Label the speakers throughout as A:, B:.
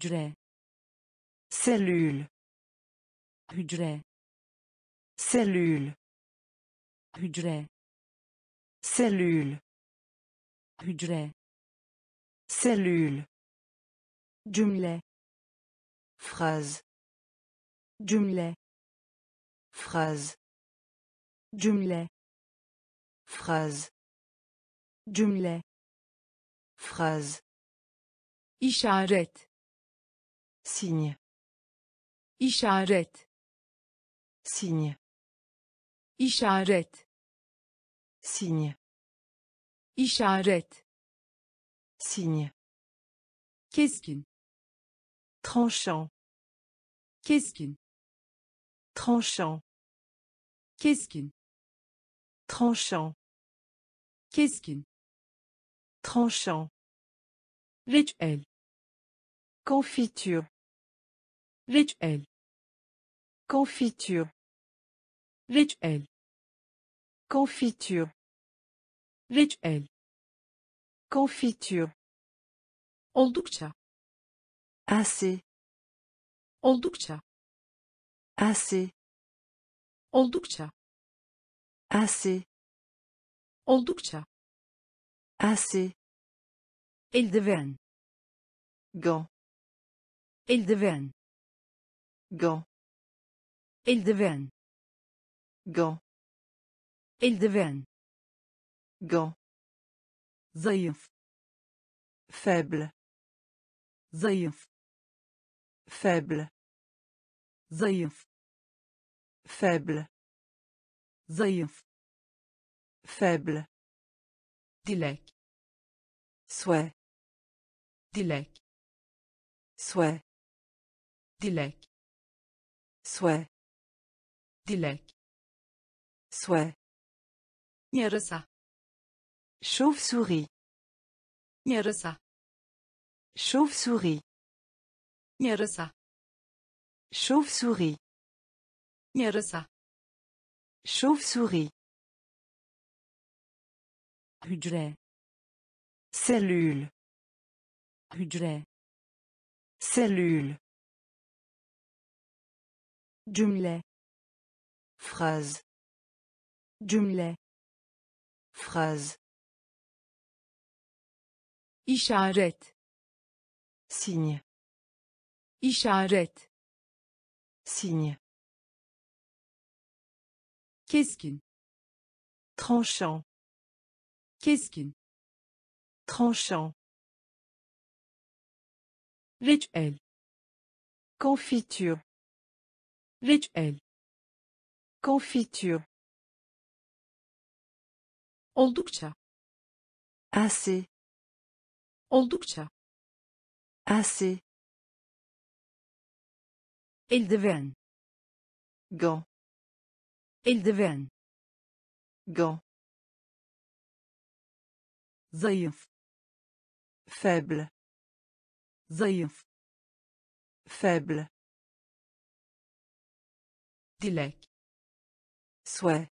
A: hücre.
B: Cellule.
A: Hücre.
B: Cellule.
A: Hücre.
B: Cellule.
A: Hücre.
B: Cellule.
A: Cümle.
B: Phrase.
A: Cümle.
B: Phrase.
A: Cümle.
B: Phrase.
A: Cümle.
B: Phrase.
A: İşaret
B: signe.
A: Işaret
B: signe.
A: Işaret
B: signe.
A: Işaret
B: signe.
A: Keskin.
B: Tranchant.
A: Keskin.
B: Tranchant.
A: Keskin.
B: Tranchant.
A: Keskin.
B: Tranchant.
A: Reçel
B: confiture
A: reçel
B: confiture.
A: Reçel
B: confiture.
A: Reçel
B: confiture.
A: Oldukça.
B: Assez.
A: Oldukça.
B: Assez.
A: Oldukça.
B: Assez.
A: Oldukça.
B: Assez.
A: Eldiven.
B: Gant.
A: Eldiven
B: gant
A: eldiven
B: gant
A: eldiven
B: gant
A: zayıf.
B: Faible.
A: Zayıf.
B: Faible.
A: Zayıf.
B: Faible.
A: Zayıf.
B: Faible.
A: Dilek.
B: Souhait.
A: Dilek.
B: Souhait.
A: Dilek
B: souhait.
A: Dilek.
B: Souhait.
A: Yarasa.
B: Chauve-souris.
A: Yarasa.
B: Chauve-souris.
A: Yarasa.
B: Chauve-souris.
A: Yarasa.
B: Chauve-souris.
A: Hücre.
B: Cellule.
A: Hücre.
B: Cellule
A: cümle
B: phrase.
A: Cümle
B: phrase.
A: Işaret.
B: Signe.
A: Işaret.
B: Signe.
A: Keskin.
B: Tranchant.
A: Keskin.
B: Tranchant.
A: Reçel.
B: Confiture
A: reçel
B: confiture.
A: Oldukça.
B: Assez.
A: Oldukça.
B: Assez.
A: Eldiven.
B: Gant.
A: Eldiven.
B: Gant.
A: Zayıf.
B: Faible.
A: Zayıf.
B: Faible
A: dilek
B: souhait.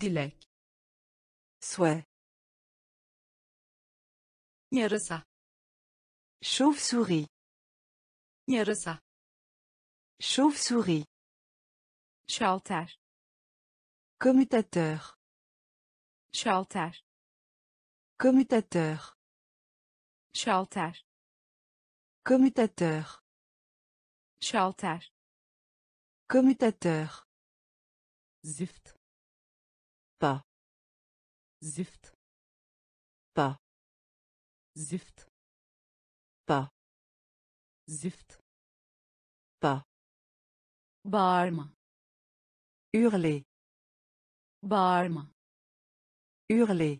A: Dilek
B: souhait.
A: Yarasa
B: chauve-souris.
A: Yarasa
B: chauve-souris.
A: Şalter
B: commutateur.
A: Şalter
B: commutateur.
A: Şalter
B: commutateur.
A: Şalter
B: commutateur.
A: Zift.
B: Pas.
A: Zift.
B: Pas.
A: Zift.
B: Pas.
A: Zift.
B: Pas.
A: Bağırma
B: hurler.
A: Bağırma
B: hurler.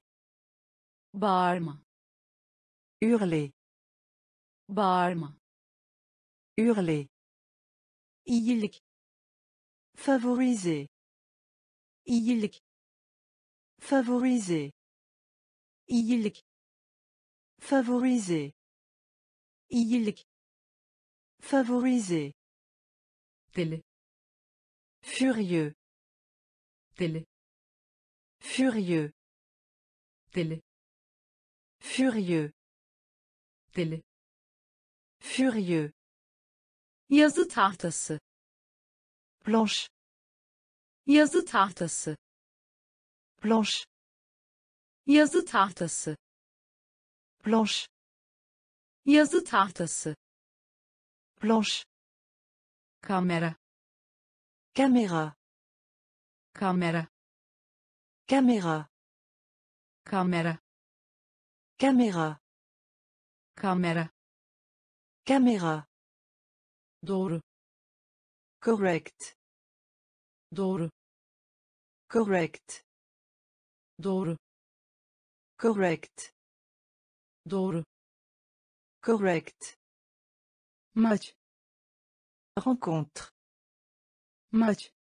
A: Bağırma
B: hurler.
A: Bağırma
B: hurler.
A: Iyilik
B: favoriser.
A: Iyilik
B: favoriser.
A: Iyilik
B: favoriser.
A: Iyilik
B: favoriser.
A: Deli
B: furieux.
A: Deli
B: furieux.
A: Deli
B: furieux.
A: Deli
B: Furieux.
A: yazı tahtası
B: Planche.
A: yazı tahtası
B: Planche.
A: yazı tahtası
B: Planche.
A: yazı tahtası
B: Planche.
A: kamera
B: Caméra.
A: kamera
B: Caméra.
A: kamera
B: Caméra.
A: kamera
B: Caméra.
A: doğru
B: Correct.
A: Doğru
B: Correct.
A: doğru
B: Correct.
A: doğru
B: Correct.
A: maç
B: Rencontre.
A: maç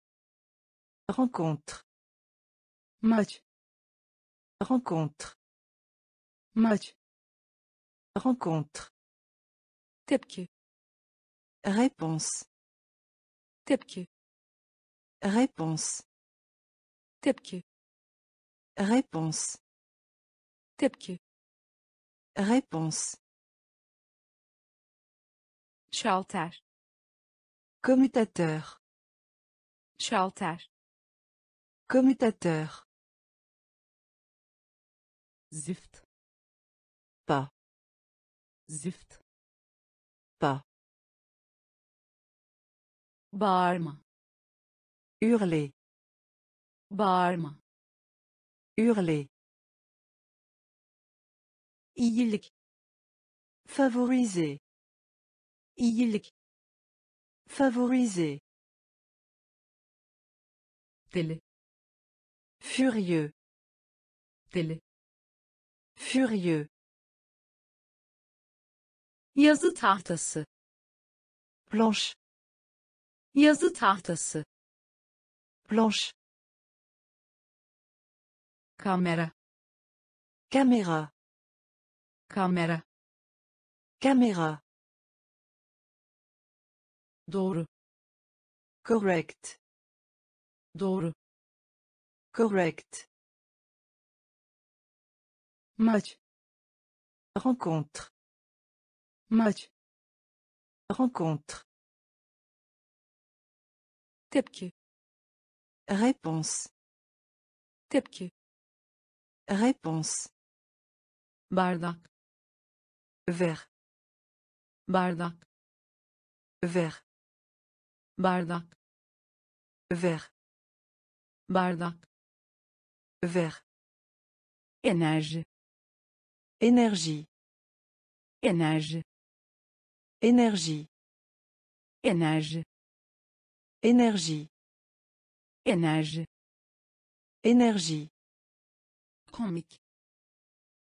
B: Rencontre.
A: maç
B: Rencontre.
A: maç
B: Rencontre.
A: tepki
B: Réponse.
A: tepki
B: Réponse.
A: tepki
B: Réponse.
A: tepki
B: Réponse.
A: şalter
B: Commutateur.
A: şalter
B: Commutateur.
A: zift
B: Pas.
A: zift
B: Pas.
A: bağırma
B: Hurler.
A: bağırma
B: Hurler.
A: iyilik
B: Favoriser.
A: iyilik
B: Favoriser.
A: deli
B: Furieux.
A: deli
B: Furieux.
A: yazı tahtası
B: Planche.
A: yazı tahtası
B: Planche.
A: kamera
B: Caméra.
A: kamera
B: Caméra.
A: doğru
B: Correct.
A: doğru
B: Correct.
A: maç
B: Rencontre.
A: maç
B: Rencontre.
A: tepki
B: Réponse.
A: tepki
B: Réponse.
A: bardak
B: Vert.
A: bardak
B: Vert.
A: bardak
B: Vert.
A: bardak
B: Vert.
A: enerji
B: Énergie.
A: enerji
B: Énergie.
A: enerji
B: Énergie.
A: Enerji
B: Énergie.
A: komik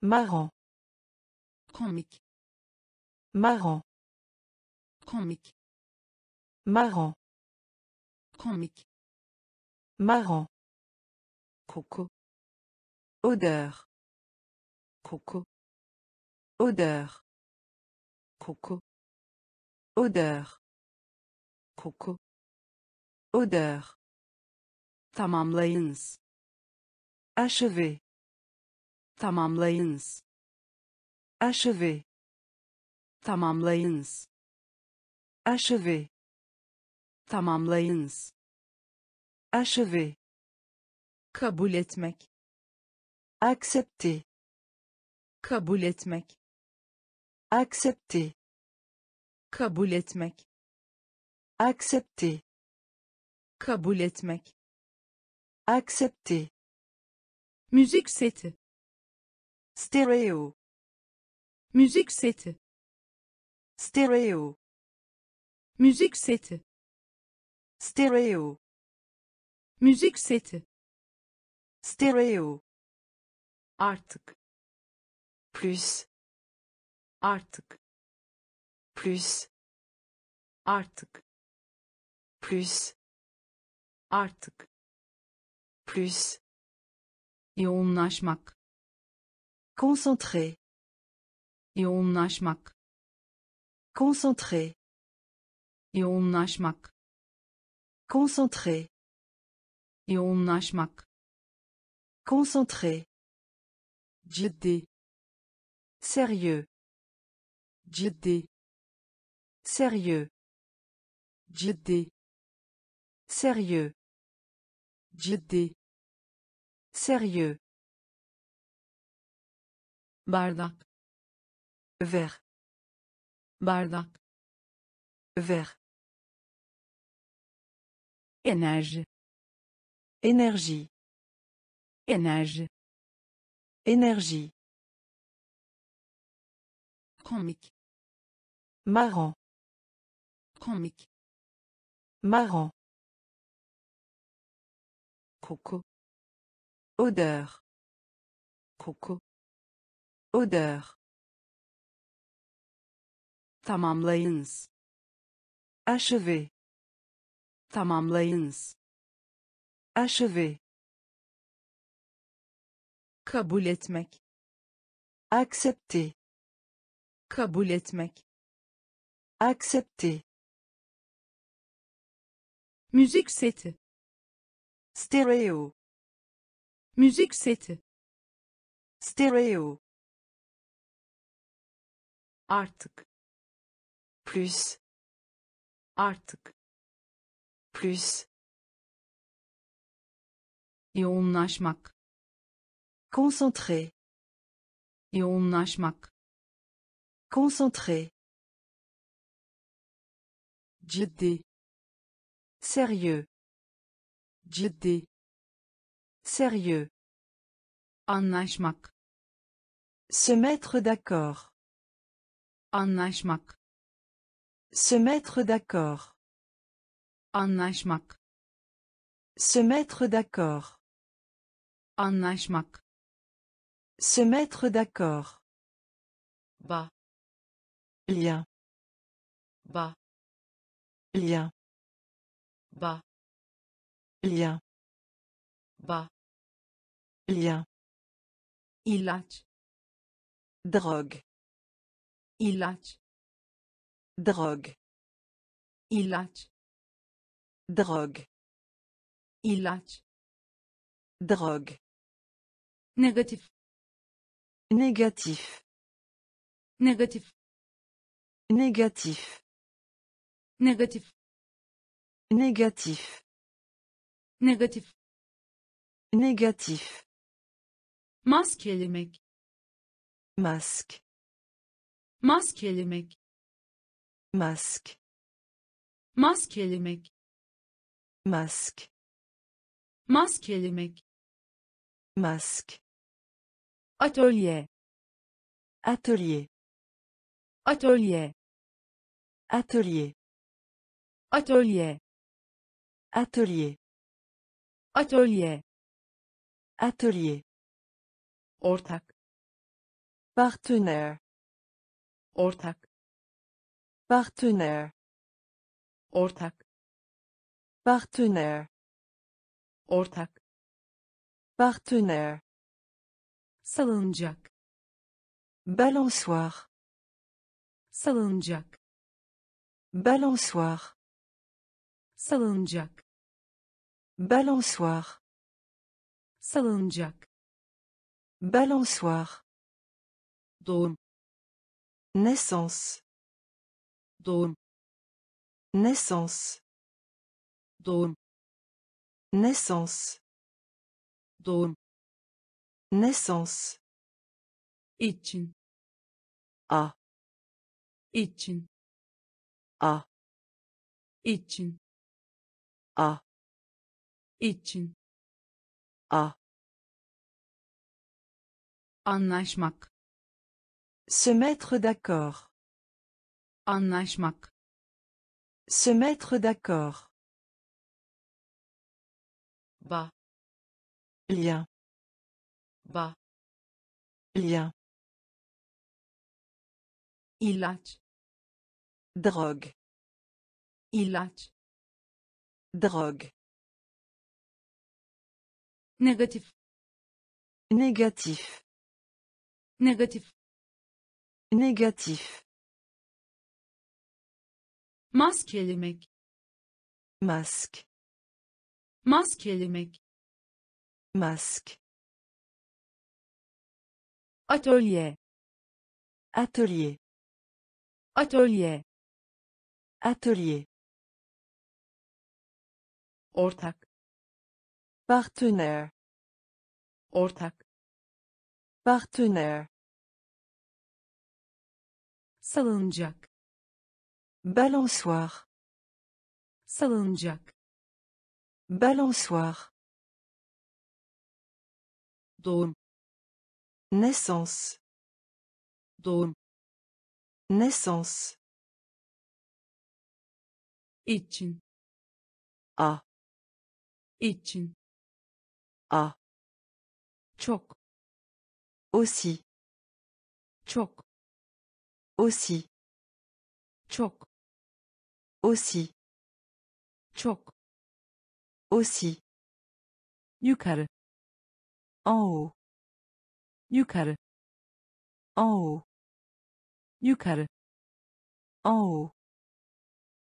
B: Marrant.
A: komik
B: Marrant.
A: komik
B: Marrant.
A: komik
B: Marrant.
A: koku
B: Odeur.
A: koku
B: Odeur.
A: koku
B: Odeur.
A: koku
B: Odeur.
A: Tamamlayınız
B: Achever.
A: tamamlayınız
B: Achever.
A: tamamlayınız
B: Achever.
A: tamamlayınız
B: Achever.
A: kabul etmek
B: Accepter.
A: kabul etmek
B: Accepter.
A: kabul etmek
B: Accepter.
A: kabul etmek
B: Accepter.
A: müzik seti
B: Stéréo.
A: müzik seti
B: Stéréo.
A: müzik seti
B: Stéréo.
A: müzik seti
B: Stéréo.
A: artık
B: Plus.
A: artık
B: Plus.
A: artık
B: Plus.
A: artık
B: Plus.
A: yoğunlaşmak
B: Concentré.
A: yoğunlaşmak
B: Concentré.
A: yoğunlaşmak
B: Concentré.
A: yoğunlaşmak
B: Concentré.
A: ciddi
B: Sérieux.
A: ciddi
B: Sérieux.
A: ciddi
B: Sérieux.
A: Ciddi
B: Sérieux.
A: bardak
B: Vert.
A: bardak
B: Vert.
A: enerji
B: Énergie.
A: enerji
B: Énergie.
A: komik
B: Marrant.
A: komik
B: Marrant.
A: Koku
B: Odeur.
A: koku
B: Odeur.
A: tamamlayınız
B: Achever.
A: tamamlayınız
B: Achever.
A: kabul etmek
B: Accepter.
A: kabul etmek
B: Accepter.
A: müzik seti
B: Stéréo.
A: müzik seti
B: Stéréo.
A: artık
B: Plus.
A: artık
B: Plus.
A: yoğunlaşmak
B: Concentré.
A: yoğunlaşmak
B: Concentré.
A: ciddi
B: Sérieux.
A: Ciddi
B: Sérieux.
A: anlaşmak
B: Se mettre d'accord.
A: anlaşmak
B: Se mettre d'accord.
A: anlaşmak
B: Se mettre d'accord.
A: anlaşmak
B: Se mettre d'accord.
A: ba
B: Lien.
A: ba
B: Lien.
A: ba
B: Lien.
A: ba
B: Lien.
A: ilaç
B: Drogue.
A: ilaç
B: Drogue.
A: ilaç
B: Drogue.
A: ilaç
B: Drogue.
A: negatif
B: Négatif.
A: negatif
B: Négatif.
A: negatif
B: Négatif.
A: Negatif
B: Négatif.
A: maskelemek
B: Masque.
A: maskelemek
B: Masque.
A: maskelemek
B: Masque.
A: maskelemek
B: Masque.
A: atölye
B: Atelier.
A: atölye
B: Atelier.
A: atölye
B: Atelier.
A: Atölye
B: Atelier.
A: ortak
B: Partenaire.
A: ortak
B: Partenaire.
A: ortak
B: Partenaire.
A: ortak
B: Partenaire.
A: salıncak
B: Balançoire.
A: salıncak
B: Balançoire.
A: salıncak
B: Balançoire.
A: salıncak
B: Balançoire.
A: doğum
B: Naissance.
A: doğum
B: Naissance.
A: doğum
B: Naissance.
A: doğum
B: Naissance.
A: için
B: A.
A: için
B: A.
A: için
B: A.
A: için
B: A.
A: anlaşmak
B: Se mettre d'accord.
A: anlaşmak
B: Se mettre d'accord.
A: ba
B: Lien.
A: ba
B: Lien.
A: ilaç
B: Drogue.
A: ilaç
B: Drogue.
A: Negatif
B: Négatif.
A: negatif
B: Négatif.
A: maskelemek
B: Masque.
A: maskelemek
B: Masque.
A: atölye
B: Atelier.
A: atölye
B: Atelier.
A: ortak
B: Partenaire.
A: ortak
B: Partenaire.
A: salıncak
B: Balançoire.
A: salıncak
B: Balançoire.
A: doğum
B: Naissance.
A: doğum
B: Naissance.
A: için
B: A.
A: için
B: A.
A: çok
B: Aussi.
A: çok
B: Aussi.
A: çok
B: Aussi.
A: çok
B: Aussi.
A: yukarı
B: En haut.
A: yukarı
B: En haut.
A: yukarı
B: En haut.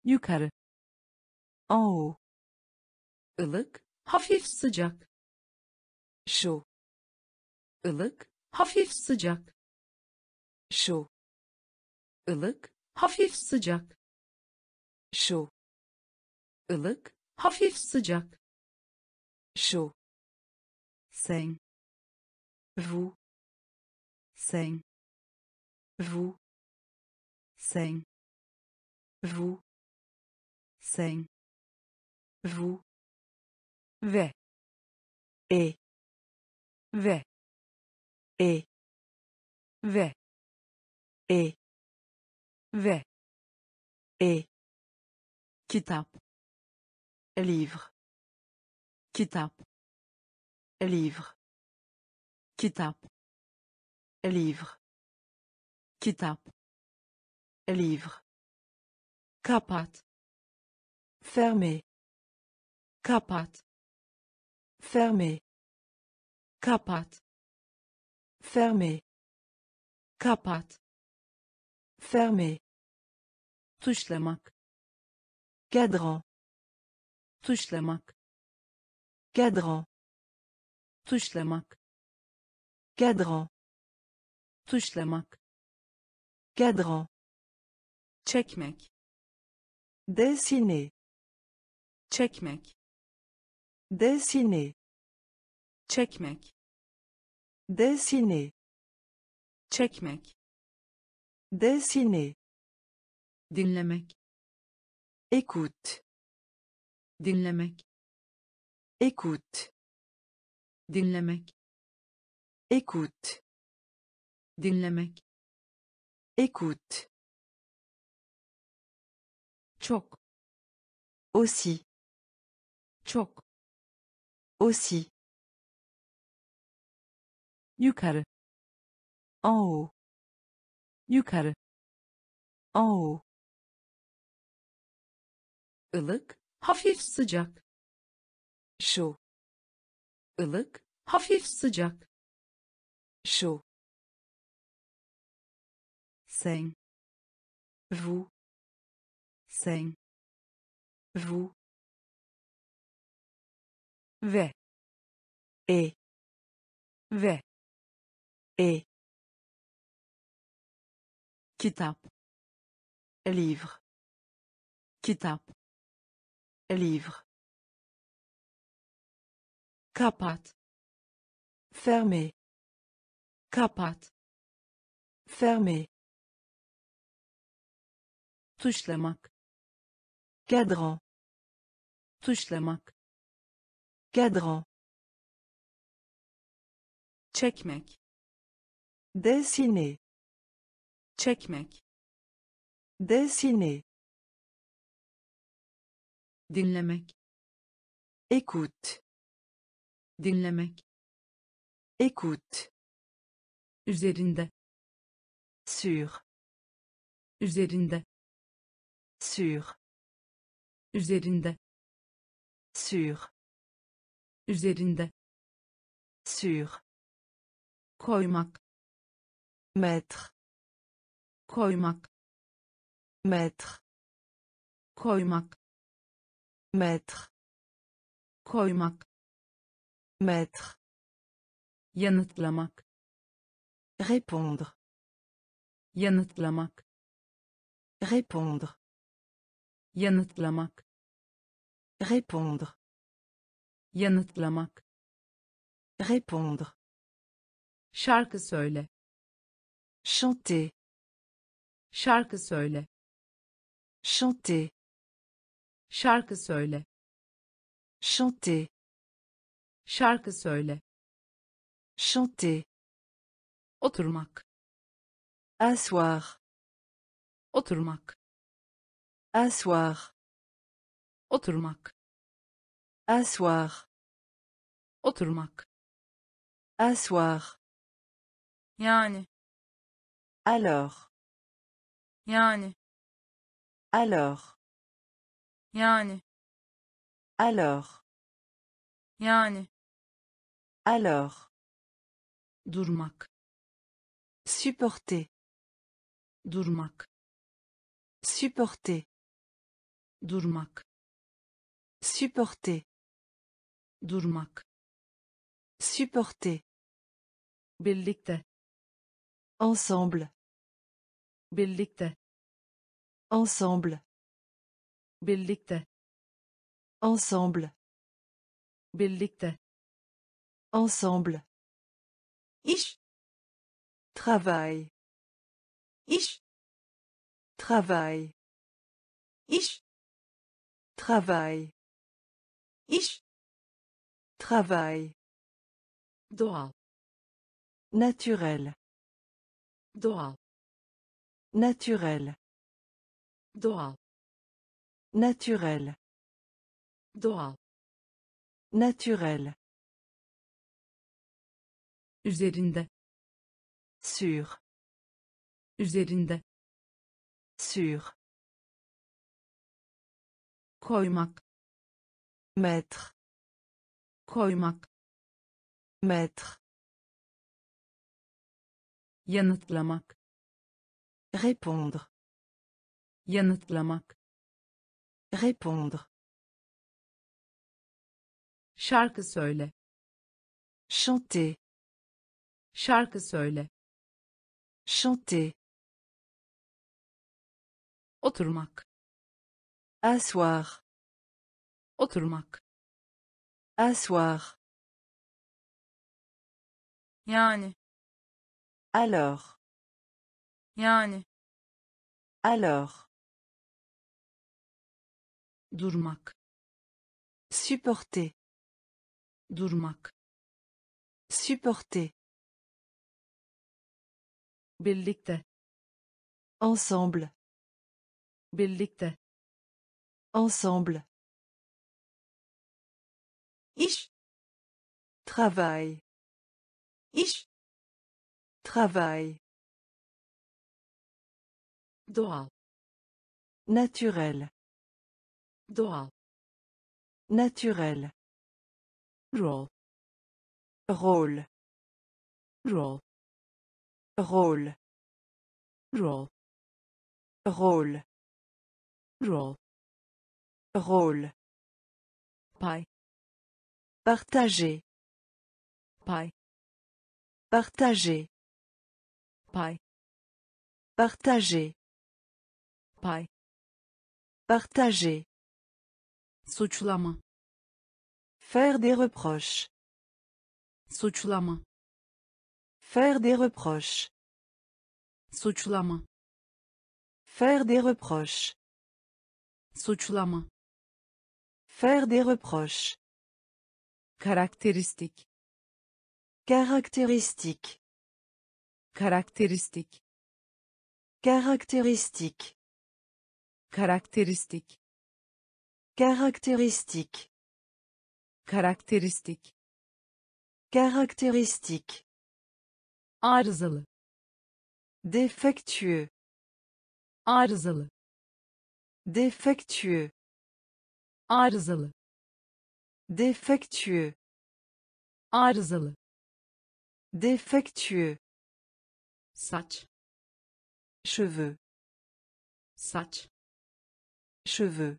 A: yukarı
B: En haut.
A: ılık hafif sıcak
B: Chaud.
A: ılık hafif sıcak
B: Chaud.
A: ılık hafif sıcak
B: Chaud.
A: ılık hafif sıcak
B: Chaud.
A: sen
B: Vous.
A: sen
B: Vous.
A: sen
B: Vous.
A: sen
B: Vous.
A: ve
B: Et.
A: Ve
B: Et.
A: ve
B: Et.
A: ve
B: Et.
A: kitap
B: Livre.
A: kitap
B: Livre.
A: kitap
B: Livre.
A: kitap
B: Livre.
A: kapat
B: Fermé.
A: kapat
B: Fermé.
A: Kapat
B: Fermé.
A: kapat
B: Fermé.
A: tuşlamak
B: Cadran.
A: tuşlamak
B: Cadran.
A: tuşlamak
B: Cadran.
A: tuşlamak
B: Cadran.
A: çekmek
B: Dessiner.
A: çekmek
B: Dessiner.
A: Çekmek
B: Dessiner.
A: çekmek
B: Dessiner.
A: dinlemek
B: Écoute.
A: dinlemek
B: Écoute.
A: dinlemek
B: Écoute.
A: dinlemek
B: Écoute.
A: çok
B: Aussi.
A: çok
B: Aussi.
A: Yukarı
B: haut.
A: yukarı
B: haut.
A: ılık hafif sıcak
B: Chaud.
A: ılık hafif sıcak
B: Chaud.
A: sen
B: Vous.
A: sen
B: Vous.
A: ve
B: Et.
A: ve
B: Et.
A: kitap
B: Livre.
A: kitap
B: Livre.
A: kapat
B: Fermé.
A: kapat
B: Fermé.
A: tuşlamak
B: Cadran.
A: tuşlamak
B: Cadran.
A: çekmek
B: Dessiner.
A: çekmek
B: Dessiner.
A: dinlemek
B: Écoute.
A: dinlemek
B: Écoute.
A: üzerinde
B: Sur.
A: üzerinde
B: Sur.
A: üzerinde
B: Sur.
A: üzerinde
B: Sur.
A: koymak
B: Mettre.
A: koymak
B: Mettre.
A: koymak
B: Mettre.
A: koymak
B: Mettre.
A: yanıtlamak
B: Répondre.
A: yanıtlamak
B: Répondre.
A: yanıtlamak
B: Répondre.
A: yanıtlamak
B: Répondre.
A: şarkı söyle
B: Chanter.
A: şarkı söyle
B: Chanter.
A: şarkı söyle
B: Chanter.
A: şarkı söyle
B: Chanter.
A: oturmak
B: Asseoir.
A: oturmak
B: Asseoir.
A: oturmak
B: Asseoir.
A: oturmak
B: Asseoir.
A: yani
B: Alors.
A: yani
B: Alors.
A: yani
B: Alors.
A: yani
B: Alors.
A: durmak
B: Supporter.
A: durmak
B: Supporter.
A: durmak
B: Supporter.
A: durmak
B: Supporter.
A: birlikte
B: Ensemble.
A: birlikte
B: Ensemble.
A: birlikte
B: Ensemble.
A: birlikte
B: Ensemble.
A: iş
B: Travail.
A: iş
B: Travail.
A: iş
B: Travail.
A: iş
B: Travail.
A: doğal
B: Naturel.
A: Doğal
B: Naturel.
A: doğal
B: Naturel.
A: doğal
B: Naturel.
A: üzerinde
B: Sur.
A: üzerinde
B: Sur.
A: koymak
B: Mettre.
A: koymak
B: Mettre.
A: Yanıtlamak
B: Répondre.
A: yanıtlamak
B: Répondre.
A: şarkı söyle
B: Chanter.
A: şarkı söyle
B: Chanter.
A: oturmak
B: Asseoir.
A: oturmak
B: Asseoir.
A: yani
B: Alors.
A: yani
B: Alors.
A: durmak
B: Supporter.
A: durmak
B: Supporter.
A: birlikte
B: Ensemble.
A: birlikte
B: Ensemble.
A: iş
B: Travail.
A: iş
B: Travail. Naturel. Naturel. Rôle. Rôle. Rôle. Rôle. Partager.
A: pay
B: Partager.
A: Pay
B: Partager.
A: pay
B: Partager.
A: suçlama
B: Faire des reproches.
A: suçlama
B: Faire des reproches.
A: suçlama
B: Faire des reproches.
A: suçlama
B: Faire des reproches.
A: karakteristik
B: Caractéristique.
A: Karakteristik
B: Caractéristique.
A: karakteristik
B: Caractéristique.
A: karakteristik
B: Caractéristique.
A: arızalı
B: Défectueux.
A: arızalı
B: Défectueux.
A: arızalı
B: Défectueux.
A: arızalı
B: Défectueux.
A: Saç
B: Cheveux.
A: saç
B: Cheveux.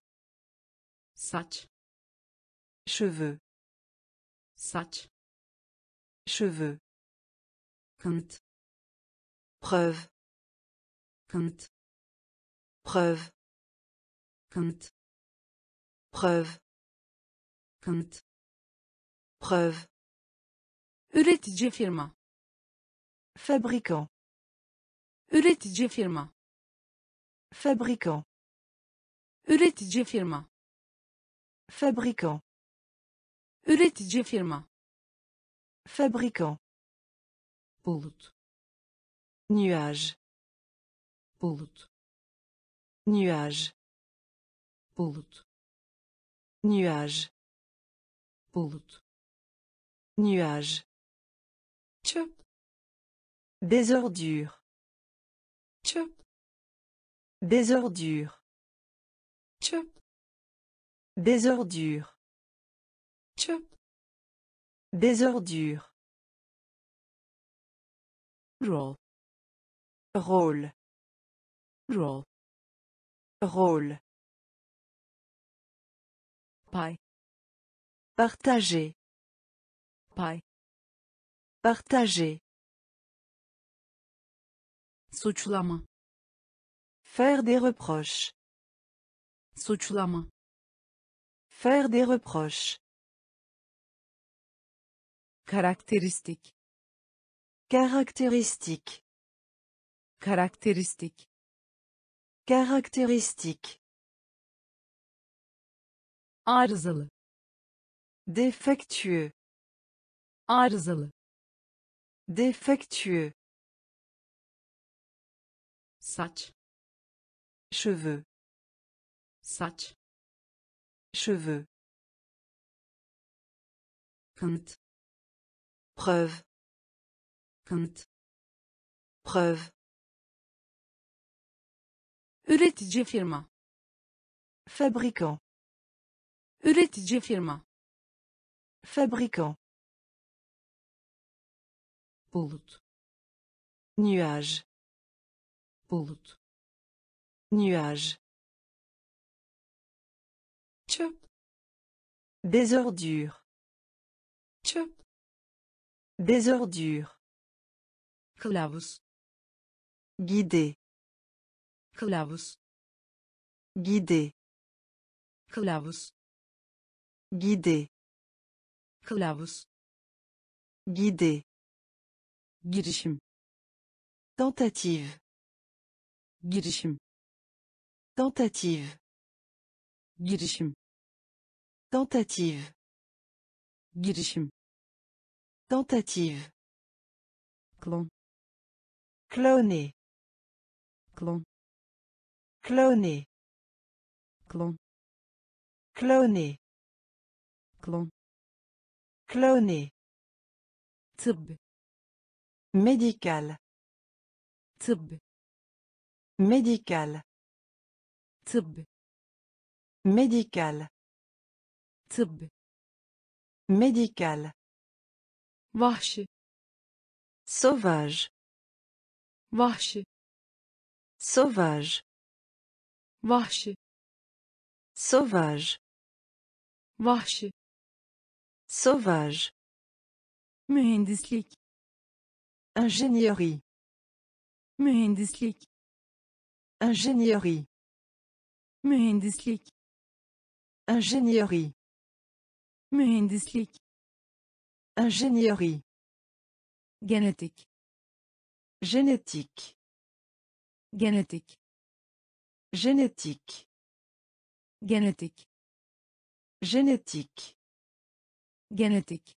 A: saç
B: Cheveux.
A: saç
B: Cheveux.
A: kanıt
B: Preuve.
A: kanıt
B: Preuve.
A: kanıt
B: preuve,
A: kanıt
B: preuve,
A: üretici firma
B: fabricant,
A: üretici firma.
B: Fabricant,
A: üretici firma.
B: Fabricant,
A: üretici firma.
B: Fabricant,
A: bulut.
B: Nuage,
A: bulut.
B: Nuage,
A: bulut.
B: Nuage,
A: bulut.
B: Nuage,
A: çöp
B: des ordures,
A: çöp
B: des ordures,
A: çöp
B: des ordures,
A: çöp
B: des ordures,
A: rol
B: rôle,
A: rol
B: rôle,
A: pay
B: partager,
A: pay
B: partager,
A: suçlama
B: faire des reproches,
A: suçlama
B: faire des reproches,
A: karakteristik.
B: Caractéristique,
A: karakteristik.
B: Caractéristique,
A: arızalı.
B: Défectueux,
A: arızalı.
B: Défectueux,
A: saç.
B: Cheveux,
A: saç.
B: Cheveux,
A: kanıt.
B: Preuve,
A: kanıt.
B: Preuve,
A: üretici firma.
B: Fabricant,
A: üretici firma.
B: Fabricant,
A: bulut.
B: Nuage,
A: bulut
B: nuage, des ordures,
A: çöp
B: des ordures,
A: kılavuz
B: guider,
A: kılavuz
B: guider,
A: kılavuz
B: guider,
A: kılavuz
B: guider,
A: girişim.
B: Tentative,
A: girişim.
B: Tentative,
A: girişim.
B: Tentative,
A: girişim.
B: Tentative,
A: klon.
B: Cloner,
A: klon.
B: Cloner,
A: klon.
B: Cloner,
A: klon.
B: Cloner,
A: tıbbi
B: médical,
A: tıbbi
B: médical,
A: tıbbi
B: médical,
A: tıbbi
B: médical,
A: vahşi
B: sauvage,
A: vahşi
B: sauvage,
A: vahşi
B: sauvage,
A: vahşi
B: sauvage,
A: mühendislik.
B: Ingénierie,
A: mühendislik
B: ingénierie,
A: mühendislik
B: ingénierie,
A: mühendislik
B: ingénierie,
A: genetik.
B: Génétique,
A: genetik.
B: Génétique,
A: genetik.
B: Génétique,
A: genetik.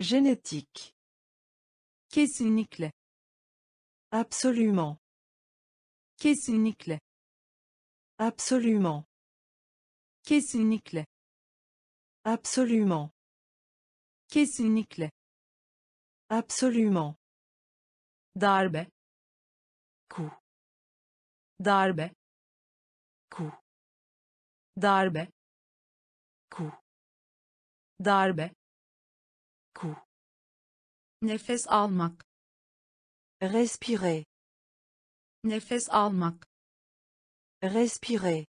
B: Génétique,
A: kesinlikle.
B: Absolument,
A: kesinlikle.
B: Absolument,
A: kesinlikle.
B: Absolument,
A: kesinlikle.
B: Absolument,
A: darbe.
B: Coup,
A: darbe.
B: Coup,
A: darbe.
B: Coup,
A: darbe.
B: Coup,
A: nefes almak.
B: Respirer,
A: nefes almak.
B: Respirer,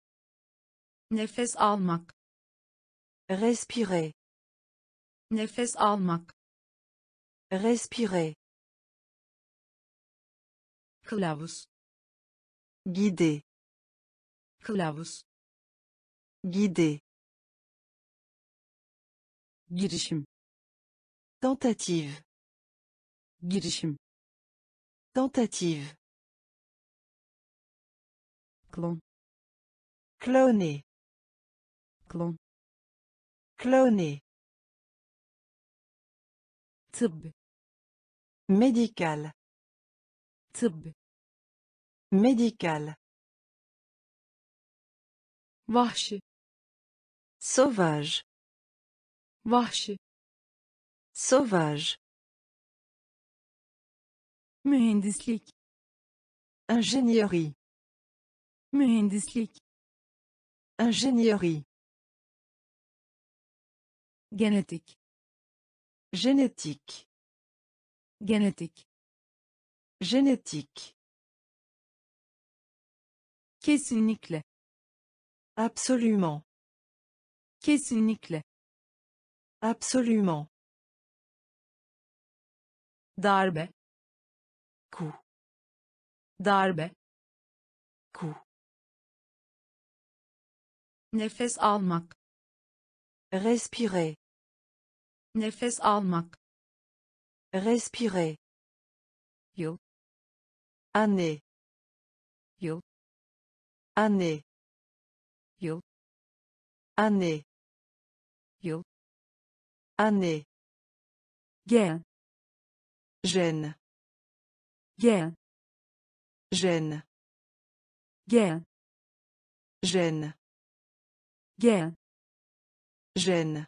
A: nefes almak.
B: Respirer,
A: nefes almak.
B: Respirer,
A: kılavuz.
B: Guider,
A: kılavuz.
B: Guider.
A: girişim.
B: Tentative.
A: girişim.
B: Tentative.
A: Klon
B: Cloner.
A: klon
B: Cloner.
A: tıbb
B: Médical.
A: tıbb
B: Médical.
A: vahşi
B: Sauvage.
A: vahşi
B: Sauvage.
A: mühendislik
B: Ingénierie.
A: Mühendislik
B: Ingénierie.
A: genetik
B: Génétique.
A: genetik
B: Génétique.
A: kesinlikle
B: Absolument.
A: kesinlikle
B: Absolument.
A: darbe
B: Coup.
A: darbe
B: Coup.
A: Nefes almak
B: Respirer.
A: nefes almak
B: Respirer.
A: yıl
B: Année.
A: yıl
B: Année.
A: yıl
B: Année.
A: yıl
B: Année.
A: gen
B: Gêne.
A: gen
B: Gêne.
A: gen
B: Gêne.
A: Gen
B: Gêne.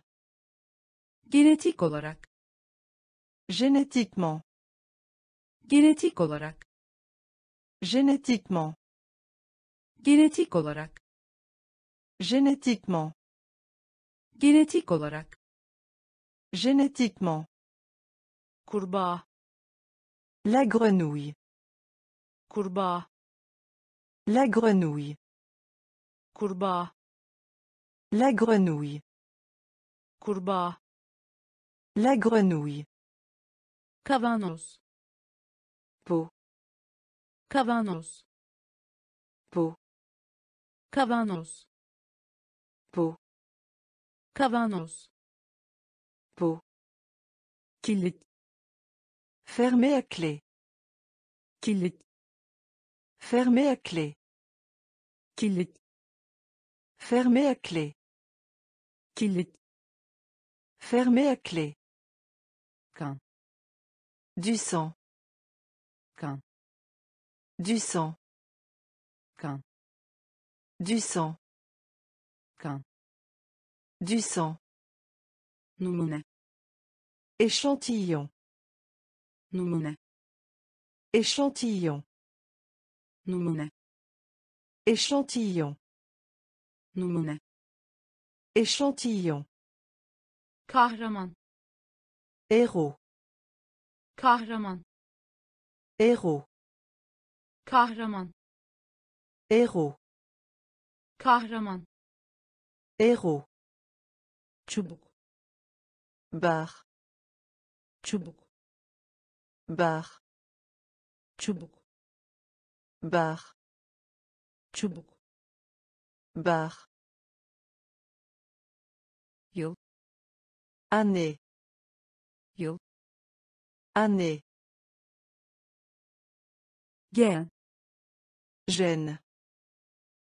A: genetik olarak
B: Génétiquement.
A: genetik olarak
B: Génétiquement.
A: genetik olarak
B: Génétiquement.
A: genetik olarak
B: Génétiquement.
A: kurbağa
B: La grenouille.
A: kurbağa
B: La grenouille.
A: kurbağa
B: La grenouille.
A: kurbağa
B: La grenouille.
A: kavanoz
B: Peau.
A: kavanoz
B: Peau.
A: kavanoz
B: Peau.
A: kavanoz
B: Peau.
A: kilit
B: Fermé à clé.
A: kilit
B: Fermé à clé.
A: kilit
B: Fermé à clé.
A: Kilit
B: Fermé à clé.
A: kan
B: Du sang.
A: kan
B: Du sang.
A: kan
B: Du sang.
A: kan
B: Du sang.
A: numune
B: Échantillon.
A: numune
B: Échantillon.
A: numune
B: Échantillon.
A: numune
B: Échantillon.
A: kahraman
B: Héros.
A: kahraman
B: Héros.
A: kahraman
B: Héros.
A: kahraman
B: Héros.
A: çubuk
B: Bar.
A: çubuk
B: Bar.
A: çubuk
B: Bar.
A: çubuk
B: Bar.
A: Yıl
B: Année.
A: yıl
B: Année. Gêne.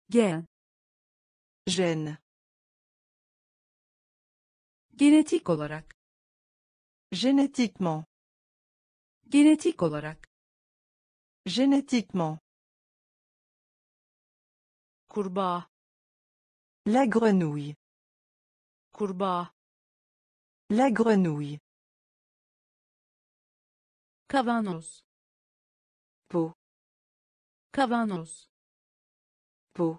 A: gen
B: Gêne.
A: genetik olarak
B: Génétiquement.
A: genetik olarak
B: Génétiquement.
A: kurbağa
B: La grenouille.
A: Kurbağa
B: La grenouille.
A: kavanoz
B: Peau.
A: kavanoz
B: Peau.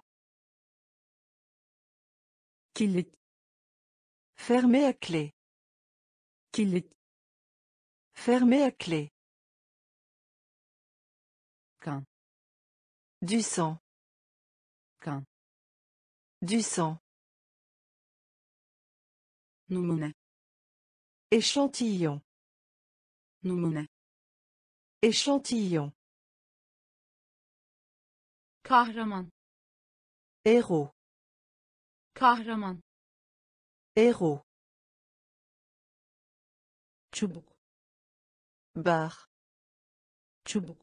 A: kilit
B: Fermé à clé.
A: kilit
B: Fermé à clé.
A: kan
B: Du sang.
A: kan
B: Du sang.
A: Numune
B: Échantillon.
A: numune
B: Échantillon.
A: kahraman
B: Héros.
A: kahraman
B: Héros.
A: çubuk
B: Bar.
A: çubuk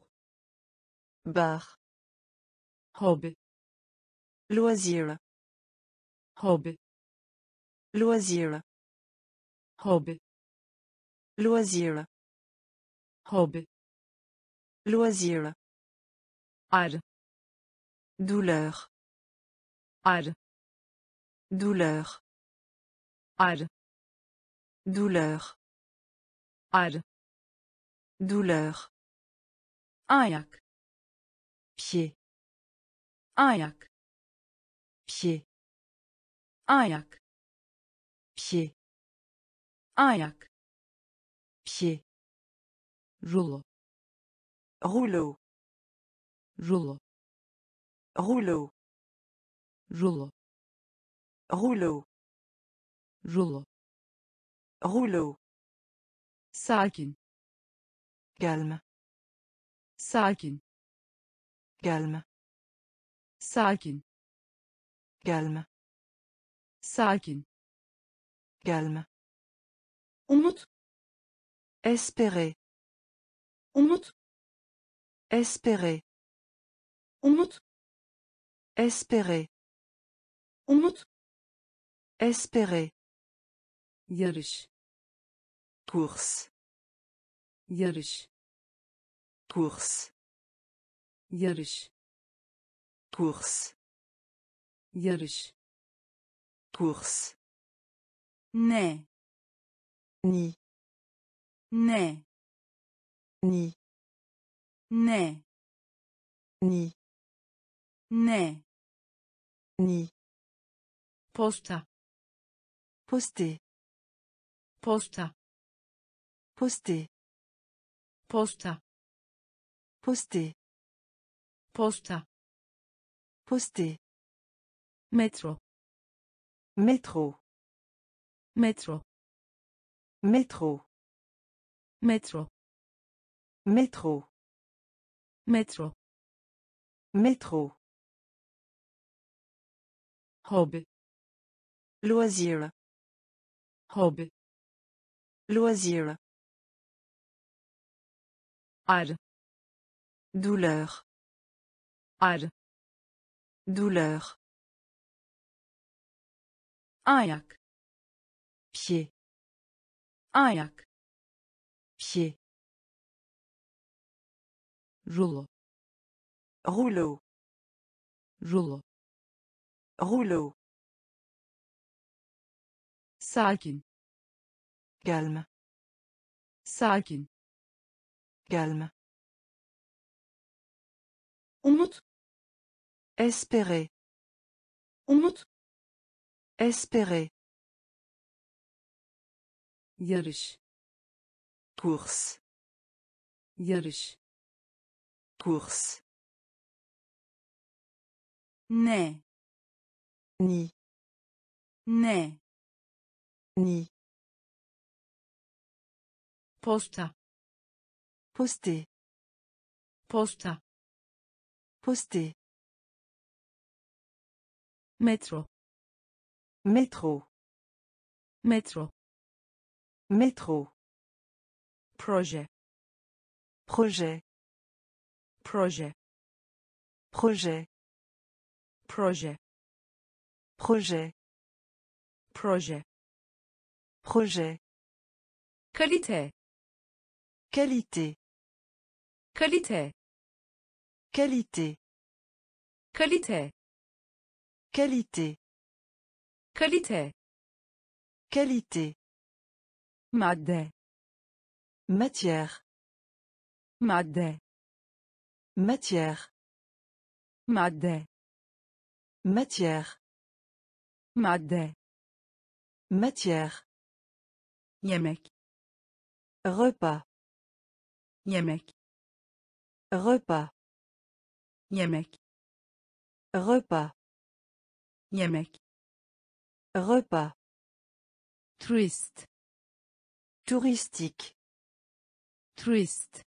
B: Bar.
A: hobi
B: Loisir.
A: hobi
B: Loisir.
A: Hobi
B: Loisir.
A: hobi
B: Loisir.
A: arı
B: Douleur.
A: arı
B: Douleur.
A: arı
B: Douleur.
A: arı
B: Douleur.
A: ayak
B: Pied.
A: ayak
B: Pied.
A: ayak
B: Pied.
A: Ayak
B: Pied.
A: rulo
B: Rouleau.
A: rulo
B: Rouleau.
A: rulo
B: Rouleau.
A: rulo
B: Rouleau.
A: sakin
B: Calme.
A: sakin
B: Calme.
A: sakin
B: Calme.
A: sakin
B: Calme.
A: Umut
B: Espérer.
A: umut
B: Espérer.
A: umut
B: Espérer.
A: umut
B: Espérer.
A: yarış
B: Course.
A: yarış
B: Course.
A: yarış
B: Course.
A: yarış
B: Course.
A: ne?
B: Ni.
A: ne
B: Ni.
A: ne
B: Ni.
A: ne
B: Ni.
A: posta
B: Poster.
A: posta
B: Poster.
A: posta
B: Poster.
A: posta
B: Poster.
A: metro
B: Métro.
A: metro
B: Métro.
A: metro
B: Métro.
A: metro
B: Métro.
A: hobi
B: Loisir.
A: hobi
B: Loisir.
A: arı
B: Douleur.
A: arı
B: Douleur.
A: ayak
B: Pied.
A: Ayak
B: Pied.
A: rulo
B: Rouleau.
A: rulo
B: Rouleau.
A: sakin
B: Calme.
A: sakin
B: Calme.
A: umut
B: Espérer.
A: umut
B: Espérer.
A: Yarış
B: Course.
A: yarış
B: Course.
A: ne?
B: Ni.
A: ne?
B: Ni.
A: posta
B: Poster.
A: posta
B: Poster.
A: metro
B: Métro.
A: metro
B: Métro.
A: proje
B: Projet.
A: proje
B: Projet.
A: proje
B: Projet.
A: proje
B: Projet.
A: kalite
B: Qualité.
A: kalite
B: Qualité.
A: kalite
B: Qualité.
A: kalite
B: Qualité.
A: Madde
B: Matière.
A: madde
B: Matière.
A: madde
B: Matière.
A: madde
B: Matière.
A: yemek
B: Repas.
A: yemek
B: Repas.
A: yemek
B: Repas.
A: yemek
B: Repas.
A: turist
B: Touristique.
A: turist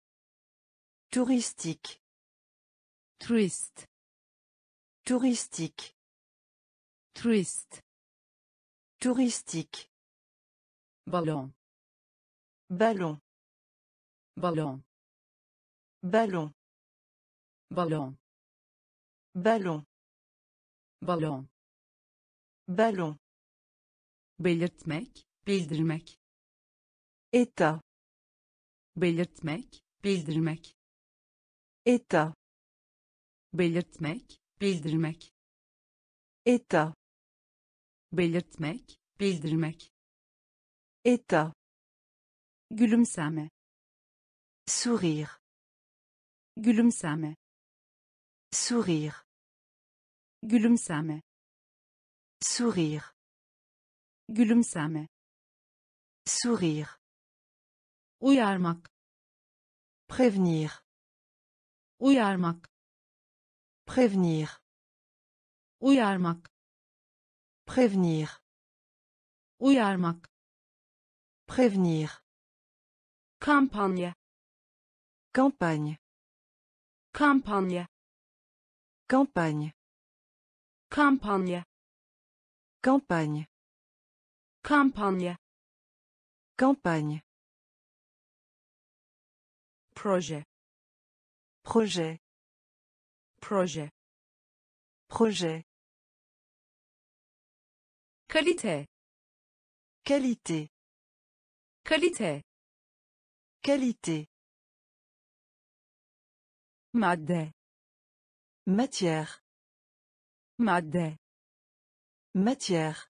B: Touristique.
A: turist
B: Touristique.
A: turist
B: touristique,
A: balon
B: ballon,
A: balon
B: ballon,
A: balon
B: ballon,
A: balon
B: ballon,
A: belirtmek bildirmek
B: état,
A: belirtmek bildirmek.
B: État,
A: belirtmek bildirmek.
B: État,
A: belirtmek bildirmek.
B: État,
A: gülümseme.
B: Sourire,
A: gülümseme.
B: Sourire,
A: gülümseme.
B: Sourire,
A: gülümseme.
B: Sourire,
A: uyarmak
B: prévenir,
A: uyarmak
B: prévenir,
A: uyarmak
B: prévenir,
A: uyarmak
B: prévenir,
A: kampanya
B: campagne,
A: kampanya
B: campagne,
A: kampanya
B: campagne,
A: kampanya
B: campagne,
A: proje
B: projet,
A: proje
B: projet,
A: kalite
B: qualité,
A: kalite
B: qualité,
A: madde
B: matière,
A: madde
B: matière,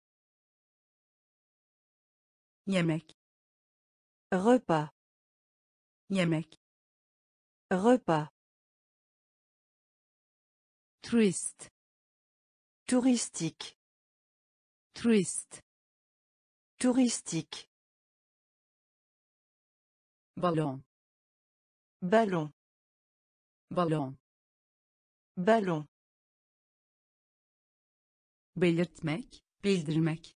A: yemek.
B: Repas,
A: yemek
B: repas,
A: turist
B: touristique,
A: turist
B: touristique,
A: balon
B: ballon,
A: balon
B: ballon,
A: belirtmek bildirmek.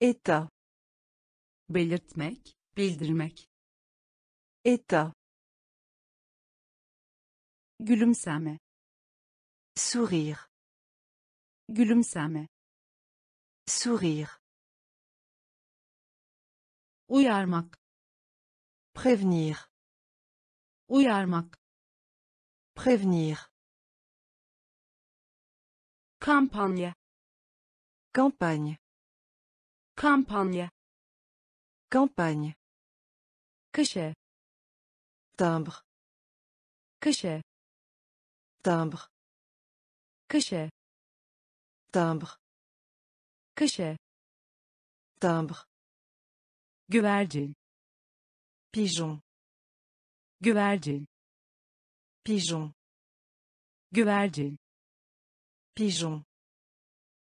B: État,
A: belirtmek bildirmek.
B: État,
A: gülümseme.
B: Sourire,
A: gülümseme.
B: Sourire,
A: uyarmak.
B: Prévenir,
A: uyarmak.
B: Prévenir,
A: kampanya.
B: Campagne,
A: kampanya.
B: Campagne,
A: kışe
B: timbre,
A: kışe
B: timbre,
A: kışe
B: timbre,
A: kışe
B: timbre,
A: güvercin
B: pigeon,
A: güvercin
B: pigeon,
A: güvercin
B: pigeon,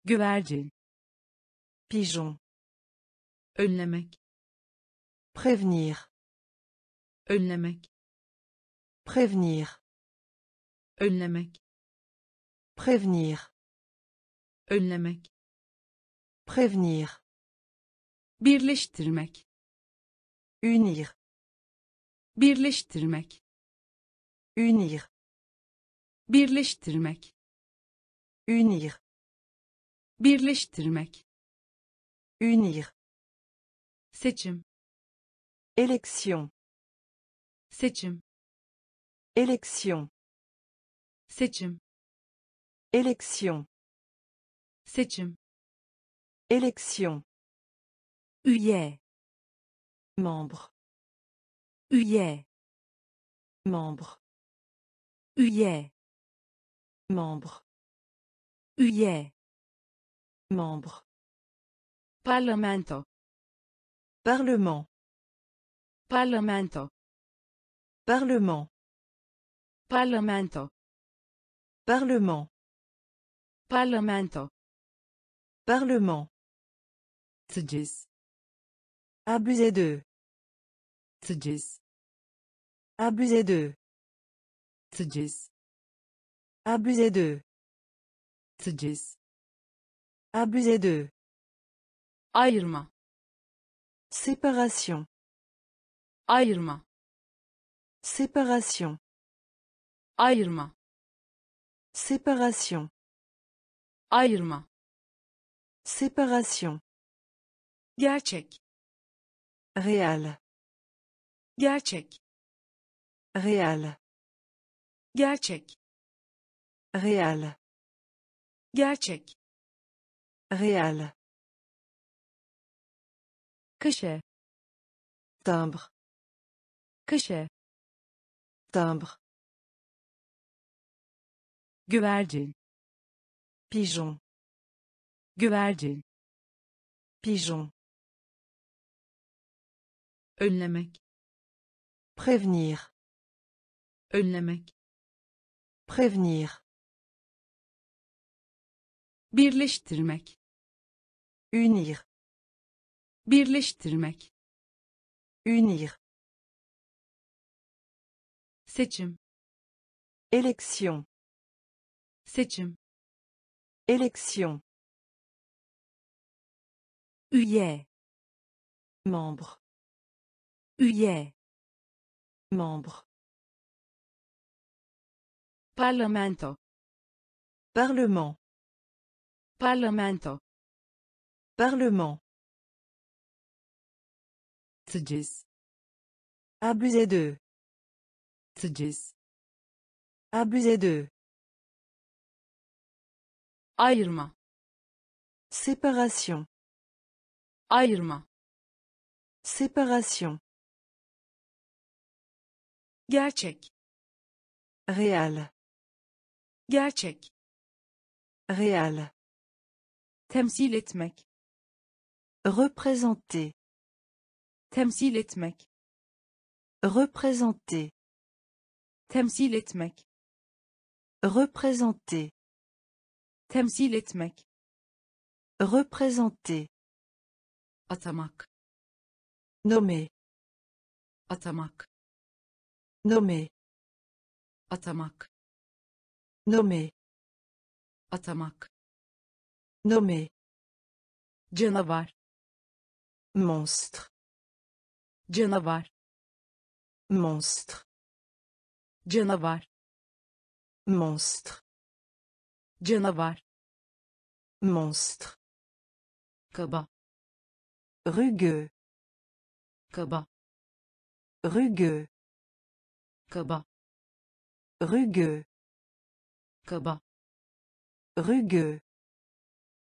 A: güvercin
B: pigeon,
A: önlemek
B: prévenir,
A: önlemek
B: prévenir,
A: önlemek.
B: Prévenir,
A: önlemek.
B: Prévenir,
A: birleştirmek.
B: Unir,
A: birleştirmek.
B: Unir,
A: birleştirmek.
B: Unir,
A: birleştirmek.
B: Unir,
A: seçim.
B: Élection,
A: seçim.
B: Élection,
A: seçim.
B: Élection,
A: seçim.
B: Élection,
A: üye.
B: Membre,
A: üye.
B: Membre,
A: üye.
B: Membre,
A: üye.
B: Membre,
A: parlamento.
B: Parlement,
A: parlamento.
B: Parlement,
A: parlamento
B: parlement,
A: parlamento.
B: Parlement,
A: teciz
B: abuser d'eux,
A: teciz
B: abuser d'eux,
A: teciz
B: abuser d'eux,
A: teciz
B: abuser d'eux,
A: ayırma
B: séparation,
A: ayırma
B: séparation,
A: ayırma
B: séparation,
A: ayırma
B: Séparation.
A: gerçek
B: Réal.
A: gerçek
B: Réal.
A: gerçek
B: Réal.
A: gerçek
B: Réal.
A: kaşe
B: Timbre.
A: kaşe
B: Timbre.
A: Güvercin
B: Pigeon.
A: güvercin
B: Pigeon.
A: önlemek
B: Prévenir.
A: önlemek
B: Prévenir.
A: birleştirmek
B: Unir.
A: birleştirmek
B: Unir.
A: seçim
B: Élection.
A: Seçim
B: Élection.
A: üye
B: Membre.
A: üye
B: Membre.
A: parlamento
B: Parlement.
A: parlamento
B: Parlement.
A: taciz
B: Abuser d'eux.
A: taciz
B: Abuser d'eux.
A: Ayırma
B: Séparation.
A: ayırma
B: Séparation.
A: gerçek
B: Réal.
A: gerçek
B: Réal.
A: temsil etmek
B: Représenter.
A: temsil etmek
B: Représenter.
A: temsil etmek
B: Représenter.
A: Temsil etmek
B: Représenter.
A: atamak
B: Nommer.
A: atamak
B: Nommer.
A: atamak
B: Nommer.
A: atamak
B: Nommer.
A: canavar
B: Monstre.
A: canavar
B: Monstre.
A: canavar
B: Monstre.
A: Canavar
B: Monstre.
A: kaba
B: Rugueux.
A: kaba
B: Rugueux.
A: kaba
B: Rugueux.
A: kaba
B: Rugueux.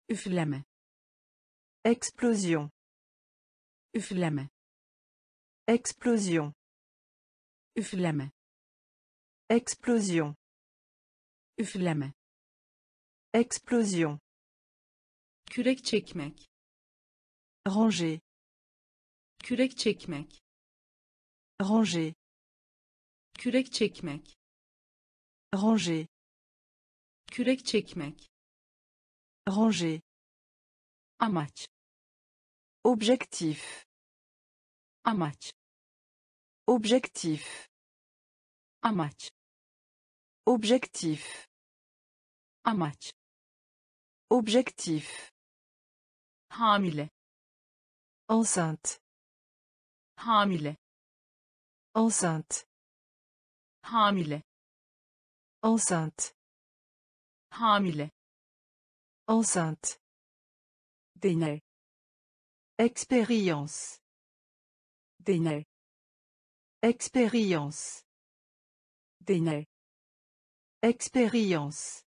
A: üfleme
B: Explosion.
A: üfleme
B: Explosion.
A: üfleme
B: Explosion.
A: üfleme
B: Explosion.
A: kürek çekmek
B: Ranger.
A: kürek çekmek
B: Ranger.
A: kürek çekmek
B: Ranger.
A: kürek çekmek
B: Ranger.
A: amaç
B: Objectif.
A: amaç
B: Objectif.
A: amaç
B: Objectif.
A: amaç
B: Objectif.
A: hamile
B: Enceinte.
A: hamile
B: Enceinte.
A: hamile
B: Enceinte.
A: hamile
B: Enceinte.
A: deney
B: Expérience.
A: deney
B: Expérience.
A: deney
B: Expérience.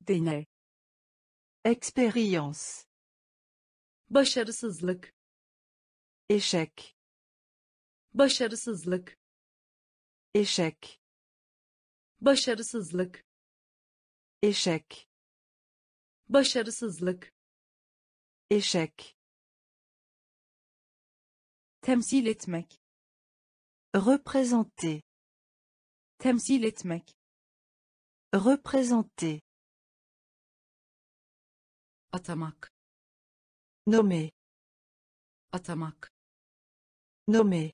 A: deney
B: Expérience.
A: başarısızlık
B: Échec.
A: başarısızlık
B: Échec.
A: başarısızlık
B: Échec.
A: başarısızlık
B: Échec.
A: temsil etmek
B: Représenter.
A: temsil etmek
B: Représenter.
A: Atamak
B: Nommer.
A: atamak
B: Nommer.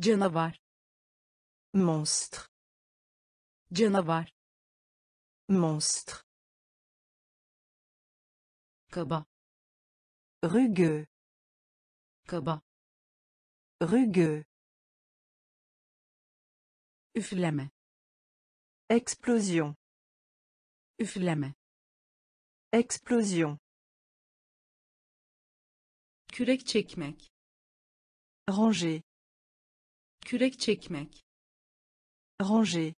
A: canavar
B: Monstre.
A: canavar
B: Monstre.
A: kaba
B: Rugueux.
A: kaba
B: Rugueux.
A: üfleme
B: Explosion.
A: Üfleme
B: Explosion.
A: kürek çekmek
B: Ranger.
A: kürek çekmek
B: Ranger.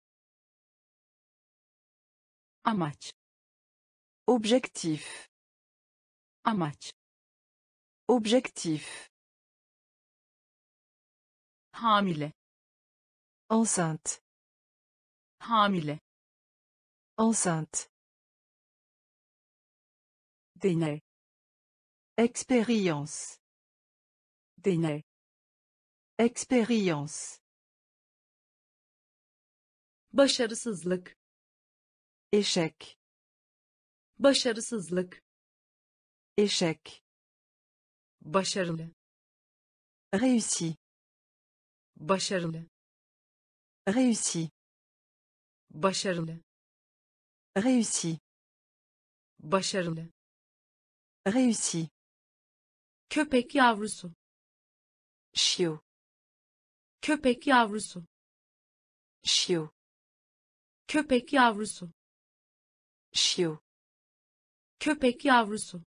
A: amaç
B: Objectif.
A: amaç
B: Objectif.
A: hamile
B: Enceinte.
A: hamile
B: Enceinte.
A: deney
B: Expérience.
A: deney
B: Expérience.
A: başarısızlık
B: Échec.
A: başarısızlık
B: Échec.
A: başarılı
B: Réussi.
A: başarılı
B: Réussi.
A: başarılı
B: Réussi.
A: başarılı
B: Réussi.
A: köpek yavrusu
B: Chiot.
A: köpek yavrusu
B: Chiot.
A: köpek yavrusu
B: Chiot.
A: köpek yavrusu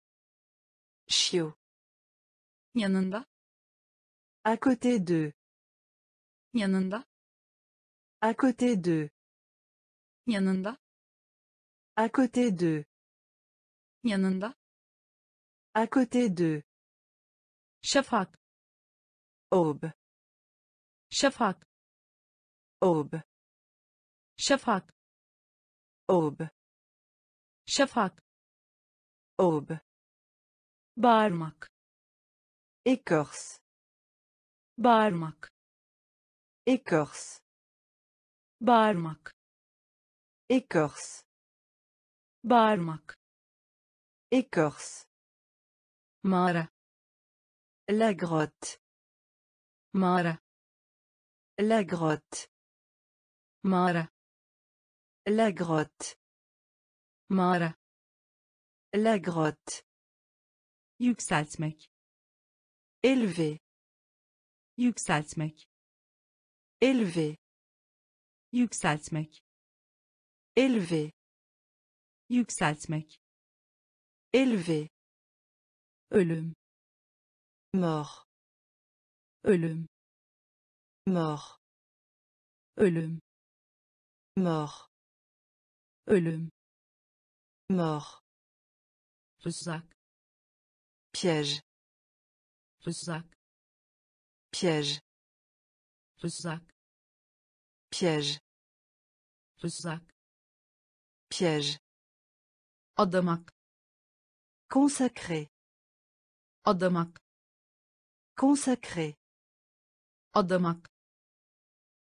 B: Chiot.
A: yanında
B: À côté de.
A: yanında
B: À côté de.
A: yanında
B: À côté de.
A: yanında
B: À côté de.
A: şafak
B: Aube.
A: şafak
B: Aube.
A: şafak
B: Aube.
A: şafak
B: Aube.
A: bağırmak
B: Écorce.
A: bağırmak
B: Écorce.
A: bağırmak
B: Écorce.
A: Bağırmak
B: Écorce.
A: mağara
B: La grotte.
A: mağara
B: La grotte.
A: mağara
B: La grotte.
A: mağara
B: La grotte.
A: yükseltmek
B: Élevé.
A: yükseltmek
B: Élevé.
A: yükseltmek
B: Élevé.
A: Yükseltmek
B: Élevé.
A: ölüm
B: Mort.
A: ölüm
B: Mort.
A: ölüm
B: Mort.
A: ölüm
B: Mort.
A: tuzak
B: Piège.
A: tuzak
B: Piège.
A: tuzak
B: Piège.
A: tuzak
B: Piège.
A: Adamak
B: Consacré.
A: adamak
B: Consacré.
A: adamak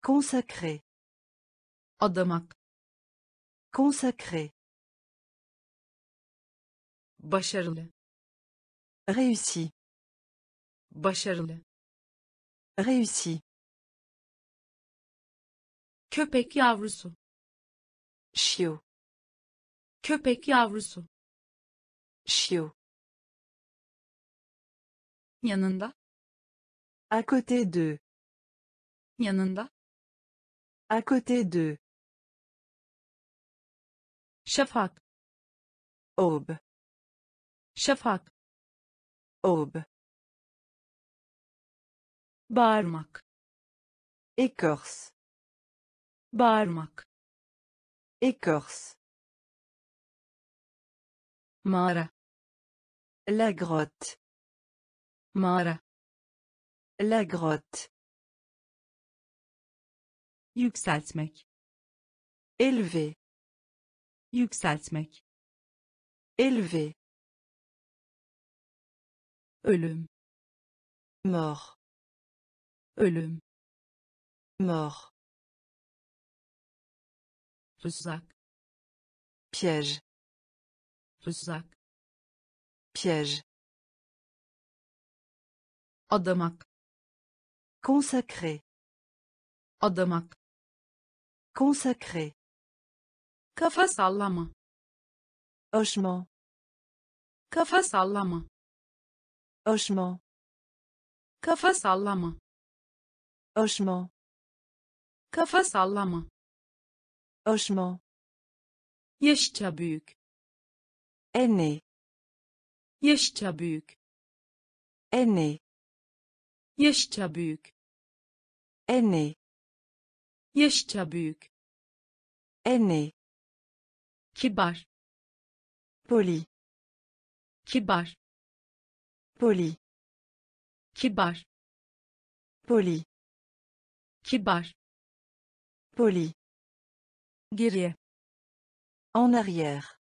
B: Consacré.
A: adamak
B: Consacré.
A: başarılı
B: Réussi.
A: başarılı
B: Réussi.
A: köpek yavrusu
B: Chiot.
A: Köpek yavrusu
B: Chiot.
A: yanında
B: À côté de.
A: yanında
B: À côté de.
A: şafak
B: Aube.
A: şafak
B: Aube.
A: bağırmak
B: Écorce.
A: bağırmak
B: Écorce.
A: Mağara
B: La grotte.
A: mağara
B: La grotte.
A: yükseltmek
B: Élevé.
A: yükseltmek
B: Élevé.
A: ölüm
B: Mort.
A: ölüm
B: Mort.
A: tuzak
B: Piège.
A: Tuzak
B: Piège.
A: adamak
B: Consacré.
A: adamak
B: Consacré.
A: kafa sallama
B: Hochement.
A: kafa sallama
B: Hochement.
A: kafa sallama
B: Hochement.
A: kafa sallama
B: Hochement.
A: yaşça büyük
B: Aîné.
A: yaşça büyük
B: Aîné.
A: yaşça büyük
B: Aîné.
A: yaşça büyük
B: Aîné.
A: kibar
B: Poli.
A: kibar
B: Poli.
A: kibar
B: Poli.
A: kibar
B: Poli.
A: geriye
B: En arrière.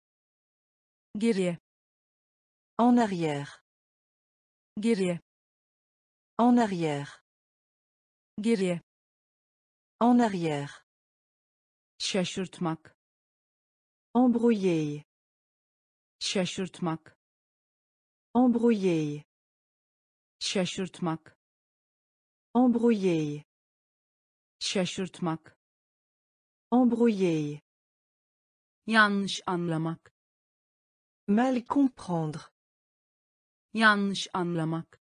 A: Geriye
B: En arrière.
A: geriye
B: En arrière.
A: geriye
B: En arrière.
A: şaşırtmak
B: Embrouiller.
A: şaşırtmak
B: Embrouiller.
A: şaşırtmak
B: Embrouiller.
A: şaşırtmak
B: Embrouiller.
A: yanlış anlamak
B: Mal comprendre.
A: yanlış anlamak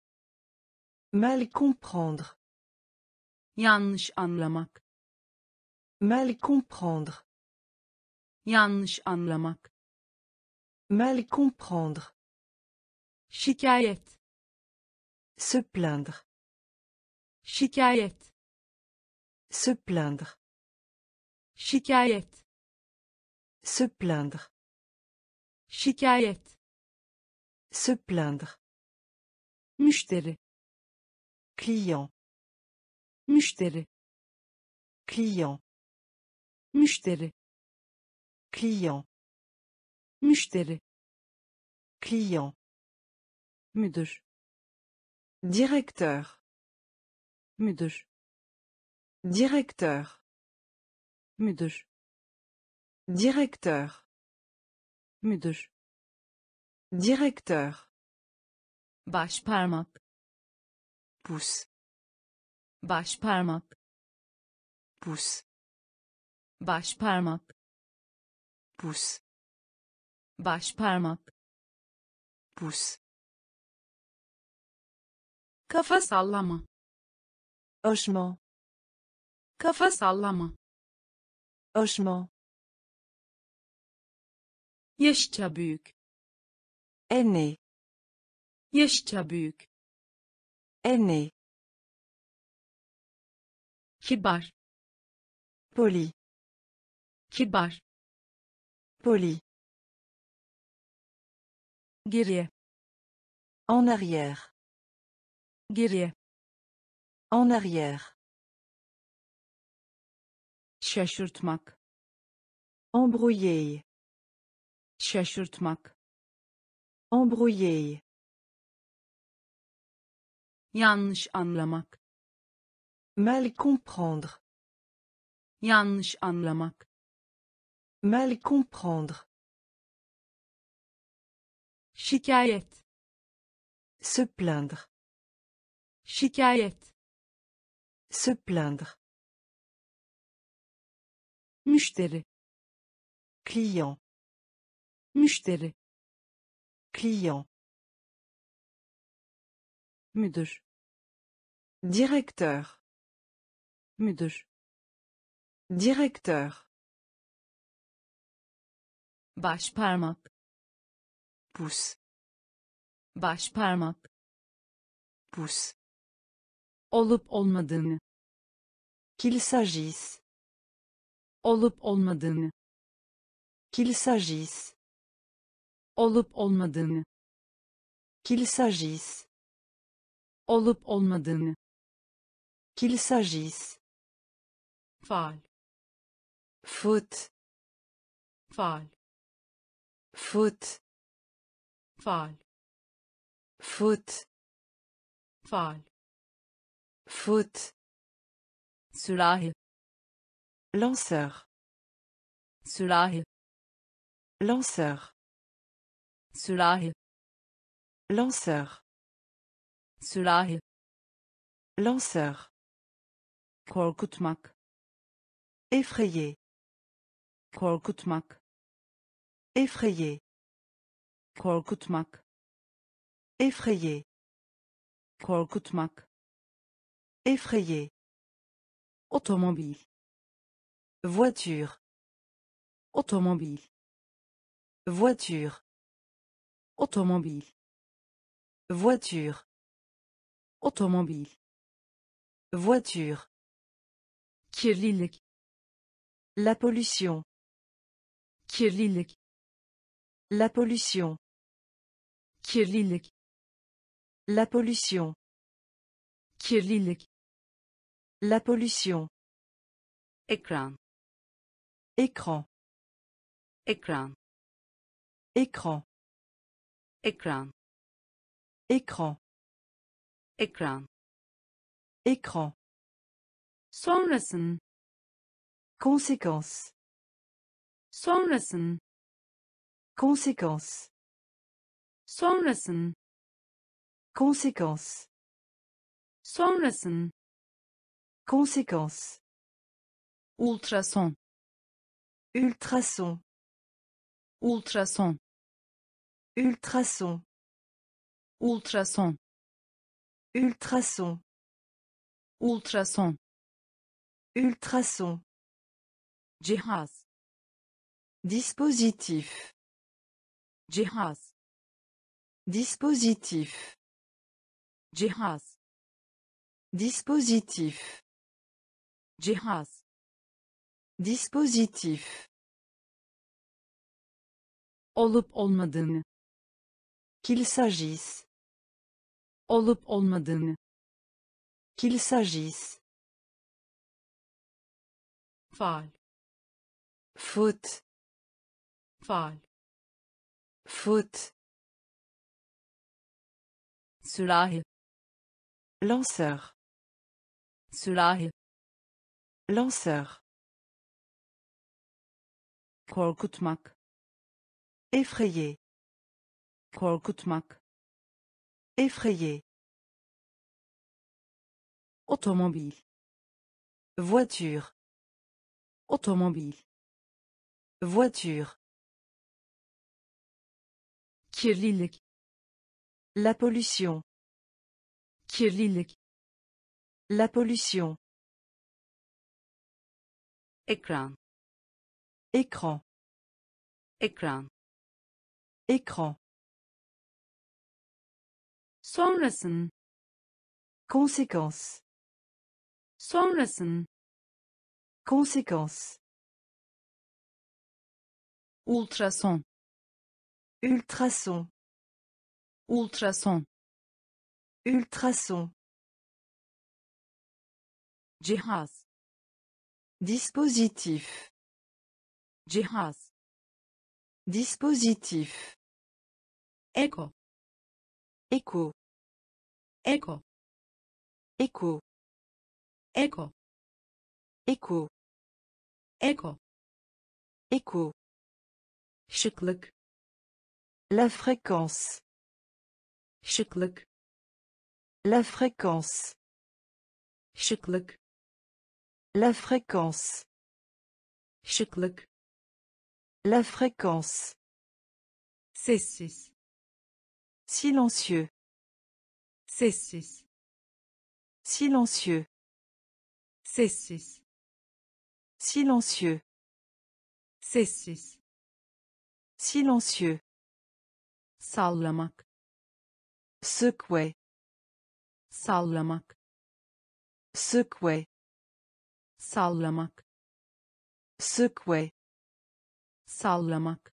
B: Mal comprendre.
A: yanlış anlamak
B: Mal comprendre.
A: yanlış anlamak
B: Mal comprendre.
A: şikayet
B: Se plaindre.
A: şikayet
B: Se plaindre.
A: şikayet
B: Se plaindre.
A: Şikayet
B: Se plaindre.
A: müşteri
B: Client.
A: müşteri
B: Client.
A: müşteri
B: Client.
A: müşteri
B: Client.
A: müdür
B: Directeur.
A: müdür
B: Directeur.
A: müdür
B: Directeur.
A: müdür. Direktör. Başparmak.
B: Pus
A: başparmak. Pus
B: başparmak.
A: Pus başparmak.
B: Pus
A: kafa sallama.
B: Öşmo.
A: Kafa sallama.
B: Öşmo.
A: Yaşça büyük
B: Aîné.
A: yaşça büyük
B: Aîné.
A: kibar
B: Poli.
A: kibar
B: Poli.
A: geriye
B: En arrière.
A: geriye
B: En arrière.
A: şaşırtmak
B: Embrouiller.
A: Şaşırtmak
B: Embrouiller.
A: yanlış anlamak
B: Mal comprendre.
A: yanlış anlamak
B: Mal comprendre.
A: şikayet
B: Se plaindre.
A: şikayet
B: Se plaindre.
A: müşteri
B: Client.
A: Müşteri
B: Client.
A: müdür
B: Directeur.
A: müdür
B: Directeur.
A: baş parmak
B: Pouce.
A: baş parmak
B: Pouce.
A: olup olmadığını
B: Qu'il s'agisse.
A: olup olmadığını
B: Qu'il s'agisse.
A: Olup olmadığını
B: Qu'il s'agisse.
A: olup olmadığını
B: Qu'il s'agisse.
A: faal
B: Faute.
A: faal
B: Faute.
A: faal
B: Faute.
A: faal
B: Faute.
A: sürahi
B: Lanceur.
A: sürahi
B: Lanceur. Lanceur.
A: sürahi
B: Lanceur.
A: korkutmak
B: Effrayer.
A: korkutmak
B: Effrayer.
A: korkutmak
B: Effrayer.
A: korkutmak
B: Effrayer.
A: otomobil
B: Voiture.
A: otomobil
B: Voiture.
A: Otomobil
B: voiture.
A: Otomobil
B: voiture.
A: Kirlilik.
B: La pollution.
A: Kirlilik.
B: La pollution.
A: Kirlilik.
B: La pollution.
A: Kirlilik.
B: La pollution.
A: Ekran
B: écran.
A: Ekran
B: écran
A: ekran
B: écran.
A: Ekran
B: écran.
A: Sonrasın.
B: Conséquence.
A: Sonrasın.
B: Conséquence.
A: Sonrasın.
B: Conséquence.
A: Sonrasın.
B: Conséquence.
A: Ultrason.
B: Ultrason.
A: Ultrason
B: ultrason.
A: Ultrason.
B: Ultrason.
A: Ultrason.
B: Ultrason.
A: Cihaz
B: dispositif.
A: Cihaz
B: dispositif.
A: Cihaz
B: dispositif.
A: Cihaz
B: dispositif.
A: Olup olmadığını
B: qu'il s'agisse.
A: Olup olmadığını
B: qu'il s'agisse.
A: Faal.
B: Faute.
A: Faal.
B: Faute.
A: Sürahi
B: lanceur.
A: Sürahi
B: lanceur.
A: Korkutmak.
B: Effrayer
A: korkutmak
B: effrayer
A: otomobil
B: voiture.
A: Otomobil
B: voiture.
A: Kirlilik.
B: La pollution.
A: Kirlilik.
B: La pollution.
A: Ekran.
B: Écran.
A: Ekran.
B: Écran
A: sonrasın.
B: Conséquence
A: sonrasın.
B: Conséquence
A: ultrason.
B: Ultrason.
A: Ultrason.
B: Ultrason.
A: Cihaz.
B: Dispositif.
A: Cihaz.
B: Dispositif.
A: Eko.
B: Écho
A: eko
B: écho
A: eko
B: écho
A: eko
B: écho
A: şıklık
B: la fréquence.
A: Şıklık
B: la fréquence.
A: Şıklık
B: la fréquence.
A: Şıklık
B: la fréquence.
A: Sessiz
B: silencieux
A: sessiz
B: silencieux.
A: Sessiz
B: silencieux.
A: Sessiz
B: silencieux.
A: Sallamak.
B: Secouer.
A: Sallamak.
B: Secouer.
A: Sallamak.
B: Secouer.
A: Sallamak.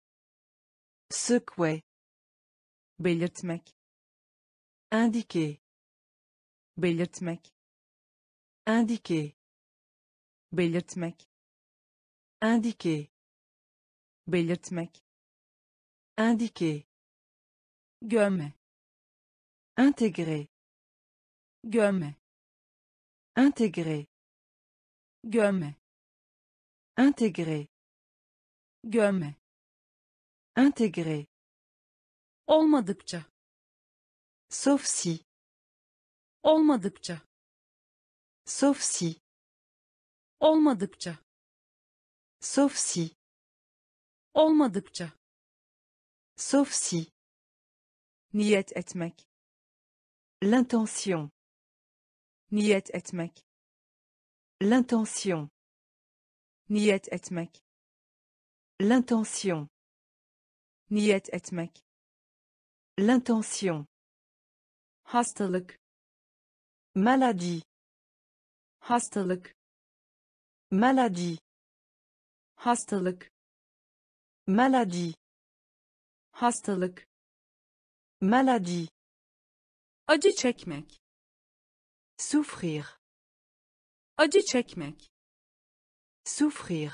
B: Secouer.
A: Belirtmek
B: indiquer
A: belirtmek.
B: İndiquer
A: belirtmek.
B: İndiquer
A: belirtmek.
B: İndiquer
A: gömme.
B: İntégrer
A: gömme.
B: İntégrer
A: gömme.
B: İntégrer
A: gömme.
B: İntégrer
A: olmadıkça
B: sauf si.
A: Olmadıkça.
B: Sauf si.
A: Olmadıkça.
B: Sauf si.
A: Olmadıkça.
B: Sauf si.
A: Niyet etmek.
B: L'intention.
A: Niyet etmek.
B: L'intention.
A: Niyet etmek.
B: L'intention.
A: Niyet etmek.
B: L'intention.
A: Hastalık
B: Maladie.
A: hastalık
B: Maladie.
A: hastalık
B: Maladie.
A: hastalık
B: Maladie.
A: acı çekmek
B: Souffrir.
A: acı çekmek
B: Souffrir.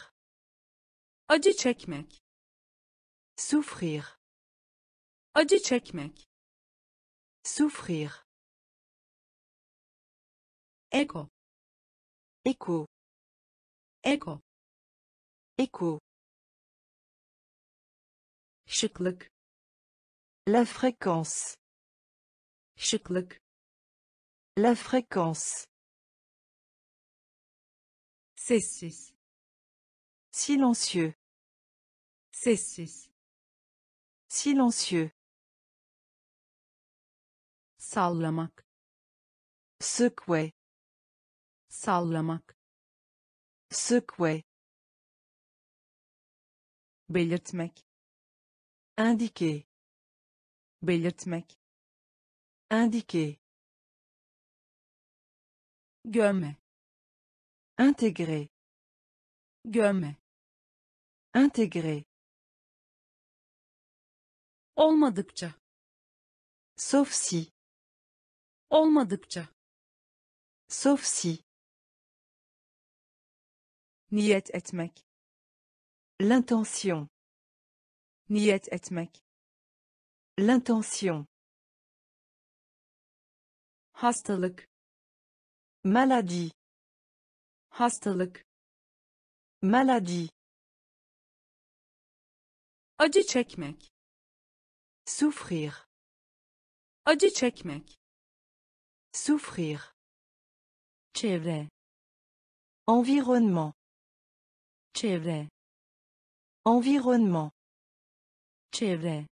A: acı çekmek
B: Souffrir.
A: acı çekmek
B: Souffrir.
A: eko
B: Écho.
A: eko
B: Écho.
A: şıklık
B: La fréquence.
A: şıklık
B: La fréquence.
A: sessiz
B: Silencieux.
A: sessiz
B: Silencieux.
A: Sallamak
B: Secouer.
A: sallamak
B: Secouer.
A: belirtmek
B: Indiquer.
A: belirtmek
B: Indiquer.
A: gömme
B: Intégrer.
A: gömme
B: Intégrer.
A: olmadıkça
B: Sauf si.
A: Olmadıkça
B: Sauf si.
A: niyet etmek
B: L'intention.
A: niyet etmek
B: L'intention.
A: hastalık
B: Maladie.
A: hastalık
B: Maladie.
A: acı çekmek
B: Souffrir.
A: acı çekmek
B: Souffrir.
A: çevre
B: Environnement.
A: çevre
B: Environnement.
A: çevre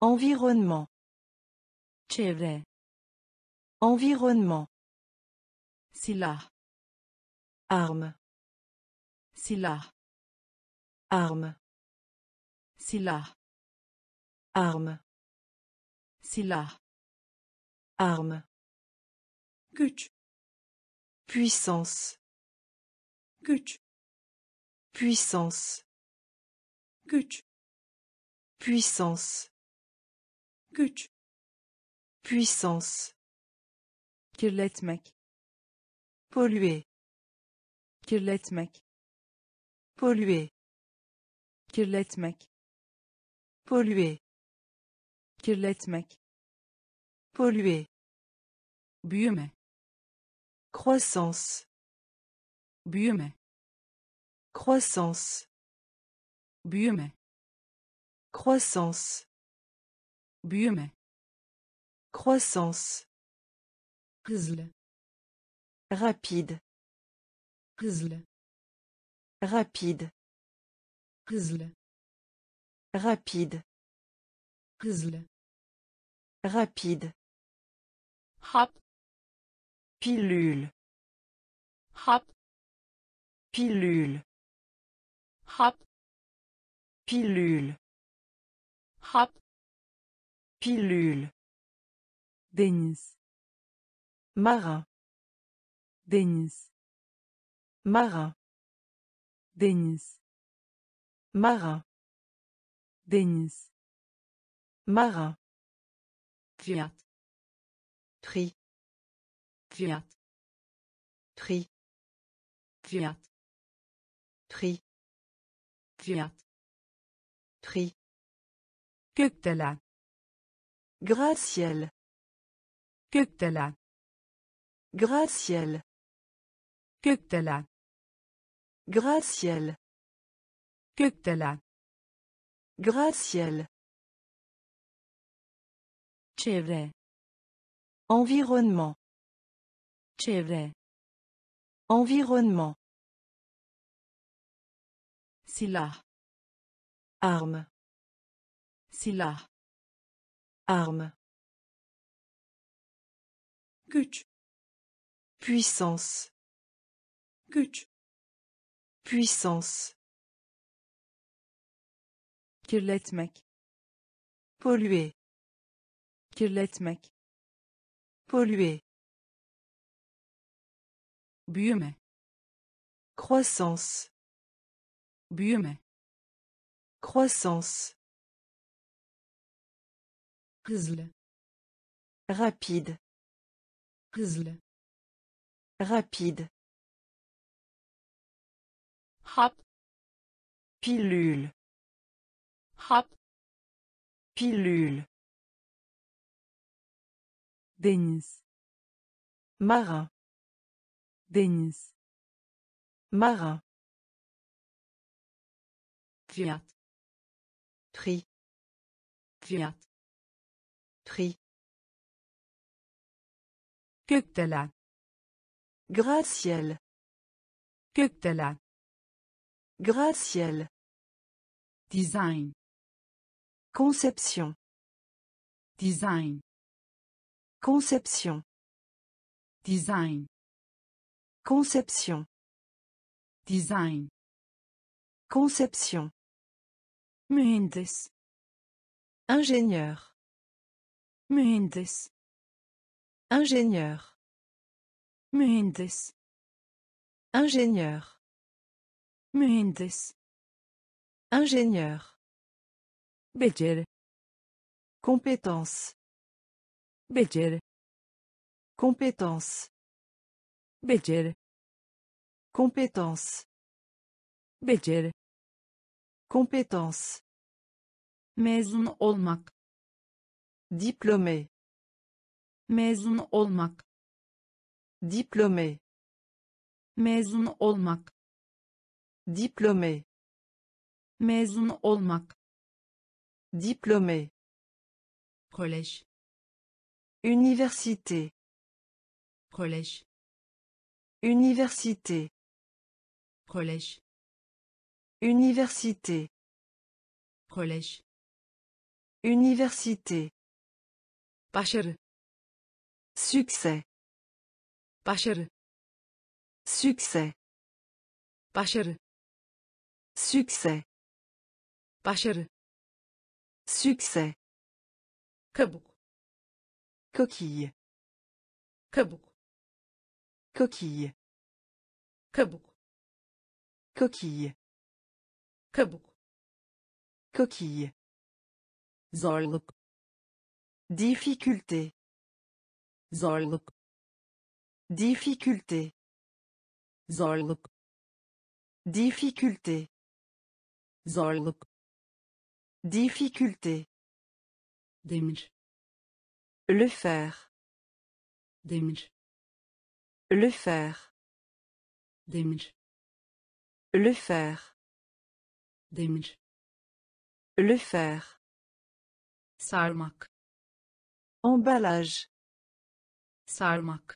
B: Environnement.
A: çevre
B: Environnement.
A: silah
B: Arme.
A: silah
B: Arme.
A: silah
B: Arme.
A: silah
B: Arme.
A: Güç
B: Puissance.
A: güç
B: Puissance.
A: güç
B: Puissance.
A: güç
B: Puissance.
A: kirletmek
B: Polluer.
A: kirletmek
B: Polluer.
A: kirletmek
B: Polluer.
A: kirletmek
B: Polluer.
A: büyüme
B: Croissance.
A: büyüme
B: Croissance.
A: büyüme
B: Croissance.
A: büyüme
B: Croissance.
A: hızlı
B: Rapide.
A: hızlı
B: Rapide.
A: hızlı
B: Rapide.
A: hızlı
B: Rapide.
A: hap
B: Pilule.
A: Hap
B: Pilule.
A: hap
B: Pilule.
A: hap
B: Pilule.
A: deniz
B: Marin.
A: deniz
B: Marin.
A: deniz
B: Marin.
A: deniz
B: Marin.
A: fiyat
B: Prix.
A: fiyat
B: Prix.
A: Fiyat
B: Prix.
A: fiyat
B: Prix.
A: gökdelen
B: Gratte-ciel.
A: gökdelen
B: Gratte-ciel.
A: gökdelen
B: Gratte-ciel.
A: gökdelen
B: Gratte-ciel.
A: çevre
B: Environnement.
A: çevre
B: Environnement.
A: silah
B: Arme.
A: silah
B: Arme.
A: güç
B: Puissance.
A: güç
B: Puissance.
A: kirletmek
B: Polluer.
A: kirletmek
B: polluer
A: büyüme.
B: Croissance.
A: Büyüme.
B: Croissance.
A: Hızlı.
B: Rapide.
A: Hızlı.
B: Rapide.
A: Hap.
B: Pilule.
A: Hap.
B: Pilule.
A: Deniz.
B: Marin
A: deniz
B: marin
A: fiyat
B: prix
A: fiyat
B: prix
A: gökdelen
B: gratte-ciel
A: gökdelen design.
B: Conception.
A: Design.
B: Conception.
A: Design
B: conception.
A: Design.
B: Conception.
A: Mühendis.
B: Ingénieur.
A: Mühendis.
B: Ingénieur.
A: Mühendis.
B: Ingénieur.
A: Mühendis.
B: Ingénieur.
A: Beceri
B: compétence.
A: Beceri
B: compétence
A: beceri
B: compétence
A: beceri
B: compétence
A: mezun olmak.
B: Diplômé.
A: Mezun olmak.
B: Diplômé.
A: Mezun olmak.
B: Diplômé.
A: Mezun olmak.
B: Diplômé.
A: Kolej.
B: Université.
A: Kolej
B: université.
A: Kolej
B: université.
A: Kolej
B: université.
A: Başarı
B: succès.
A: Başarı
B: succès.
A: Başarı
B: succès.
A: Başarı
B: succès.
A: Kabuk
B: coquille.
A: Kabuk
B: coquille
A: kabuk.
B: Coquille.
A: Kabuk.
B: Coquille.
A: Zorluk.
B: Difficulté.
A: Zorluk.
B: Difficulté.
A: Zorluk.
B: Difficulté.
A: Zorluk.
B: Difficulté.
A: Demir
B: le fer
A: demir
B: le fer
A: demir
B: le fer.
A: Demir
B: le fer.
A: Sarmak.
B: Emballage.
A: Sarmak.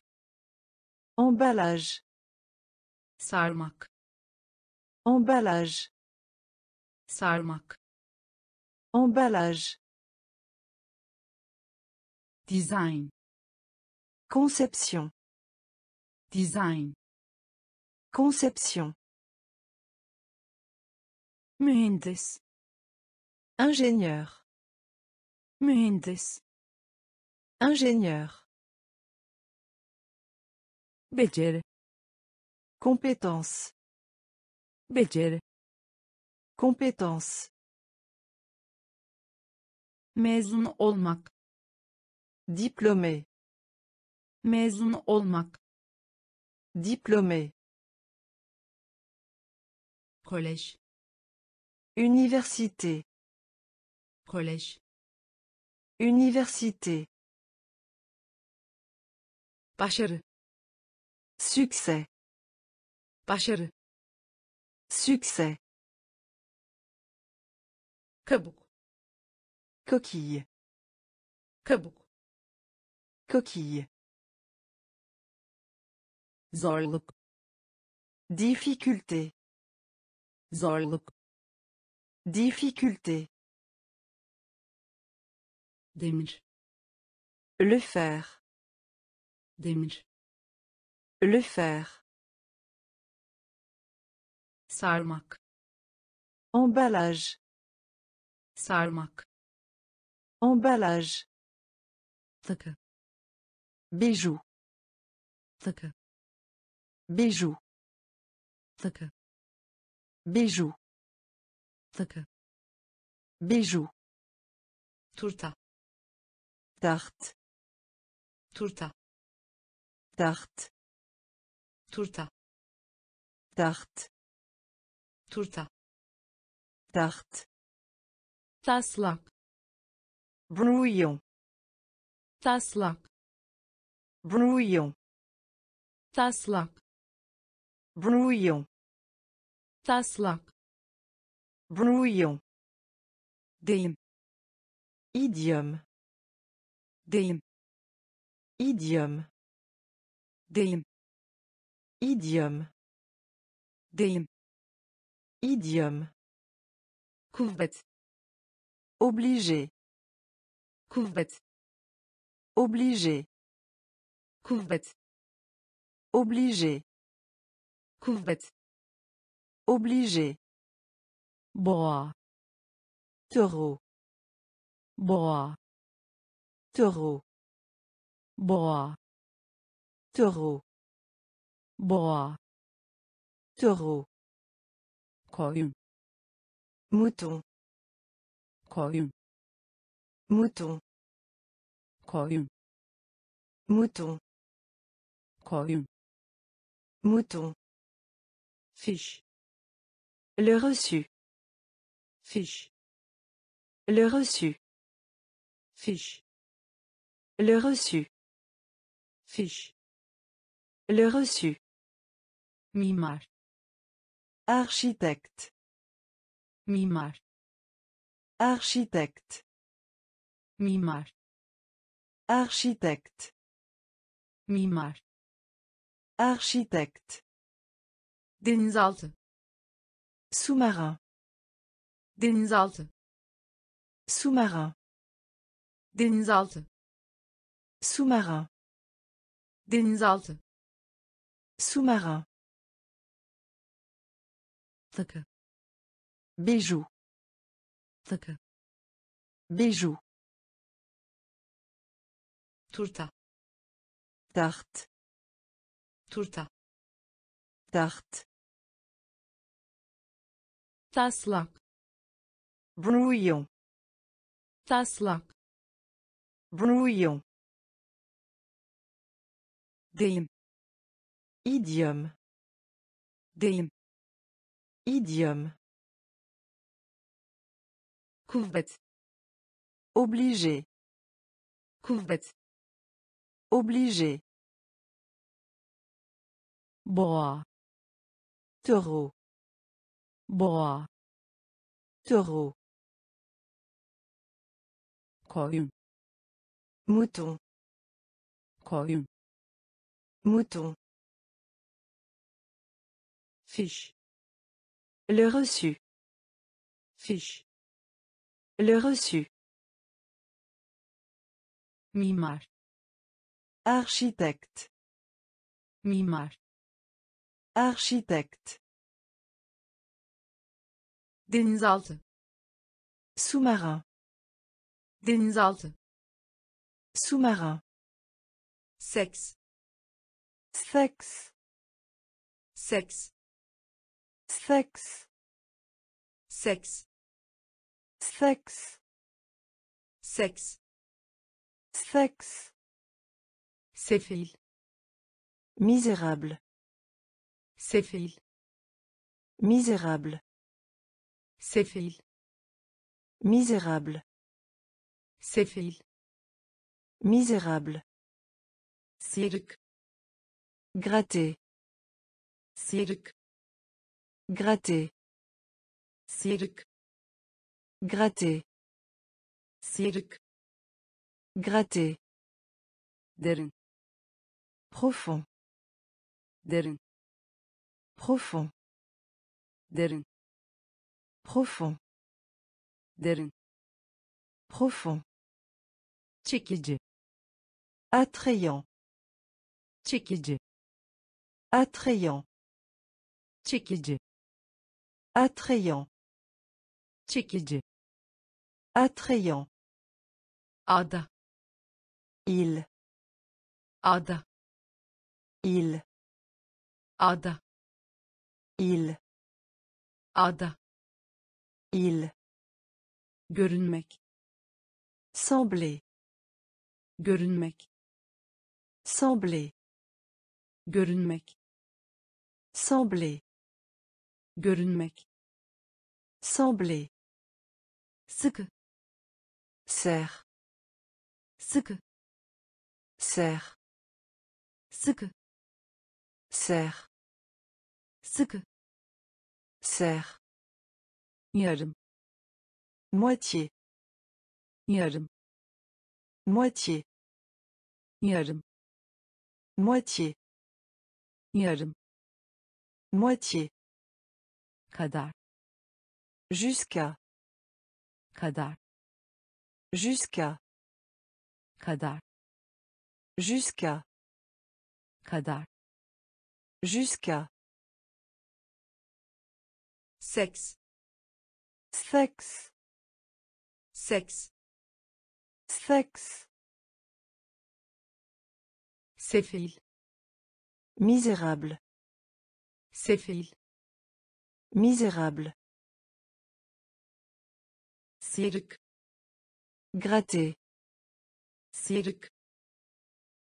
B: Emballage.
A: Sarmak.
B: Emballage.
A: Sarmak.
B: Emballage.
A: Design.
B: Conception.
A: Design
B: conception.
A: Mühendis
B: ingénieur.
A: Mühendis
B: ingénieur.
A: Beceri
B: compétence.
A: Beceri
B: compétence.
A: Mezun olmak.
B: Diplômé.
A: Mezun olmak.
B: Diplômé
A: kolej
B: université.
A: Kolej
B: université.
A: Başarı
B: succès.
A: Başarı
B: succès.
A: Kabuk
B: coquille.
A: Kabuk
B: coquille.
A: Zorluk.
B: Difficulté
A: zorluk.
B: Difficulté.
A: Demir
B: le fer.
A: Demir
B: le fer.
A: Sarmak.
B: Emballage.
A: Sarmak.
B: Emballage.
A: Takı
B: Bijou.
A: takı
B: Bijou. Bijou.
A: takı
B: Bijou.
A: turta
B: Tarte.
A: turta
B: Tarte.
A: turta
B: Tarte.
A: turta
B: Tarte.
A: taslak
B: Brouillon.
A: taslak
B: Brouillon.
A: taslak
B: Brouillon.
A: Taslak
B: Brouillon.
A: deyim
B: Idiome.
A: deyim
B: Idiome.
A: deyim
B: Idiome.
A: deyim
B: Idiome.
A: kuvvet
B: Obligé.
A: kuvvet
B: Obligé.
A: kuvvet
B: Obligé.
A: kuvvet
B: Obligé.
A: boğa
B: Taureau.
A: boğa
B: Taureau.
A: boğa
B: Taureau.
A: boğa
B: Taureau.
A: koyun
B: Mouton.
A: koyun
B: Mouton.
A: koyun
B: Mouton.
A: koyun
B: Mouton.
A: fiş
B: Le reçu.
A: fiş
B: Le reçu.
A: fiş
B: Le reçu.
A: fiş
B: Le reçu.
A: mimar
B: Architecte.
A: mimar
B: Architecte.
A: mimar
B: Architecte.
A: mimar
B: Architecte.
A: denizaltı
B: Sous-marin.
A: denizaltı
B: Sous-marin.
A: denizaltı
B: Sous-marin.
A: denizaltı
B: Sous-marin.
A: takı
B: Bijou.
A: takı
B: Bijou.
A: turta
B: Tarte.
A: turta
B: Tarte.
A: Taslak
B: Brouillon.
A: taslak
B: Brouillon.
A: deyim
B: Idiome.
A: deyim
B: Idiome.
A: kuvvet
B: Obligé.
A: kuvvet
B: Obligé.
A: boğa
B: Taureau.
A: Boğa
B: Taureau.
A: koyun
B: Mouton.
A: koyun
B: Mouton.
A: fiş
B: Le reçu.
A: fiş
B: Le reçu.
A: mimar
B: Architecte.
A: mimar
B: Architecte.
A: Denizaltı
B: Sous-marin.
A: denizaltı
B: Sous-marin.
A: seks
B: Sexe.
A: seks
B: Sexe.
A: seks
B: Sexe.
A: seks
B: Sexe.
A: sefil
B: Misérable.
A: sefil
B: Misérable.
A: Sefil
B: Misérable.
A: sefil
B: Misérable.
A: sıyrık
B: Gratter.
A: sıyrık
B: Gratter.
A: sıyrık
B: Gratter.
A: sıyrık
B: Gratter.
A: derin
B: Profond.
A: derin
B: Profond.
A: derin
B: Profond.
A: derin
B: Profond.
A: çekici
B: Attrayant.
A: çekici
B: Attrayant.
A: çekici
B: Attrayant.
A: çekici
B: Attrayant.
A: ada
B: Il.
A: ada
B: Il.
A: ada
B: Il.
A: ada
B: Il.
A: görünmek
B: Sembler.
A: görünmek
B: Sembler.
A: görünmek
B: Sembler.
A: görünmek
B: Sembler.
A: sıkı
B: Serre.
A: sıkı
B: Serre.
A: sıkı
B: Serre.
A: sıkı
B: Serre.
A: Yarım
B: Moitié.
A: yarım
B: Moitié.
A: yarım
B: Moitié.
A: yarım
B: Moitié.
A: kadar
B: Jusqu'à.
A: kadar
B: Jusqu'à.
A: kadar
B: Jusqu'à.
A: kadar
B: Jusqu'à.
A: seks
B: Sexe.
A: seks
B: Sexe.
A: sefil
B: Misérable.
A: sefil
B: Misérable.
A: sıyrık
B: Gratter.
A: sıyrık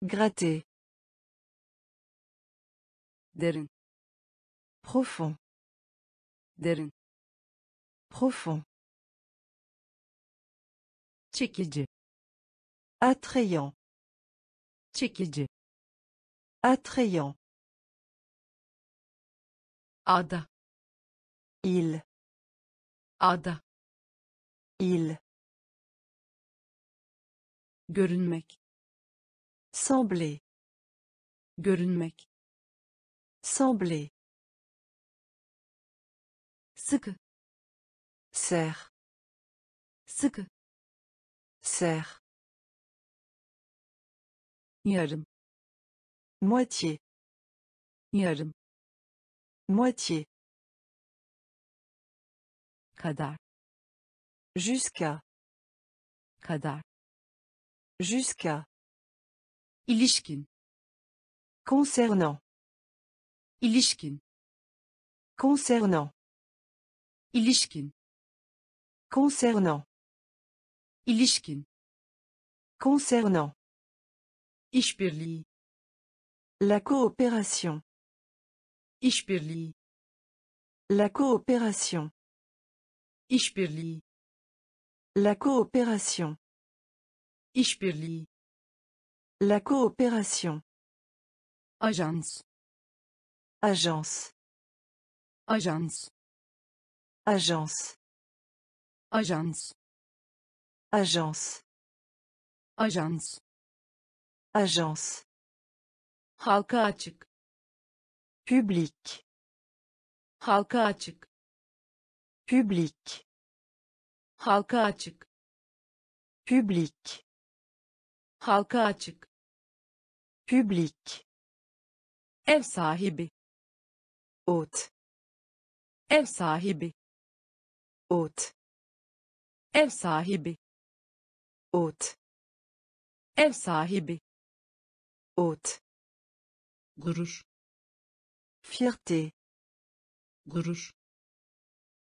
B: Gratter.
A: derin
B: Profond.
A: derin
B: Profond.
A: çekici
B: Attrayant.
A: çekici
B: Attrayant.
A: ada
B: Il.
A: ada
B: Il.
A: görünmek
B: Sembler.
A: görünmek
B: Sembler.
A: sıkı
B: Serre.
A: sıkı
B: Serre.
A: yarım
B: Moitié.
A: yarım
B: Moitié.
A: kadar
B: Jusqu'à.
A: kadar
B: Jusqu'à.
A: ilişkin
B: Concernant.
A: ilişkin
B: Concernant.
A: ilişkin
B: Concernant.
A: ilişkin
B: Concernant.
A: işbirliği
B: La coopération.
A: işbirliği
B: La coopération.
A: işbirliği
B: La coopération.
A: işbirliği
B: La coopération.
A: ajans
B: Agence.
A: ajans
B: Agence.
A: Ajans
B: Agence.
A: ajans
B: Agence.
A: halka açık
B: Public.
A: halka açık
B: Public.
A: halka açık
B: Public.
A: halka açık
B: Public.
A: ev sahibi
B: Hôte.
A: ev sahibi
B: Hôte.
A: Ev sahibi
B: Hôte.
A: ev sahibi
B: Hôte.
A: gurur
B: Fierté.
A: gurur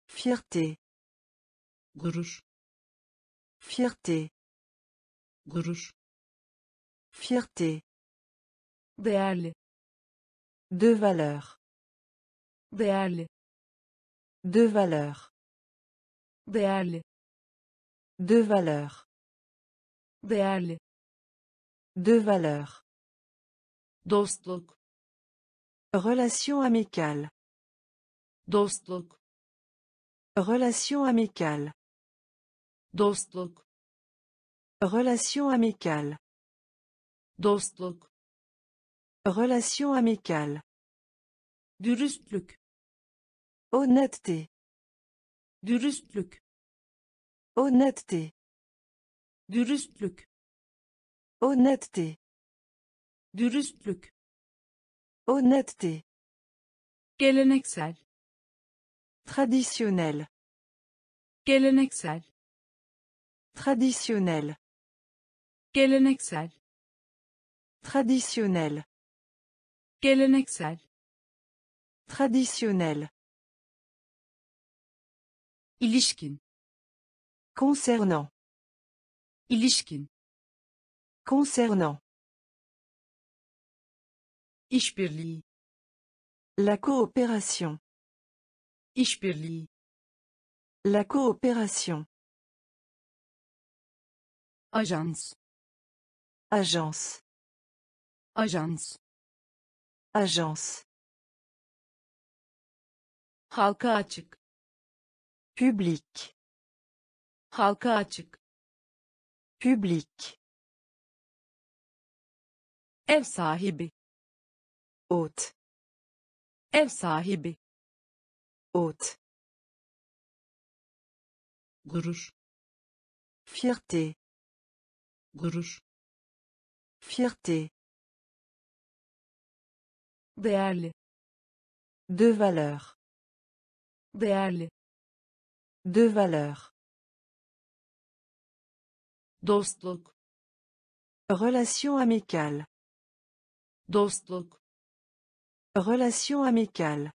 B: Fierté.
A: gurur
B: Fierté.
A: gurur
B: Fierté.
A: değerli
B: De valeur.
A: değerli
B: De valeur.
A: değerli
B: De valeur.
A: değerli
B: De valeur.
A: dostluk
B: Relation amicale.
A: dostluk
B: Relation amicale.
A: dostluk
B: Relation amicale.
A: dostluk
B: Relation amicale.
A: dürüstlük
B: Honnêteté.
A: dürüstlük
B: Honnêteté.
A: dürüstlük
B: Honnêteté.
A: dürüstlük
B: Honnêteté.
A: geleneksel
B: Traditionnel.
A: geleneksel
B: Traditionnel.
A: geleneksel
B: Traditionnel.
A: geleneksel
B: Traditionnel.
A: ilişkin
B: Concernant.
A: ilişkin
B: Concernant.
A: işbirliği
B: La coopération.
A: işbirliği
B: La coopération.
A: ajans
B: Agence.
A: ajans
B: Agence.
A: halka açık
B: Public.
A: Halka açık
B: Public.
A: ev sahibi
B: Hôte.
A: ev sahibi
B: Hôte.
A: gurur
B: Fierté.
A: gurur
B: Fierté.
A: değerli
B: De valeur.
A: değerli
B: De valeur.
A: Dostluk
B: Relation amicale.
A: dostluk
B: Relation amicale.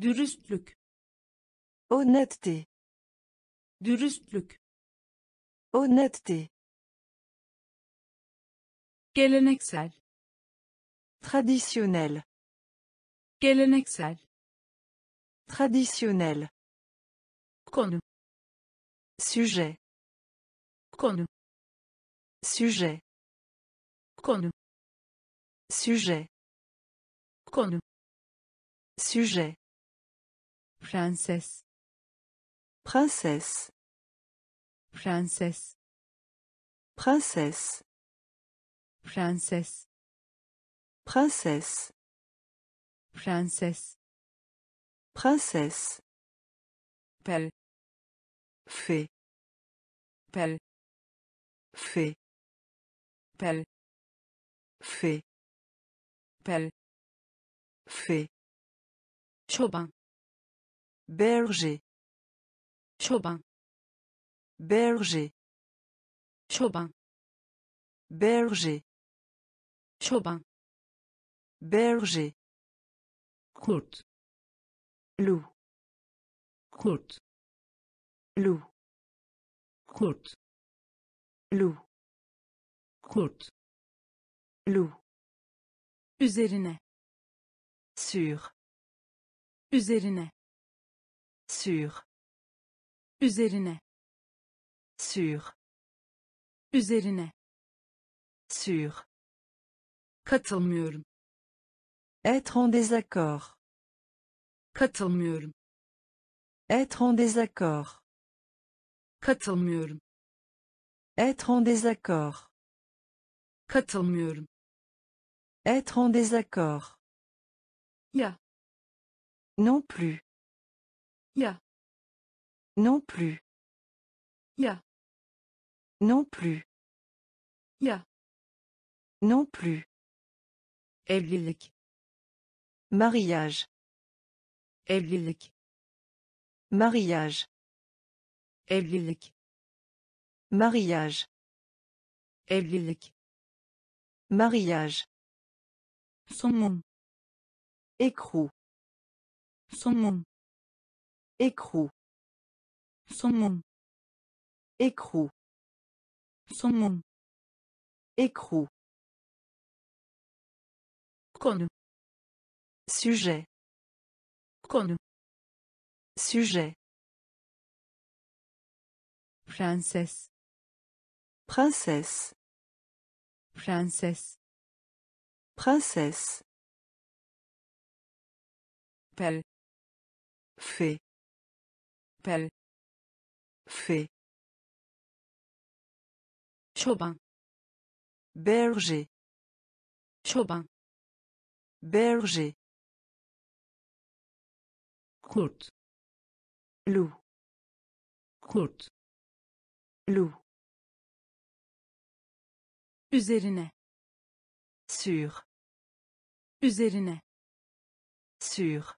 A: dürüstlük
B: Honnêteté.
A: dürüstlük
B: Honnêteté.
A: geleneksel
B: Traditionnel.
A: geleneksel
B: Traditionnel.
A: konu
B: Sujet.
A: konu
B: Sujet.
A: konu
B: Sujet.
A: konu
B: Sujet.
A: prenses
B: Princesse.
A: prenses
B: Princesse.
A: prenses
B: Princesse.
A: prenses
B: Princesse.
A: pel
B: Fait.
A: pel
B: Fait.
A: pel
B: Fait.
A: pel
B: Fait.
A: çoban
B: Berger.
A: çoban
B: Berger.
A: çoban
B: Berger.
A: çoban
B: Berger.
A: kurt
B: Loup.
A: kurt
B: Loup.
A: kurt
B: Loup.
A: kurt
B: Loup.
A: üzerine
B: Sur.
A: üzerine
B: Sur.
A: üzerine
B: Sur.
A: üzerine
B: Sur.
A: katılmıyorum
B: Être en désaccord.
A: katılmıyorum
B: Être en désaccord.
A: Katılmıyorum
B: Être en désaccord.
A: katılmıyorum
B: Être en désaccord.
A: ya
B: Non plus.
A: ya
B: Non plus.
A: ya
B: Non plus.
A: ya
B: Non plus.
A: evlilik
B: Mariage.
A: evlilik
B: Mariage.
A: Evlilik
B: Mariage.
A: evlilik
B: Mariage.
A: somon
B: Écrou.
A: somon
B: Écrou.
A: somon
B: Écrou.
A: somon
B: Écrou.
A: konu
B: Sujet.
A: konu
B: Sujet.
A: Prenses
B: Princesse.
A: prenses
B: Princesse.
A: pel
B: Fait.
A: pel
B: Fait.
A: çoban
B: Berger.
A: çoban
B: Berger.
A: kurt
B: Loup.
A: kurt
B: Loup.
A: üzerine
B: Sur.
A: üzerine
B: Sur.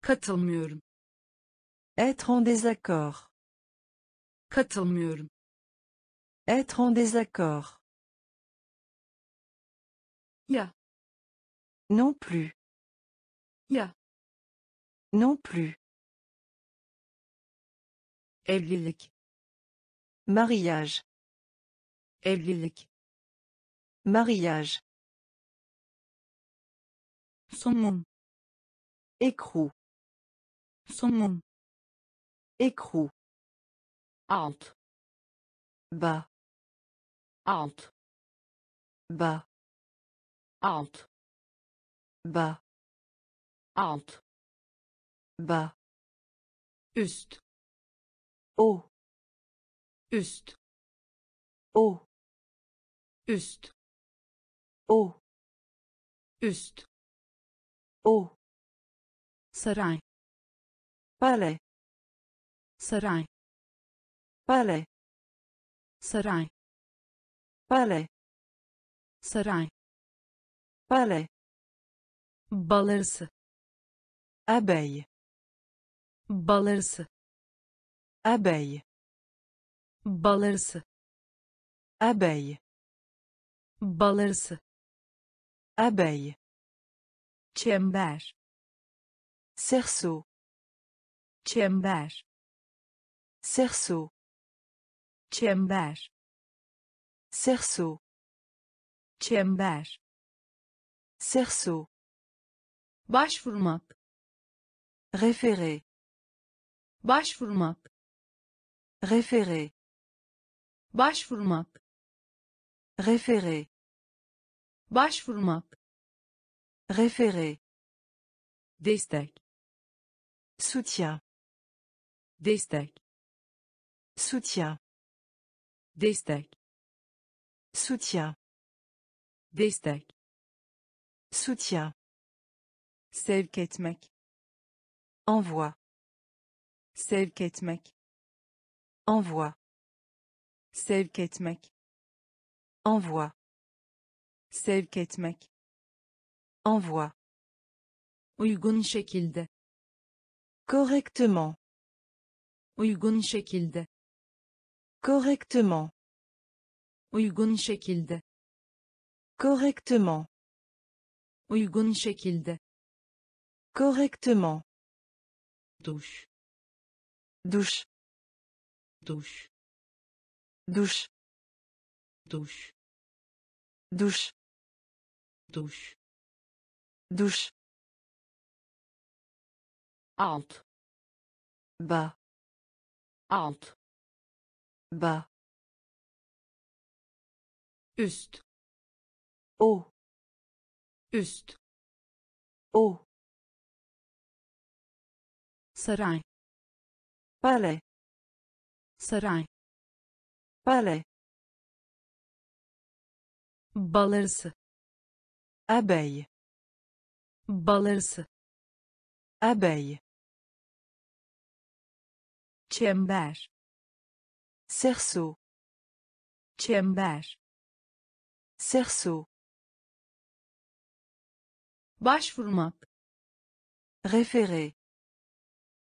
A: katılmıyorum
B: Être en désaccord.
A: katılmıyorum
B: Être en désaccord.
A: Ya.
B: Non plus.
A: Ya.
B: Non plus.
A: Evlilik.
B: Mariage.
A: Evlilik.
B: Mariage.
A: Somun.
B: Écrou.
A: Somun.
B: Écrou.
A: Alt.
B: Bas.
A: Alt.
B: Bas.
A: Alt.
B: Bas.
A: Alt.
B: Bas.
A: Üst.
B: Haut.
A: Üst.
B: Haut.
A: Üst.
B: Haut.
A: Üst.
B: Haut.
A: Saray.
B: Palais.
A: Saray.
B: Palais.
A: Saray.
B: Palais.
A: Saray.
B: Palais.
A: Bal arısı.
B: Abeille.
A: Bal arısı.
B: Abeille.
A: Bal arısı.
B: Abeille.
A: Bal arısı.
B: Abeille.
A: Çember.
B: Cerceau.
A: Çember.
B: Cerceau.
A: Çember.
B: Cerceau.
A: Çember.
B: Cerceau.
A: Başvurmak.
B: Référé.
A: Başvurmak.
B: Référé.
A: Başvurmak.
B: Référé.
A: Başvurmak.
B: Référé.
A: Destek.
B: Soutien.
A: Destek.
B: Soutien.
A: Destek.
B: Soutien.
A: Destek.
B: Soutien.
A: Sevk etmek.
B: Envoi.
A: Sevk etmek.
B: Envoi.
A: Sevk etmek.
B: Envoi.
A: Sevk etmek.
B: Envoi.
A: Uygun şekilde.
B: Correctement.
A: Uygun şekilde.
B: Correctement.
A: Uygun şekilde.
B: Correctement.
A: Uygun şekilde.
B: Correctement.
A: Duş.
B: Douche.
A: Duş.
B: Douche.
A: Duş.
B: Douche.
A: Duş.
B: Douche.
A: Alt.
B: Bas.
A: Alt.
B: Bas.
A: Üst.
B: Haut.
A: Üst.
B: Haut.
A: Saray.
B: Palais.
A: Saray.
B: Palais.
A: Bal arısı.
B: Abeille.
A: Bal arısı.
B: Abeille.
A: Çember.
B: Cerceau.
A: Çember.
B: Cerceau.
A: Başvurmak.
B: Référé.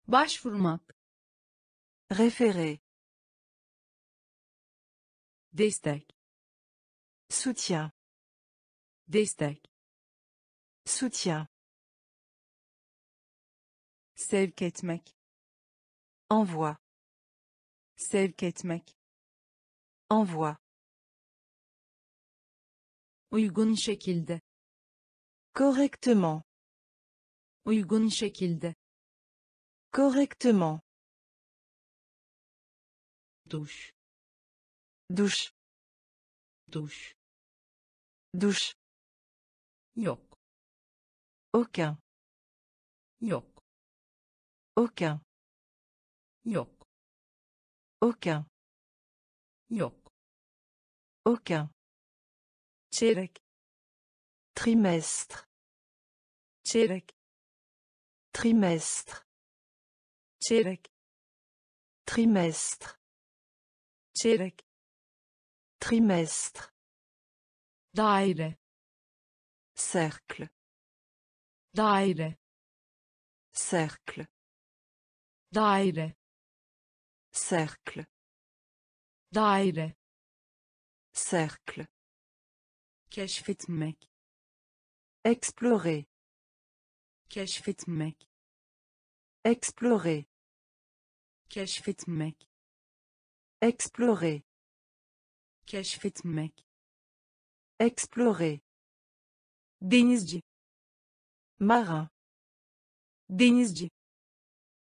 A: Başvurmak.
B: Référé.
A: Destek.
B: Soutien.
A: Destek.
B: Soutien.
A: Sevk etmek.
B: Envoi.
A: Sevk etmek.
B: Envoi.
A: Uygun şekilde.
B: Correctement.
A: Uygun şekilde.
B: Correctement.
A: Duş.
B: Douche.
A: Duş.
B: Douche.
A: Yok.
B: Aucun.
A: Yok.
B: Aucun.
A: Yok.
B: Aucun.
A: Yok.
B: Aucun.
A: Çeyrek.
B: Trimestre.
A: Çeyrek.
B: Trimestre.
A: Çeyrek.
B: Trimestre.
A: Çeyrek.
B: Trimestre.
A: Daire.
B: Cercle.
A: Daire.
B: Cercle.
A: Daire.
B: Cercle.
A: Daire.
B: cercle,
A: keşfetmek
B: explorer,
A: keşfetmek
B: explorer,
A: keşfetmek
B: explorer,
A: keşfetmek
B: explorer,
A: denizci
B: marin,
A: denizci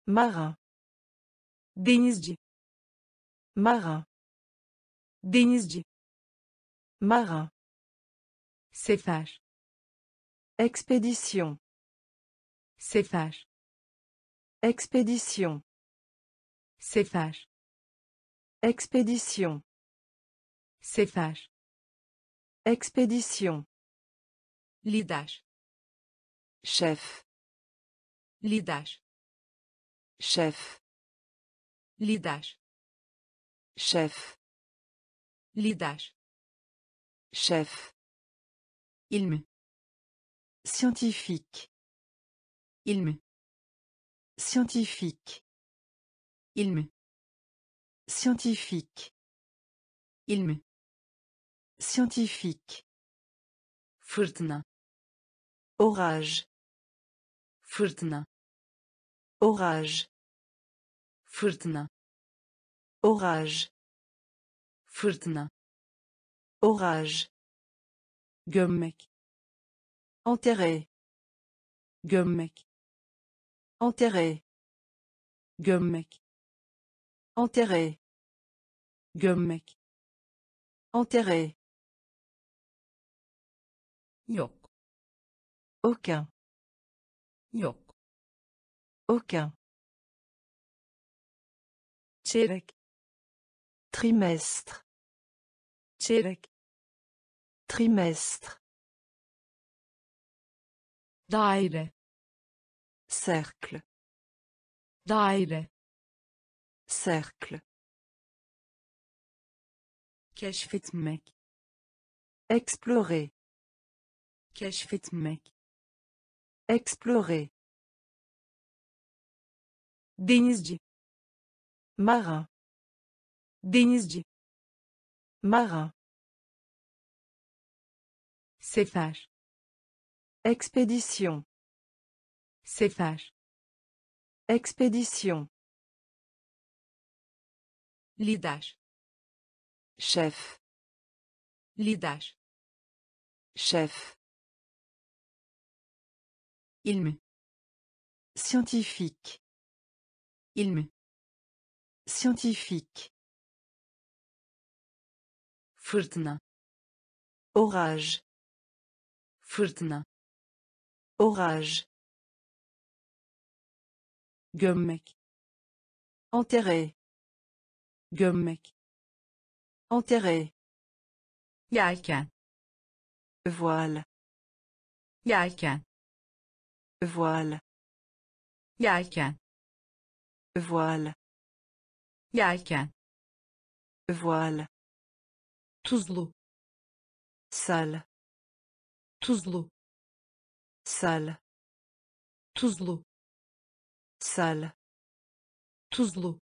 B: marin,
A: denizci
B: marin,
A: denizci
B: marin,
A: sefer
B: expédition,
A: sefer
B: expédition,
A: sefer
B: expédition,
A: sefer
B: expédition,
A: lider
B: chef,
A: lider
B: chef,
A: lider
B: chef,
A: lider
B: chef,
A: ilmi
B: scientifique,
A: ilmi
B: scientifique,
A: ilmi
B: scientifique,
A: ilmi
B: scientifique,
A: fırtına
B: orage,
A: fırtına
B: orage,
A: fırtına
B: orage,
A: fırtına
B: orage,
A: gömmek.
B: Enterrer,
A: gömmek.
B: Enterrer,
A: gömmek.
B: Enterrer,
A: gömmek.
B: Enterrer,
A: yok.
B: Aucun,
A: yok.
B: Aucun,
A: çeyrek.
B: Trimestre,
A: çeyrek.
B: Trimestre,
A: daire.
B: Cercle,
A: daire.
B: Cercle,
A: keşfetmek.
B: Explorer,
A: keşfetmek
B: explorer,
A: denizci
B: marin,
A: denizci
B: marin,
A: sefer
B: expédition,
A: sefer
B: expédition,
A: lider
B: chef,
A: lider
B: chef,
A: ilmi
B: scientifique,
A: ilmi
B: scientifique,
A: fırtına
B: orage,
A: fırtına
B: orage,
A: gömmek.
B: Enterrer,
A: gömmek.
B: Enterrer,
A: yelken.
B: Voile,
A: yelken
B: voile,
A: yelken
B: voile,
A: yelken
B: voile,
A: tuzlu.
B: Salle,
A: tuzlu.
B: Salle,
A: tuzlu.
B: Salle,
A: tuzlu.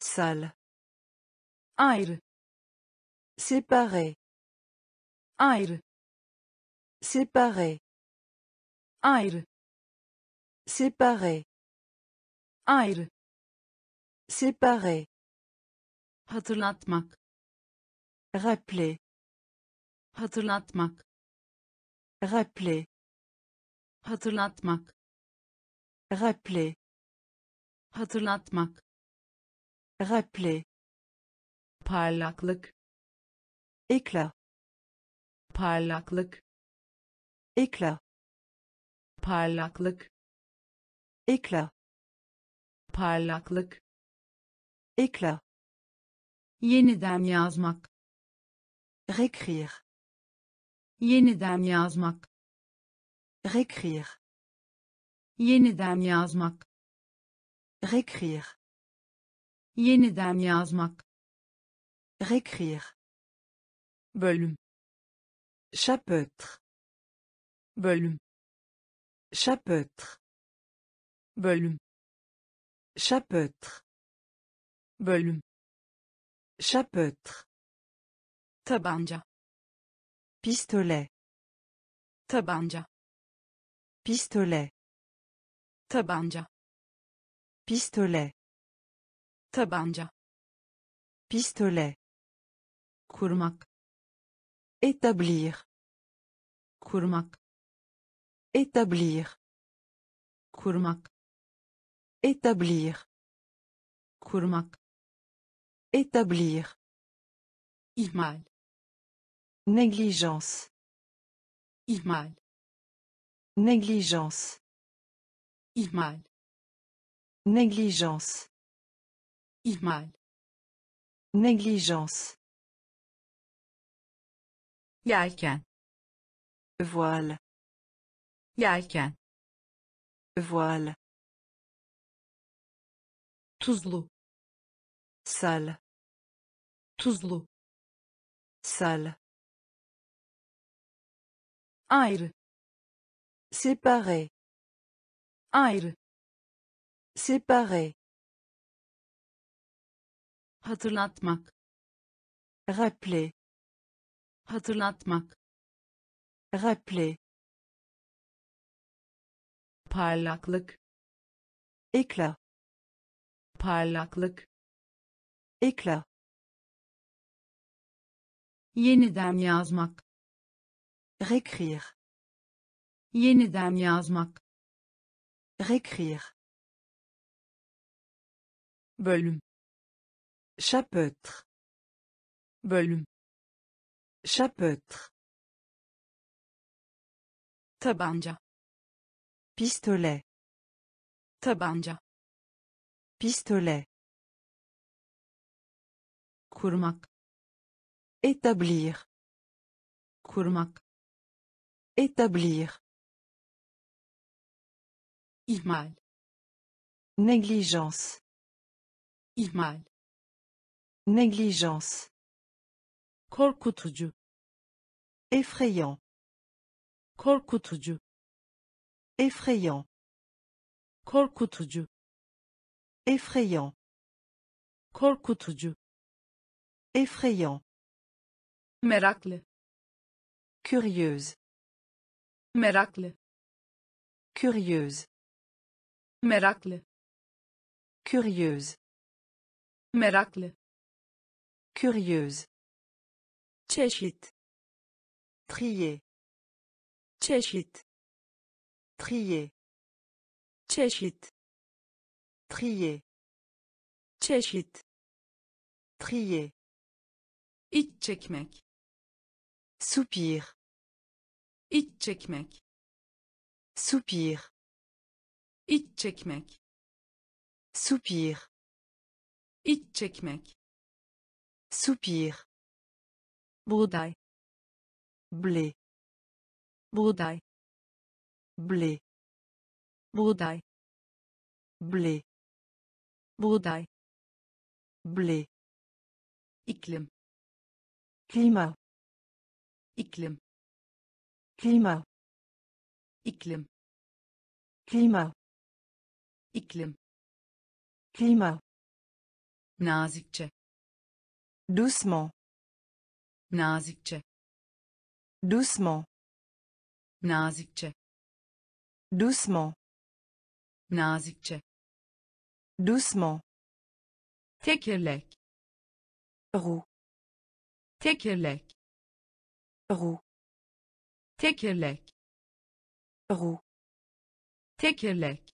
B: Salle,
A: ayrı.
B: Séparé,
A: ayrı.
B: Séparé,
A: ayrı.
B: Séparé,
A: ayrı.
B: Séparé,
A: hatırlatmak.
B: Rappeler,
A: hatırlatmak.
B: Rappeler,
A: hatırlatmak.
B: Rappeler,
A: hatırlatmak.
B: Rappeler,
A: parlaklık.
B: Éclat,
A: parlaklık.
B: Éclat,
A: parlaklık
B: éclat,
A: parlaklık
B: éclat,
A: yeniden yazmak
B: réécrire,
A: yeniden yazmak
B: réécrire,
A: yeniden yazmak
B: réécrire,
A: yeniden yazmak
B: réécrire,
A: bölüm
B: chapitre,
A: bölüm
B: chapitre,
A: bölüm
B: chapitre,
A: bölüm
B: chapitre,
A: tabanca.
B: Pistolet.
A: tabanca.
B: Pistolet.
A: tabanca.
B: Pistolet.
A: tabanca.
B: Pistolet.
A: kurmak.
B: Établir.
A: kurmak
B: Établir.
A: kurmak
B: Établir.
A: kurmak
B: Établir.
A: ihmal
B: Négligence.
A: ihmal
B: Négligence.
A: ihmal
B: Négligence.
A: ihmal
B: Négligence.
A: yelken
B: Voile.
A: Yelken
B: Voile.
A: tuzlu
B: Sale.
A: tuzlu
B: Sale.
A: ayrı
B: Séparé.
A: ayrı
B: Séparé.
A: hatırlatmak
B: Rappeler.
A: hatırlatmak
B: Rappeler.
A: Parlaklık
B: Éclat.
A: parlaklık
B: Éclat.
A: yeniden yazmak
B: Réécrire.
A: yeniden yazmak
B: Réécrire.
A: bölüm
B: Chapitre.
A: bölüm
B: Chapitre.
A: tabanca
B: Pistolet.
A: tabanca
B: Pistolet.
A: kurmak
B: Établir.
A: kurmak
B: Établir.
A: ihmal
B: Négligence.
A: ihmal
B: Négligence.
A: korkutucu
B: Effrayant.
A: korkutucu
B: Effrayant.
A: korkutucu
B: Effrayant.
A: korkutucu
B: Effrayant.
A: meraklı
B: Curieuse.
A: meraklı
B: Curieuse.
A: meraklı
B: Curieuse.
A: meraklı
B: Curieuse.
A: çeşit
B: Trier.
A: çeşit
B: Trier.
A: çeşit
B: Trier.
A: çeşit
B: Trier.
A: iç çekmek
B: Soupir.
A: iç çekmek
B: Soupir.
A: iç çekmek
B: Soupir.
A: iç çekmek
B: Soupir.
A: buğday
B: Blé.
A: buğday
B: Blé.
A: buğday
B: Blé.
A: buğday
B: Blé.
A: iklim
B: Climat.
A: iklim
B: Climat.
A: iklim
B: Climat.
A: iklim
B: Climat.
A: nazikçe
B: Doucement.
A: nazikçe
B: Doucement.
A: nazikçe
B: Doucement.
A: nazikçe
B: Doucement.
A: tekerlek
B: Roue.
A: tekerlek
B: Roue.
A: tekerlek
B: Roue.
A: tekerlek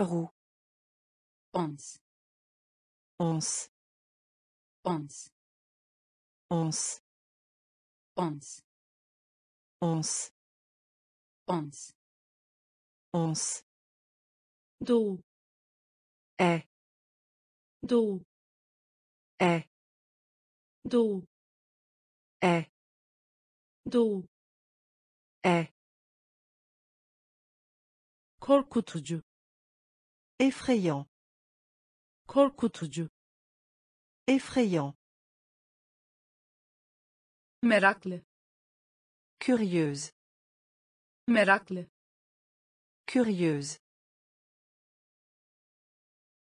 B: Roue.
A: ons
B: Once.
A: ons
B: Once.
A: ons
B: Once.
A: ons
B: Once.
A: doğu
B: Est.
A: doğu
B: Est.
A: doğu
B: Est.
A: doğu
B: Est.
A: korkutucu
B: Effrayant.
A: korkutucu
B: Effrayant.
A: meraklı
B: Curieuse.
A: meraklı
B: Curieuse.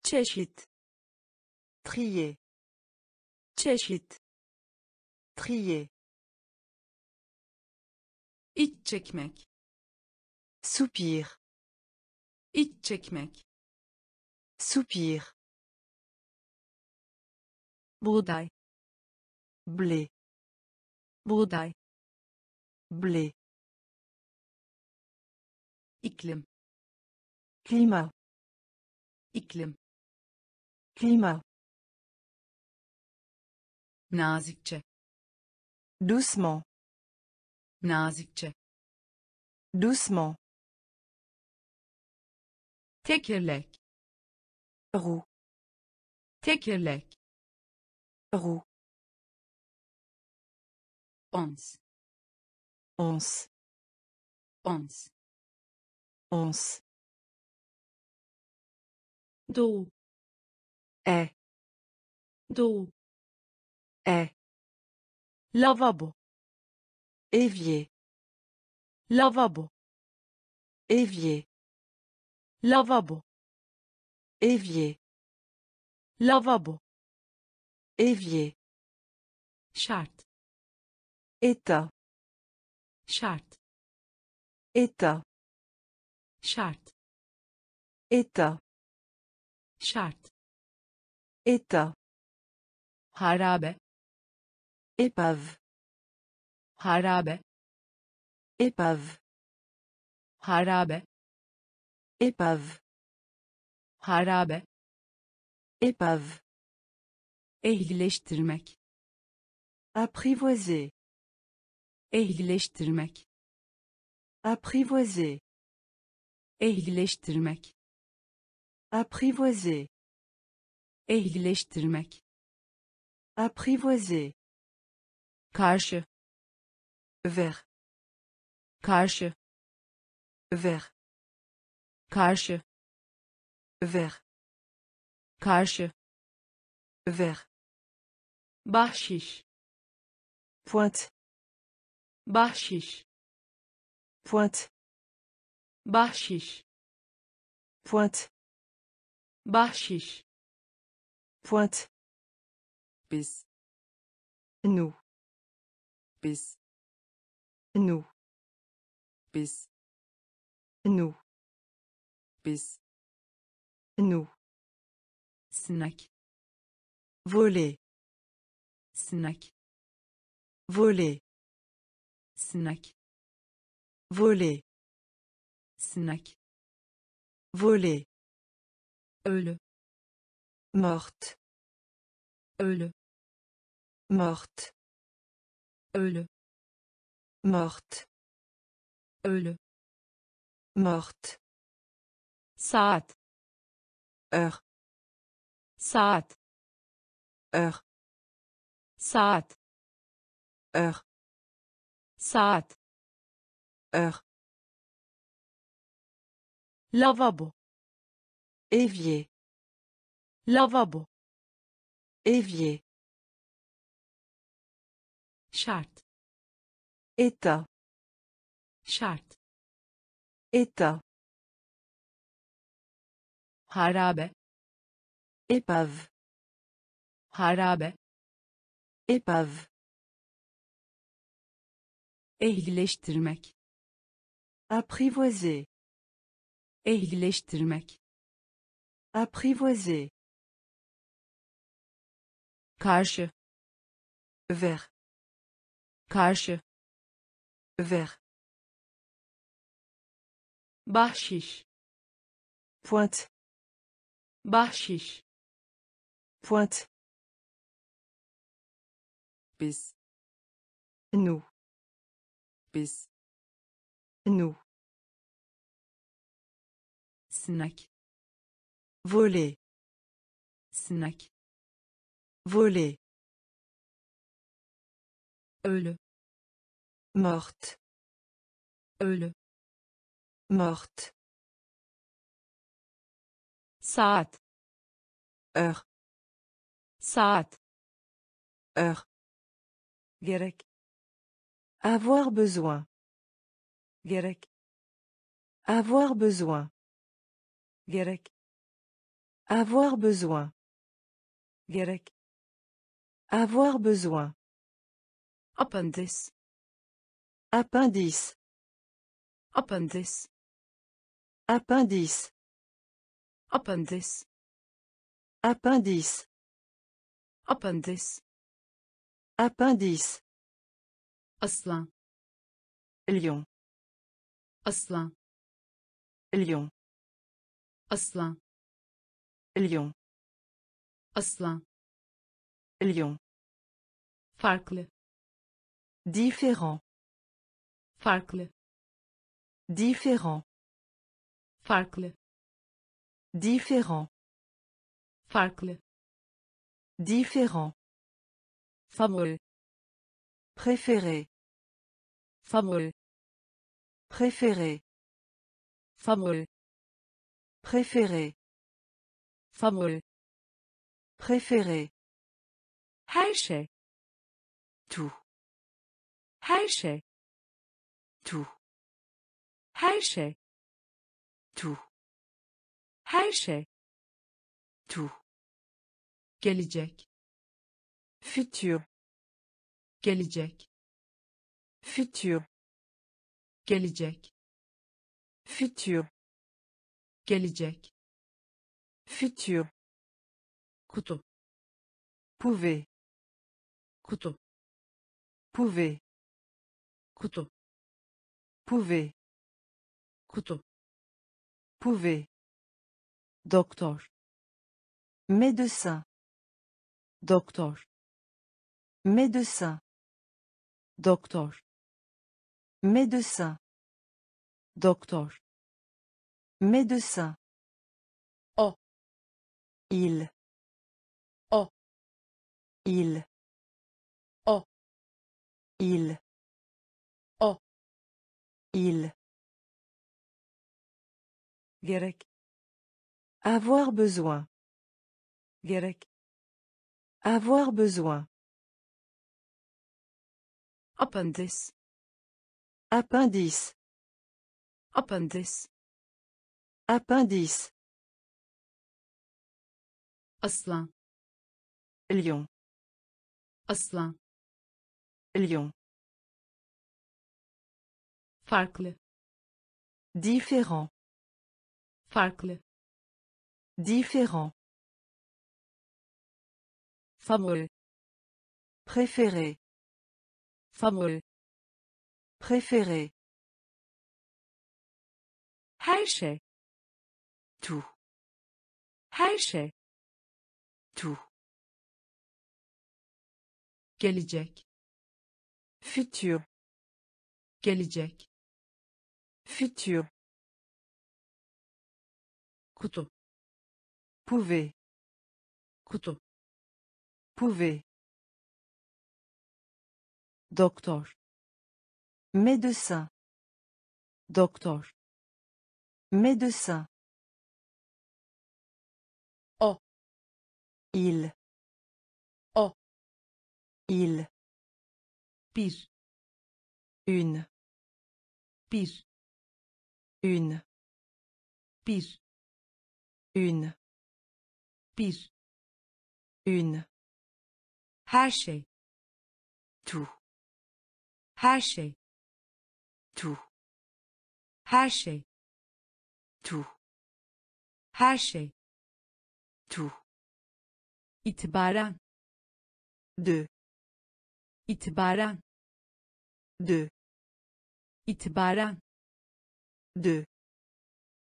A: çeşit
B: Trier.
A: çeşit
B: Trier.
A: iç çekmek
B: Soupir.
A: iç çekmek
B: Soupir.
A: buğday
B: Blé.
A: buğday
B: Blé.
A: iklim
B: Climat.
A: iklim
B: Climat.
A: nazikçe
B: Doucement.
A: nazikçe
B: Doucement.
A: tekerlek
B: Roue.
A: tekerlek
B: Roue.
A: ons
B: Once.
A: ons
B: Once.
A: Doğu
B: Est.
A: doğu
B: Est.
A: lavabo
B: Évier.
A: lavabo
B: Évier.
A: lavabo
B: Évier.
A: lavabo
B: Évier.
A: şart
B: État.
A: şart
B: État.
A: şart
B: État.
A: Şart
B: État.
A: harabe
B: Épave.
A: harabe
B: Épave.
A: harabe
B: Épave.
A: harabe
B: Épave.
A: ehlileştirmek
B: Apprivoiser.
A: ehlileştirmek
B: Apprivoiser.
A: ehlileştirmek
B: Apprivoiser.
A: ehlileştirmek
B: Apprivoiser.
A: karşı
B: Vers.
A: karşı
B: Vers.
A: karşı
B: Vers.
A: karşı
B: Vers.
A: bahşiş
B: Pointe.
A: bahşiş
B: Pointe.
A: bahşiş
B: Pointe.
A: Bahşiş
B: Pointe.
A: biz
B: Nous.
A: biz
B: Nous.
A: biz
B: Nous.
A: biz
B: Nous.
A: sinek
B: Voler.
A: sinek
B: Voler.
A: sinek
B: Voler.
A: sinek
B: Voler.
A: Ölü
B: Morte.
A: ölü
B: Morte.
A: ölü
B: Morte.
A: ölü
B: Morte.
A: saat
B: Heure.
A: saat
B: Heure.
A: saat
B: Heure.
A: saat
B: Heure.
A: lavabo
B: Évier.
A: lavabo
B: Évier.
A: şart
B: État.
A: şart
B: État.
A: harabe
B: Épave.
A: harabe
B: Épave.
A: ehlileştirmek
B: Apprivoiser.
A: ehlileştirmek
B: Apprivoiser.
A: karşı
B: Vers.
A: karşı
B: Vers.
A: bahşiş
B: Pointe.
A: bahşiş
B: Pointe.
A: biz
B: Nous.
A: biz
B: Nous.
A: sinek
B: Voler.
A: sinek
B: Voler.
A: ölü
B: Morte.
A: ölü
B: Morte.
A: saat
B: Heure.
A: saat
B: Heure.
A: gerek
B: Avoir besoin.
A: gerek
B: Avoir besoin.
A: gerek
B: Avoir besoin.
A: gerek
B: Avoir besoin.
A: Appendice.
B: Appendice.
A: Appendice.
B: Appendice.
A: Appendice.
B: Appendice.
A: Appendice.
B: Appendice.
A: Aslan.
B: Lion.
A: Aslan.
B: Lion.
A: Aslan.
B: Lion.
A: Aslan.
B: Lion.
A: Farklı.
B: Différent.
A: Farklı.
B: Différent.
A: Farklı.
B: Différent.
A: Farklı.
B: Différent.
A: Favori.
B: Préféré.
A: Favori.
B: Préféré.
A: Favori.
B: Préféré.
A: Favori.
B: Préféré.
A: Her şey.
B: Tout.
A: Her şey.
B: Tout.
A: Her şey.
B: Tout.
A: Her şey.
B: Tout.
A: Gelecek.
B: Futur.
A: Gelecek.
B: Futur.
A: Gelecek.
B: Futur.
A: Gelecek.
B: Futur.
A: Couteau.
B: Pouvez.
A: Couteau.
B: Pouvez.
A: Couteau.
B: Pouvez.
A: Couteau.
B: Pouvez.
A: Docteur.
B: Médecin.
A: Docteur.
B: Médecin.
A: Docteur.
B: Médecin.
A: Docteur.
B: Médecin. Il.
A: O.
B: Il.
A: O.
B: Il.
A: O.
B: Il.
A: Gerek.
B: Avoir besoin.
A: Gerek.
B: Avoir besoin.
A: Appendice.
B: Appendice.
A: Appendice.
B: Appendice.
A: Aslan.
B: Lion.
A: Aslan.
B: Lion.
A: Farklı.
B: Différent.
A: Farklı.
B: Différent.
A: Favori.
B: Préféré.
A: Favori.
B: Préféré.
A: Her şey.
B: Tout.
A: Her şey.
B: Tout. Futur.
A: Gelecek.
B: Futur.
A: Kutu.
B: Pouvez.
A: Kutu.
B: Pouvez.
A: Doktor.
B: Médecin.
A: Doktor.
B: Médecin. Il.
A: O.
B: Il.
A: Bir.
B: Une.
A: Bir.
B: Une.
A: Bir.
B: Une.
A: Bir.
B: Une.
A: Her şey.
B: Tout.
A: Her şey.
B: Tout.
A: Her şey.
B: Tout.
A: Her şey.
B: Tout.
A: İtibaren.
B: De.
A: İtibaren.
B: De.
A: İtibaren.
B: De.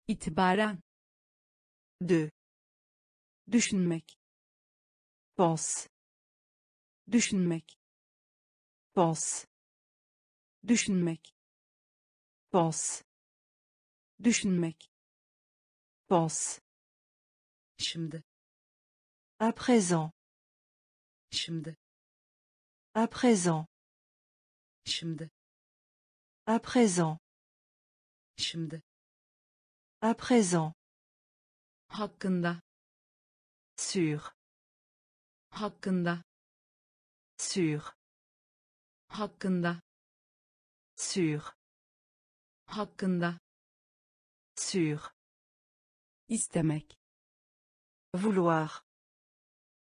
A: İtibaren.
B: De.
A: Düşünmek.
B: Pense.
A: Düşünmek.
B: Pense.
A: Düşünmek.
B: Pense.
A: Düşünmek.
B: Pense.
A: Şimdi.
B: À présent.
A: Şimdi.
B: À présent.
A: Şimdi.
B: À présent.
A: Şimdi.
B: À présent.
A: Hakkında.
B: Sûr.
A: Hakkında.
B: Sûr.
A: Hakkında.
B: Sûr.
A: Hakkında.
B: Sûr.
A: istemek
B: Vouloir.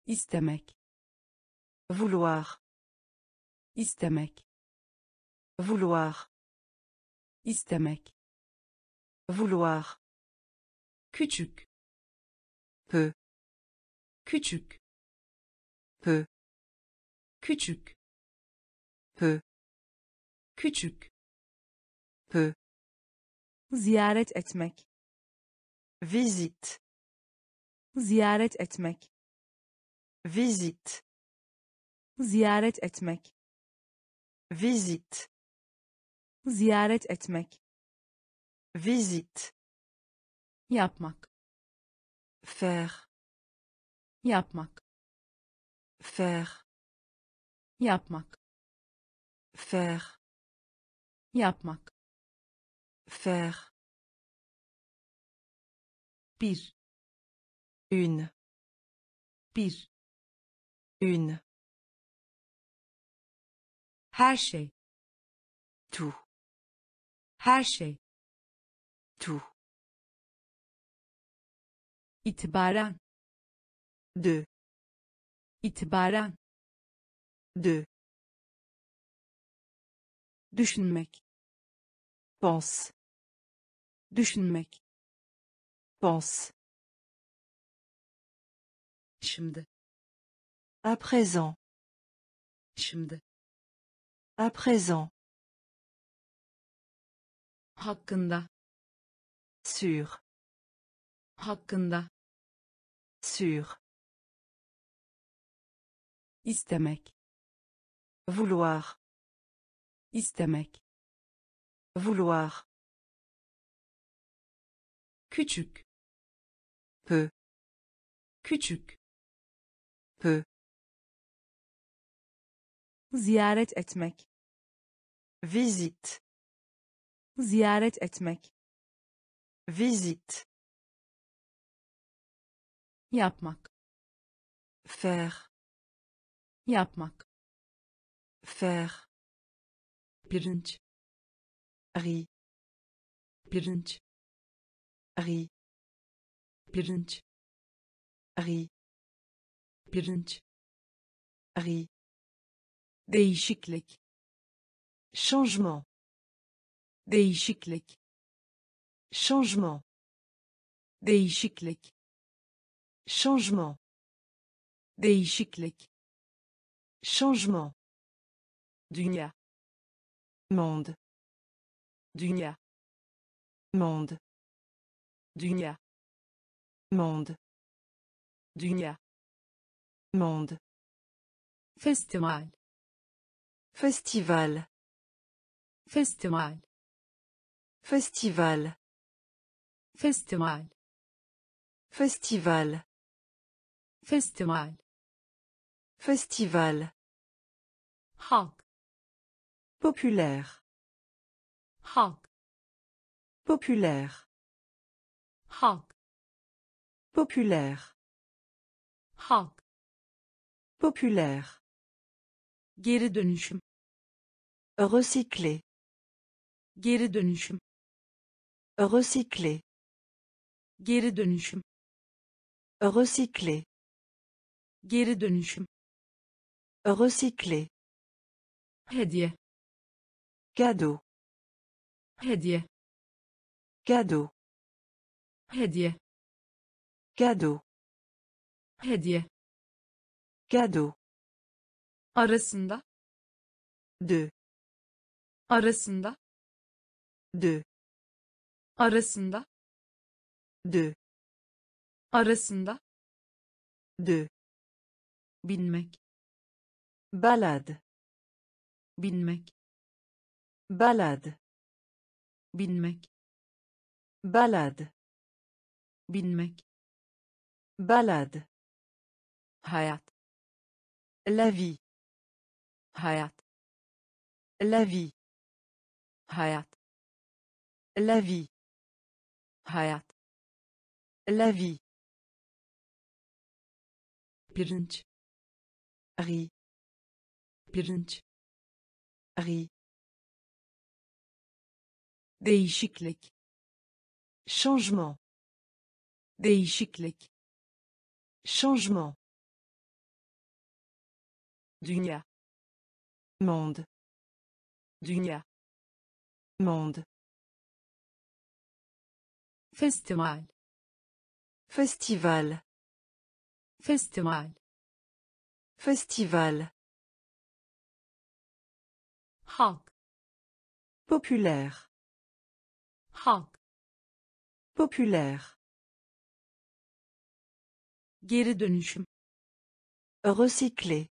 A: Istemek
B: Vouloir.
A: istemek
B: Vouloir.
A: istemek
B: Vouloir.
A: küçük
B: Peu.
A: küçük
B: Peu.
A: küçük
B: Peu.
A: küçük
B: Peu.
C: ziyaret etmek
B: Visite.
C: ziyaret etmek
B: Visite.
C: ziyaret etmek
B: Visite.
C: ziyaret etmek
B: Visite.
A: yapmak
B: Faire.
A: yapmak
B: Faire.
A: yapmak
B: Faire.
A: yapmak
B: Faire.
A: bir
B: Une.
A: bir
B: Une.
A: her şey
B: Tout.
A: her şey
B: Tout.
A: itibaren
B: De.
A: itibaren
B: De.
A: düşünmek
B: Pense.
A: düşünmek
B: Pense.
A: şimdi
B: À présent.
A: şimdi
B: À présent.
A: hakkında
B: Sur.
A: hakkında
B: Sur.
A: istemek
B: Vouloir.
A: istemek
B: Vouloir.
A: küçük
B: Peu.
A: küçük
B: Peu.
C: Ziyaret etmek
B: Visite.
C: ziyaret etmek
B: Visite.
A: yapmak
B: Faire.
A: yapmak
B: Faire.
A: pirinç
B: Riz.
A: pirinç
B: Riz.
A: pirinç
B: Riz.
A: pirinç
B: Riz.
A: Değişiklik
B: Changement.
A: değişiklik
B: Changement.
A: değişiklik
B: Changement.
A: değişiklik
B: Changement.
A: dünya
B: Monde.
A: dünya
B: Monde.
A: dünya
B: Monde.
A: dünya
B: Monde.
A: festival
B: Festival.
A: festival
B: Festival.
A: festival
B: Festival.
A: festival
B: Festival.
A: halk
B: Populaire.
A: halk
B: Populaire.
A: halk
B: Populaire.
A: halk
B: Populaire.
A: geri dönüşüm
B: Recycler.
A: geri dönüşüm
B: Recycler.
A: geri dönüşüm
B: Recycler.
A: geri dönüşüm
B: Recycler.
A: hediye
B: Cadeau.
A: hediye
B: Cadeau.
A: hediye
B: Cadeau.
A: hediye
B: Cadeau.
A: arasında
B: De.
A: Arasında
B: De.
A: arasında
B: De.
A: arasında
B: De.
A: binmek
B: Balade.
A: binmek
B: Balade.
A: binmek
B: Balade.
A: binmek
B: Balade.
A: hayat
B: La vie.
A: hayat
B: La vie.
A: Hayat
B: La vie.
A: hayat
B: La vie.
A: pirinç
B: Riz.
A: pirinç
B: Riz.
A: değişiklik
B: Changement.
A: değişiklik
B: Changement.
A: dünya
B: Monde.
A: dünya
B: Monde.
A: festival
B: Festival.
A: festival
B: Festival.
A: halk
B: Populaire.
A: halk
B: Populaire.
A: geri dönüşüm
B: Recycler.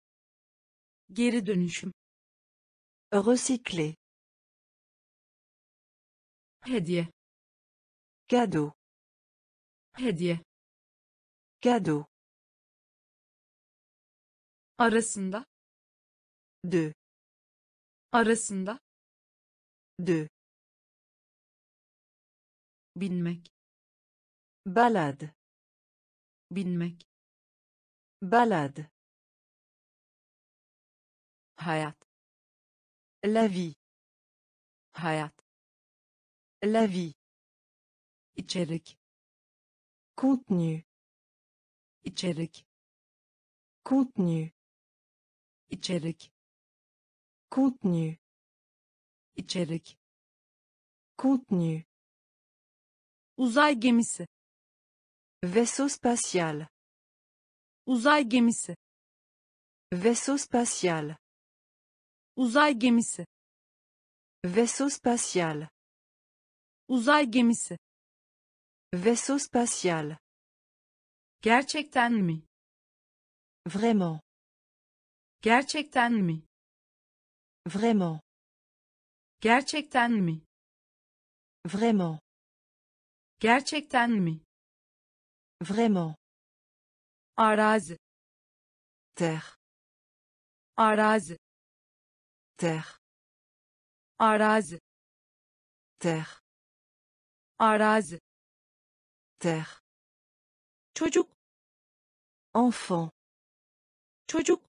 A: geri dönüşüm
B: Recycler.
A: Hediye
B: Cadeau.
A: hediye
B: Cadeau.
A: arasında
B: De.
A: arasında
B: De.
A: binmek
B: Balade.
A: binmek
B: Balade.
A: hayat
B: La vie.
A: hayat
B: La vie.
A: içerik
B: Contenu.
A: içerik
B: Contenu.
A: içerik
B: Contenu.
A: içerik
B: Contenu.
A: uzay gemisi
B: Vaisseau spatial.
A: uzay gemisi
B: Vaisseau spatial.
A: uzay gemisi
B: Vaisseau spatial.
A: Uzay gemisi
B: Vaisseau spatial.
A: gerçekten mi
B: Vraiment.
A: gerçekten mi
B: Vraiment.
A: gerçekten mi
B: Vraiment.
A: gerçekten mi
B: Vraiment.
A: arazi
B: Terre.
A: arazi
B: Terre.
A: arazi
B: Terre.
A: Arazi
B: Terre.
A: çocuk
B: Enfant.
A: çocuk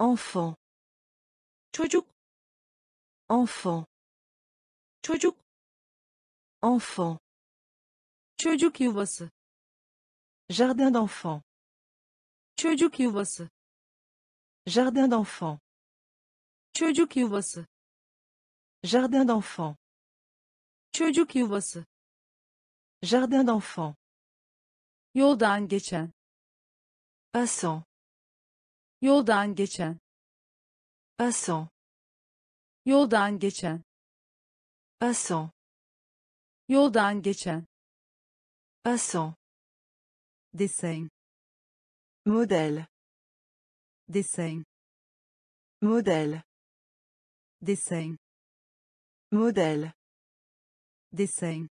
B: Enfant.
A: çocuk
B: Enfant.
A: çocuk
B: Enfant.
A: çocuk yuvası
B: Jardin d'enfants.
A: çocuk yuvası
B: Jardin d'enfants.
A: çocuk yuvası
B: Jardin d'enfants.
A: Çocuk yuvası
B: Jardin d'enfants.
A: yoldan geçen
B: Passant.
A: yoldan geçen
B: Passant.
A: yoldan geçen
B: Passant.
A: yoldan geçen
B: Passant.
A: desen
B: Modèle.
A: desen
B: Modèle.
A: desen
B: Modèle.
A: Desen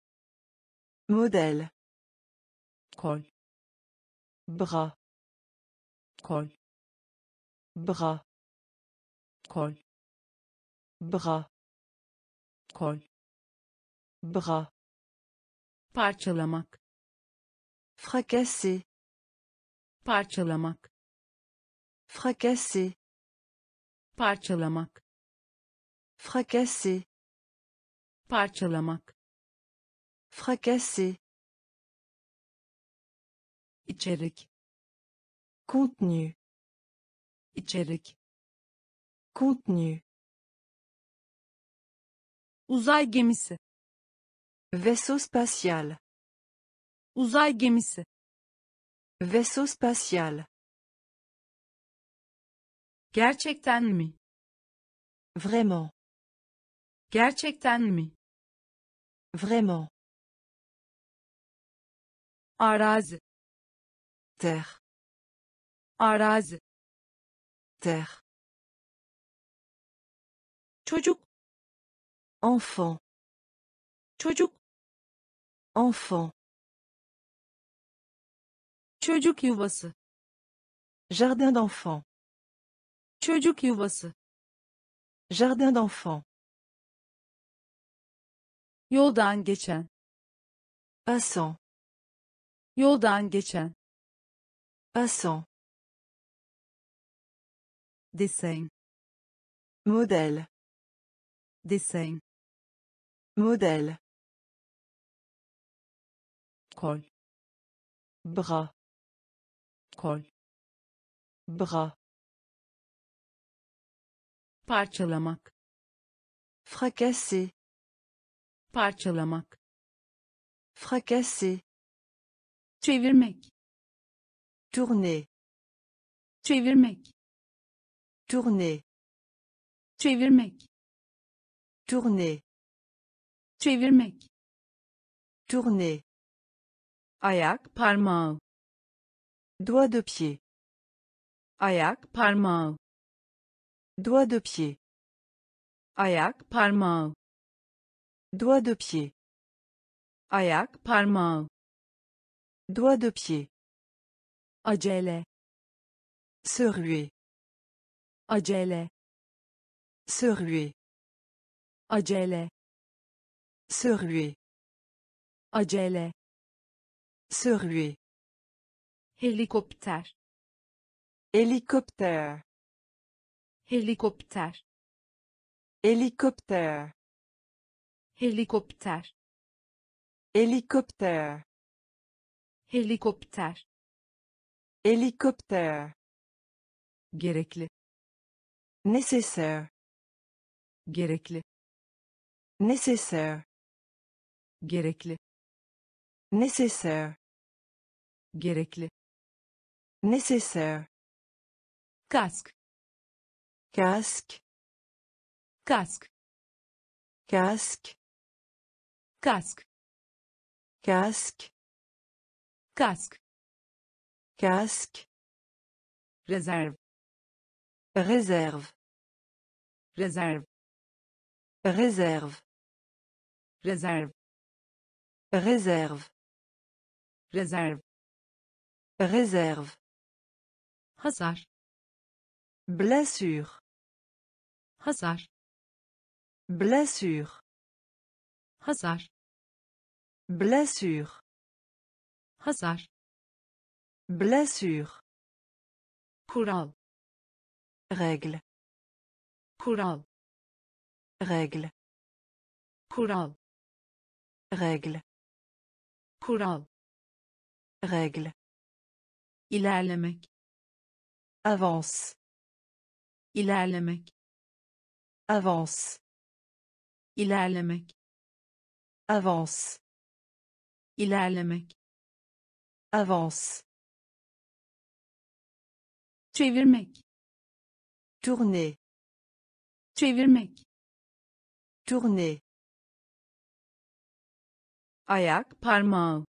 B: Modèle.
A: kol
B: Bras.
A: kol
B: Bras.
A: kol
B: Bras.
A: kol
B: Bras.
A: parçalamak
B: Fracasser.
A: parçalamak
B: Fracasser.
A: parçalamak
B: Fracasser.
A: parçalamak
B: Fracasser.
A: içerik
B: Contenu.
A: içerik
B: Contenu.
A: uzay gemisi
B: Vaisseau spatial.
A: uzay gemisi
B: Vaisseau spatial.
A: gerçekten mi?
B: Vraiment.
A: gerçekten mi?
B: Vraiment.
A: Arazi
B: Terre.
A: arazi
B: Terre.
A: çocuk
B: Enfant.
A: çocuk
B: Enfant.
A: çocuk yuvası
B: Jardin d'enfants.
A: çocuk yuvası
B: Jardin d'enfants.
A: yoldan geçen
B: Passant.
A: Yoldan geçen
B: Passant.
A: desen
B: Modèle.
A: desen
B: Modèle.
A: kol
B: Bras.
A: kol
B: Bras.
A: parçalamak
B: Fracasser.
A: parçalamak
B: Fracasser.
A: Çevirmek
B: Tourner.
A: çevirmek
B: Tourner.
A: çevirmek
B: Tourner.
A: çevirmek
B: Tourner.
A: ayak parmağı
B: Doigt de pied.
A: ayak parmağı
B: Doigt de pied.
A: ayak parmağı
B: Doigt de pied.
A: ayak parmağı
B: Doigt de pied.
A: acele
B: Se ruer.
A: acele
B: Se ruer.
A: acele
B: Se ruer.
A: acele
B: Se ruer.
A: helikopter
B: Hélicoptère.
A: helikopter
B: Hélicoptère.
A: helikopter
B: Hélicoptère.
A: Helikopter
B: Hélicoptère.
A: gerekli
B: Nécessaire.
A: gerekli
B: Nécessaire.
A: gerekli
B: Nécessaire.
A: gerekli
B: Nécessaire.
A: kask
B: Casque.
A: kask
B: Casque.
A: kask
B: Casque.
A: Kask
B: Casque.
A: rezerv
B: Réserve.
A: rezerv
B: Réserve.
A: rezerv
B: Réserve.
A: rezerv
B: Réserve.
A: hasar
B: Blessure.
A: hasar
B: Blessure.
A: hasar
B: Blessure.
A: Hasar
B: Blessure.
A: kural
B: Règle.
A: kural
B: Règle.
A: kural
B: Règle.
A: kural
B: Règle.
A: ilerlemek
B: Avance.
A: ilerlemek
B: Avance.
A: ilerlemek
B: Avance.
A: ilerlemek
B: Avance.
A: çevirmek
B: Tourner.
A: çevirmek
B: Tourner.
A: ayak parmağı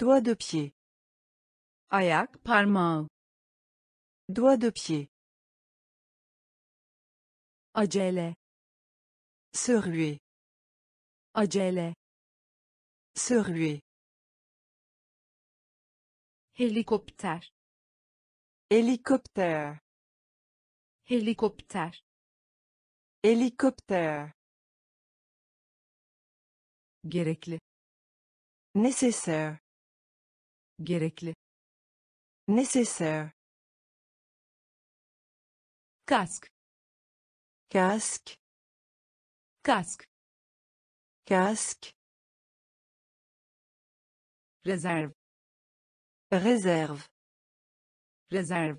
B: Doigt de pied.
A: ayak parmağı
B: Doigt de pied.
A: acele
B: Se ruer.
A: acele
B: Se ruer.
A: Helikopter
B: Hélicoptère.
A: helikopter
B: Hélicoptère.
A: gerekli
B: Nécessaire.
A: gerekli
B: Nécessaire.
A: kask
B: Casque.
A: kask
B: Casque.
A: rezerv
B: Réserve.
A: rezerv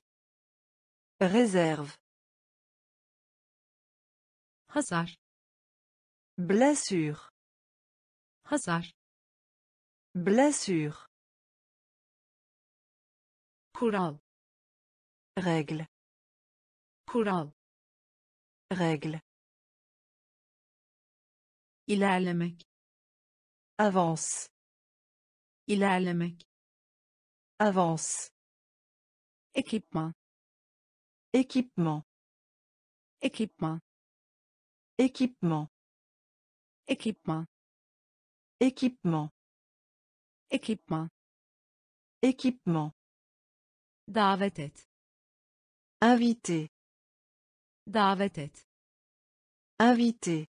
B: Réserve.
A: hasar
B: Blessure.
A: hasar
B: Blessure.
A: kural
B: Règle.
A: kural
B: Règle.
A: ilerlemek
B: Avance.
A: ilerlemek
B: Avance.
A: ekipman
B: Équipement.
A: ekipman
B: Équipement.
A: ekipman
B: Équipement.
A: ekipman
B: Équipement.
A: davet et
B: Invité.
A: davet et
B: Invité.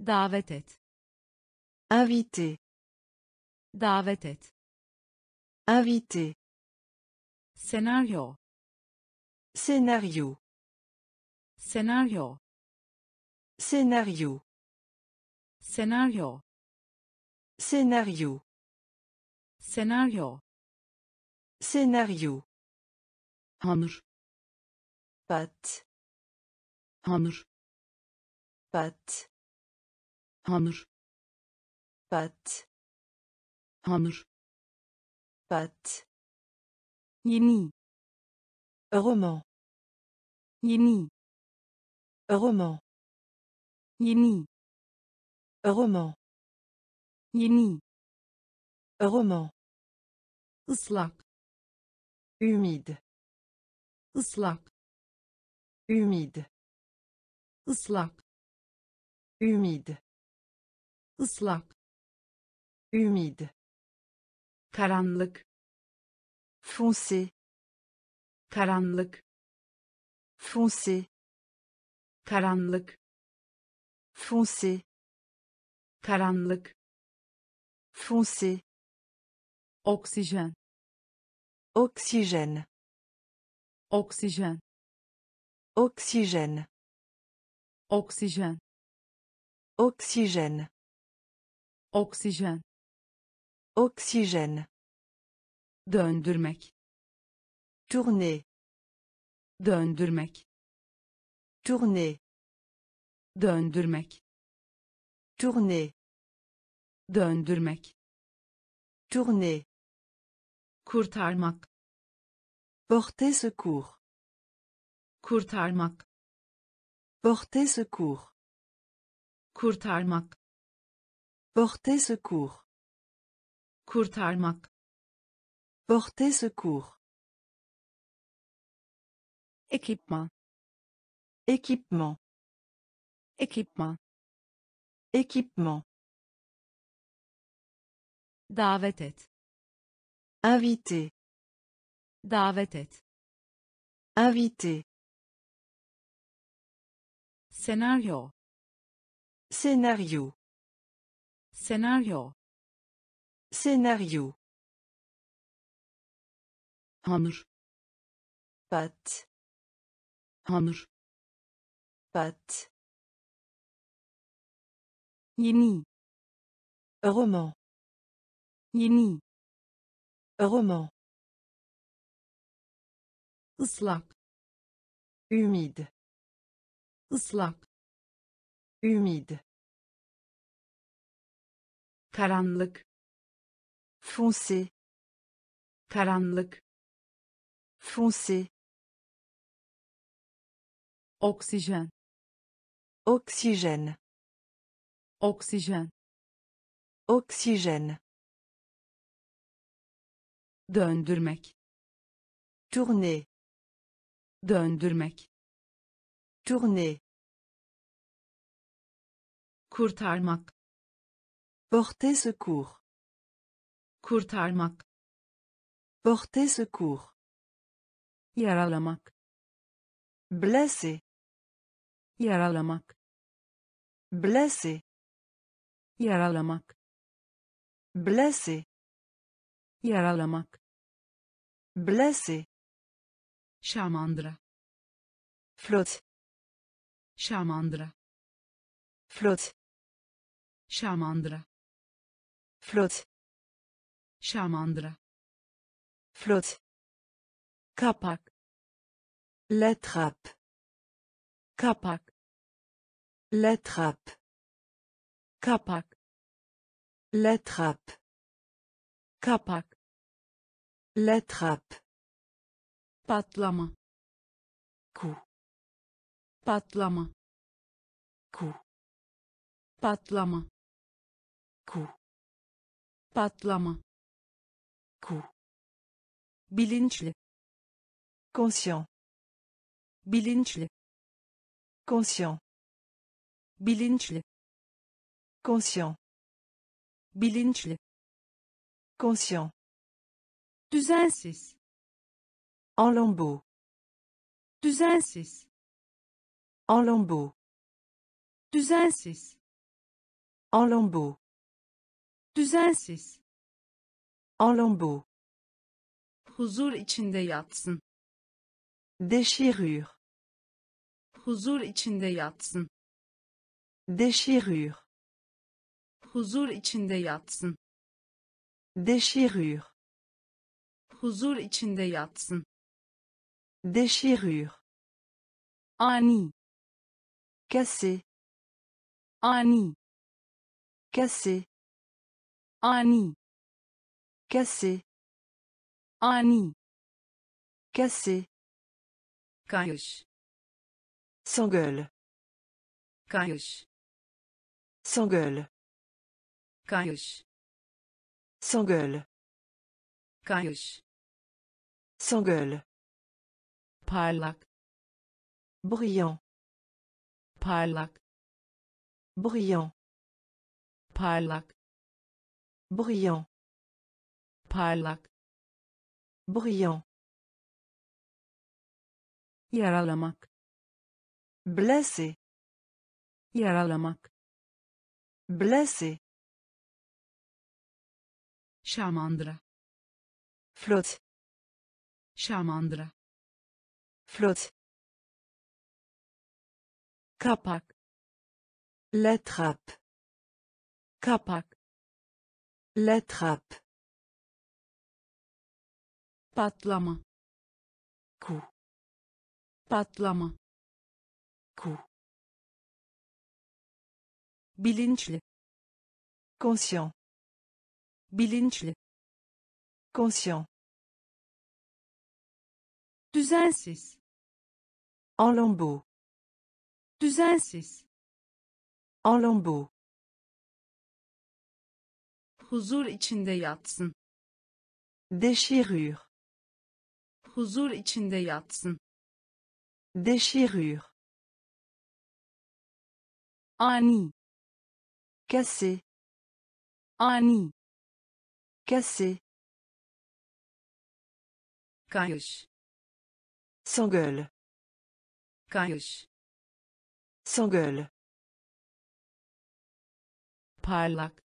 A: davet et
B: Invité.
A: davet et
B: Invité.
A: senaryo
B: Scénario.
A: senaryo
B: Scénario.
A: senaryo
B: Scénario.
A: senaryo
B: Scénario.
A: hamur
B: Pâte.
A: hamur
B: pâte
A: hamur
B: pâte
A: hamur
B: pâte
C: yeni
B: roman.
C: Yeni
B: roman.
C: Yeni
B: roman.
C: Yeni
B: roman.
A: Islak
B: humide.
A: Islak
B: humide.
A: Islak
B: humide.
A: Islak
B: humide
A: karanlık.
B: Foncé
A: karanlık.
B: Foncé
A: karanlık.
B: Foncé
A: karanlık.
B: Foncé
A: oksijen.
B: Oxygène
A: oksijen.
B: Oxygène
A: oksijen.
B: Oxygène
A: oksijen
B: oxygène.
A: Döndürmek.
B: Tourner.
A: Döndürmek.
B: Tourner.
A: Döndürmek.
B: Tourner.
A: Döndürmek.
B: Tourner.
A: Kurtarmak.
B: Porter secours.
A: Kurtarmak.
B: Porter secours.
A: Kurtarmak.
B: Porter secours
A: kurtarmak.
B: Porter secours.
C: Ekipman.
B: Équipement.
C: Ekipman.
B: Équipement.
C: Davet et.
B: Invité.
C: Davet et.
B: Invité.
A: Senaryo
B: scénario.
A: Senaryo
B: scénario
A: hamur.
B: Pâte.
A: Hamur.
B: Pâte.
C: Yeni.
B: Roman.
C: Yeni.
B: Roman.
A: Islak
B: humide.
A: Islak
B: humide.
A: Karanlık
B: foncé.
A: Karanlık.
B: Foncé.
A: Oksijen.
B: Oxygène
A: oksijen.
B: Oxygène
A: döndürmek.
B: Tourner
A: döndürmek.
B: Tourner
A: kurtarmak.
B: Porter secours
A: kurtarmak.
B: Porter secours.
C: Yaralamak.
B: Blessé.
C: Yaralamak.
B: Blessé.
C: Yaralamak.
B: Blessé.
C: Yaralamak.
B: Blessé.
A: Şamandıra.
B: Flotte.
A: Şamandıra.
B: Flotte.
A: Şamandıra.
B: Flotte
A: şamandıra
B: flotte
A: kapak.
B: La trappe
A: kapak.
B: La trappe
A: kapak.
B: La trappe
A: kapak.
B: La trappe
A: patlama.
B: Coup
A: patlama.
B: Coup
A: patlama.
B: Coup
A: patlama
B: coup
C: bilinçli.
B: Conscient.
C: Bilinçli.
B: Conscient.
C: Bilinçli.
B: Conscient.
C: Bilinçli.
B: Conscient.
C: Düzensiz
B: en lambeaux.
C: Düzensiz
B: en lambeaux.
C: Düzensiz
B: en lambeaux.
C: Düzensiz
B: en lambeaux
A: huzur içinde yatsın.
B: Déchirure.
A: Huzur içinde yatsın.
B: Déchirure.
A: Huzur içinde yatsın.
B: Déchirure.
A: Huzur içinde yatsın.
B: Déchirure.
C: Ani.
B: Casser.
C: ani.
B: Casser.
C: ani
B: Casser.
C: ani
B: Casser.
A: kayış
B: S'engueule.
A: kayış
B: S'engueule.
A: kayış
B: S'engueule.
A: kayış
B: S'engueule.
C: parlak
B: Bruyant.
C: parlak
B: Bruyant.
C: parlak
B: Bruyant.
C: Parlak
B: Bruyant.
C: yaralamak
B: Blessé.
C: yaralamak
B: Blessé.
A: şamandıra
B: Flotte.
A: şamandıra
B: Flotte.
C: kapak
B: La trappe.
C: kapak
B: La trappe.
A: Patlama
B: Coup.
A: patlama
B: Coup.
C: bilinçli
B: Conscient.
C: bilinçli
B: Conscient.
C: düzensiz
B: En lambeaux.
C: düzensiz
B: En lambeaux.
A: huzur içinde yatsın
B: Déchirure.
A: Huzur içinde yatsın
B: Déchirure.
C: ani
B: Casser.
C: ani
B: Casser.
A: kayış
B: S'engueule.
A: kayış
B: S'engueule.
C: parlak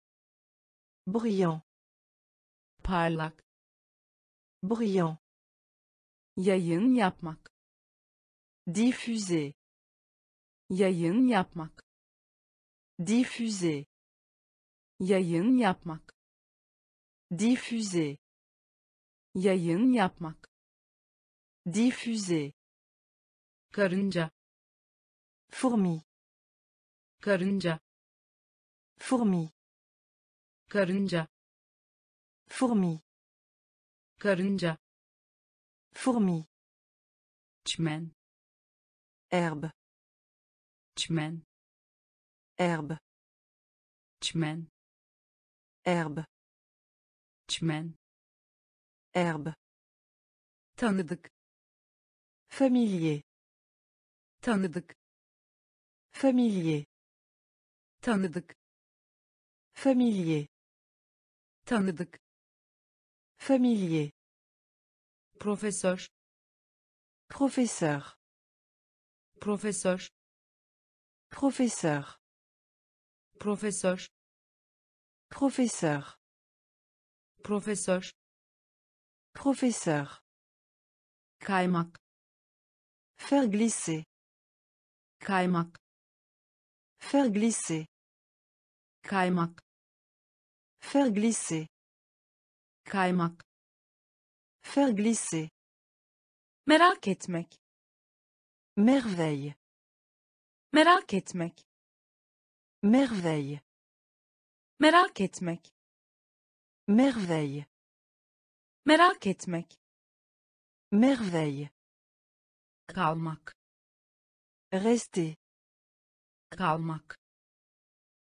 B: Bruyant.
C: parlak
B: Bruyant.
C: Yayın yapmak
B: Diffuser.
C: yayın yapmak
B: Diffuser.
C: yayın yapmak
B: Diffuser.
C: yayın yapmak
B: Diffuser.
A: karınca
B: Fourmi.
A: karınca
B: Fourmi.
A: karınca
B: Fourmi.
A: karınca
B: Fourmi.
A: çmen
B: Herbe.
A: çmen
B: Herbe.
A: çmen
B: Herbe.
A: çmen
B: Herbe.
A: tanıdık
B: Familier.
A: tanıdık
B: Familier.
A: tanıdık
B: Familier.
A: tanıdık
B: Familier. Professeur. Professeur.
A: profesör
B: Professeur.
A: profesör
B: Professeur.
A: kaymak
B: Faire glisser.
A: kaymak
B: Faire glisser.
A: kaymak
B: Faire glisser.
A: kaymak
B: Faire glisser.
C: merak etmek
B: Merveille.
C: merak etmek
B: Merveille.
C: merak etmek
B: Merveille.
C: merak etmek
B: Merveille.
A: kalmak
B: Rester.
A: kalmak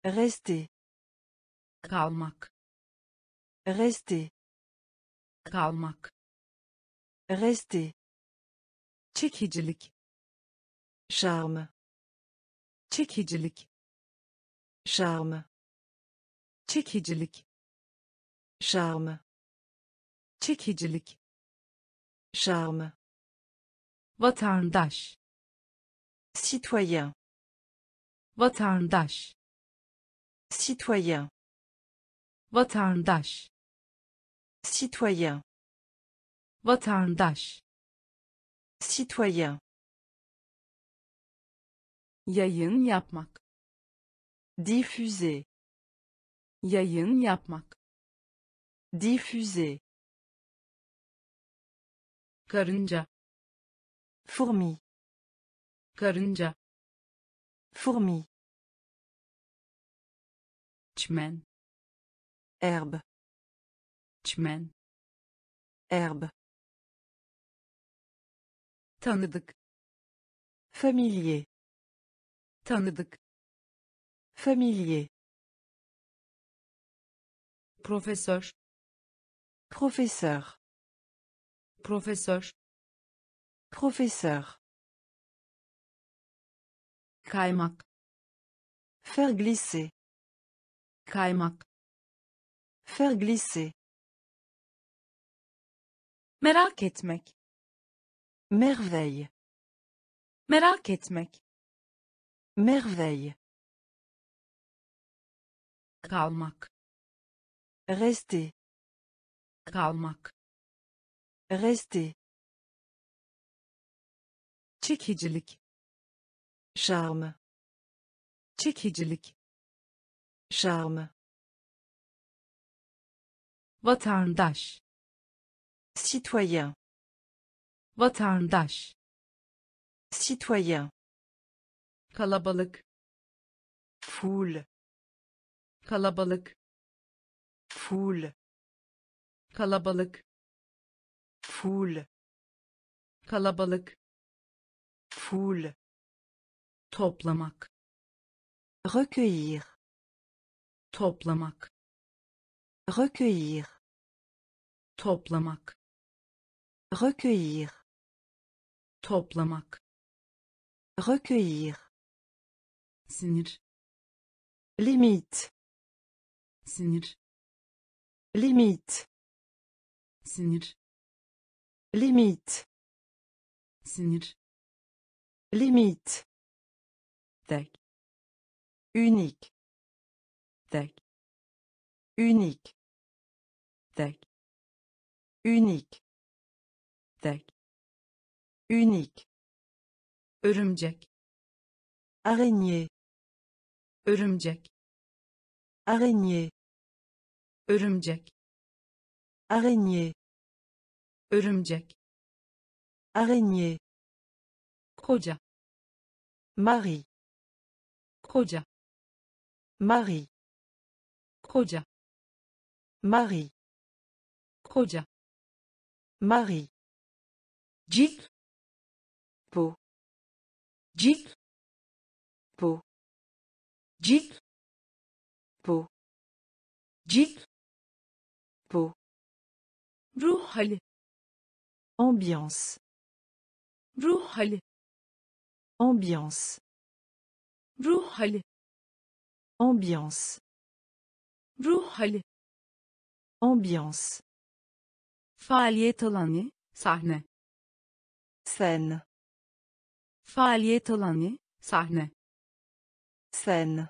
B: Rester.
A: kalmak
B: Rester.
A: kalmak
B: Rester.
C: çekicilik
B: Charme.
C: çekicilik
B: Charme.
C: çekicilik
B: Charme.
C: çekicilik
B: Charme.
C: vatandaş
B: Citoyen.
C: vatandaş
B: Citoyen.
C: vatandaş
B: Citoyen.
C: Vatandaş
B: Citoyen.
C: yayın yapmak
B: Diffuser.
C: yayın yapmak
B: Diffuser.
A: karınca
B: Fourmi.
A: karınca
B: Fourmi.
C: çmen
B: Herbe.
C: çmen
B: Herbe.
C: Tanıdık
B: Familier.
C: tanıdık
B: Familier.
C: profesör
B: Professeur.
C: profesör
B: Professeur.
C: kaymak
B: Faire glisser.
C: kaymak
B: Faire glisser.
C: merak etmek
B: Merveille.
C: merak etmek
B: Merveille.
A: kalmak
B: Rester.
A: kalmak
B: Rester.
C: çekicilik
B: Charme.
C: çekicilik
B: Charme.
C: vatandaş
B: Citoyen.
C: Vatandaş
B: Citoyen.
C: kalabalık
B: Foule.
C: kalabalık
B: Foule.
C: kalabalık
B: Foule.
C: kalabalık
B: Foule.
A: toplamak
B: Recueillir.
A: toplamak
B: Recueillir.
A: toplamak
B: Recueillir.
A: Toplamak
B: Recueillir.
A: sinir
B: Limite.
A: sinir
B: Limite.
A: sinir
B: Limite.
A: sinir
B: Limite.
C: tek
B: Unique.
C: tek
B: Unique.
C: tek
B: Unique.
C: tek
B: Unique.
A: örümcek
B: Araignée.
A: örümcek
B: Araignée.
A: örümcek
B: Araignée.
A: örümcek
B: Araignée.
A: koca
B: Marie.
A: koca
B: Marie.
A: koca
B: Marie.
A: koca
B: Marie.
A: cilt
B: Peau.
A: cilt
B: Peau.
A: cilt
B: Peau.
A: cilt
B: Peau.
A: ruh hali
B: Ambiance.
A: ruh
B: Ambiance.
A: ruh
B: Ambiance.
A: ruh
B: Ambiance.
C: faaliyet alanı sahne
B: Scène.
C: Faaliyet alanı sahne
B: Scène.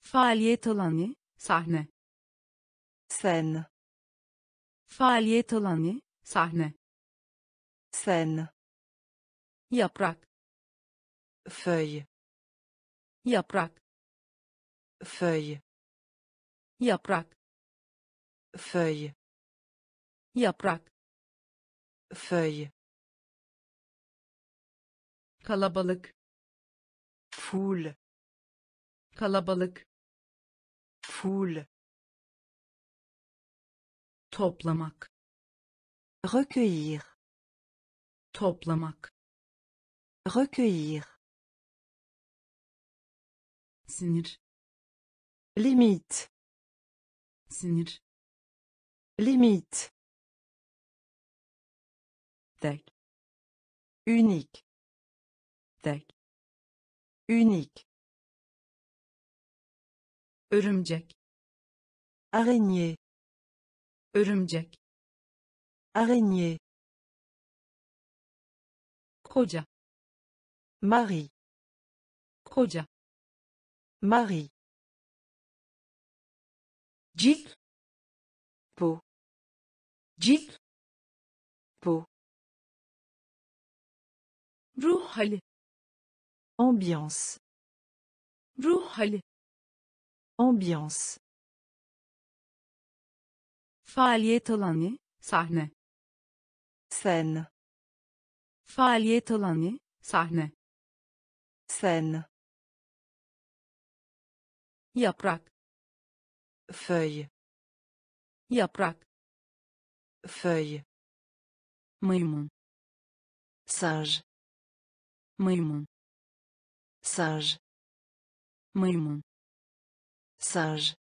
C: faaliyet alanı sahne
B: Scène.
C: faaliyet alanı sahne
B: Scène.
C: yaprak
B: Feuille.
C: yaprak
B: Feuille.
C: yaprak
B: Feuille.
C: yaprak
B: Feuille.
A: Kalabalık
B: Foule.
A: kalabalık
B: Foule.
A: toplamak
B: Recueillir.
A: toplamak
B: Recueillir.
A: sinir
B: Limite.
A: sinir
B: Limite.
C: tek
B: Unique.
C: Tek
B: Unique.
A: örümcek
B: Araignée.
A: örümcek
B: Araignée.
A: koca
B: Marie.
A: koca
B: Marie.
A: cilt
B: Peau.
A: cilt
B: Peau.
A: ruh hali
B: Ambiance.
A: hali
B: Ambiance.
C: faaliyet alanı sahne
B: Scène.
C: faaliyet alanı sahne
B: Scène.
A: yaprak
B: Feuille.
A: yaprak
B: Feuille.
A: maymun
B: Singe.
A: maymun
B: Singe.
A: maymun
B: Singe.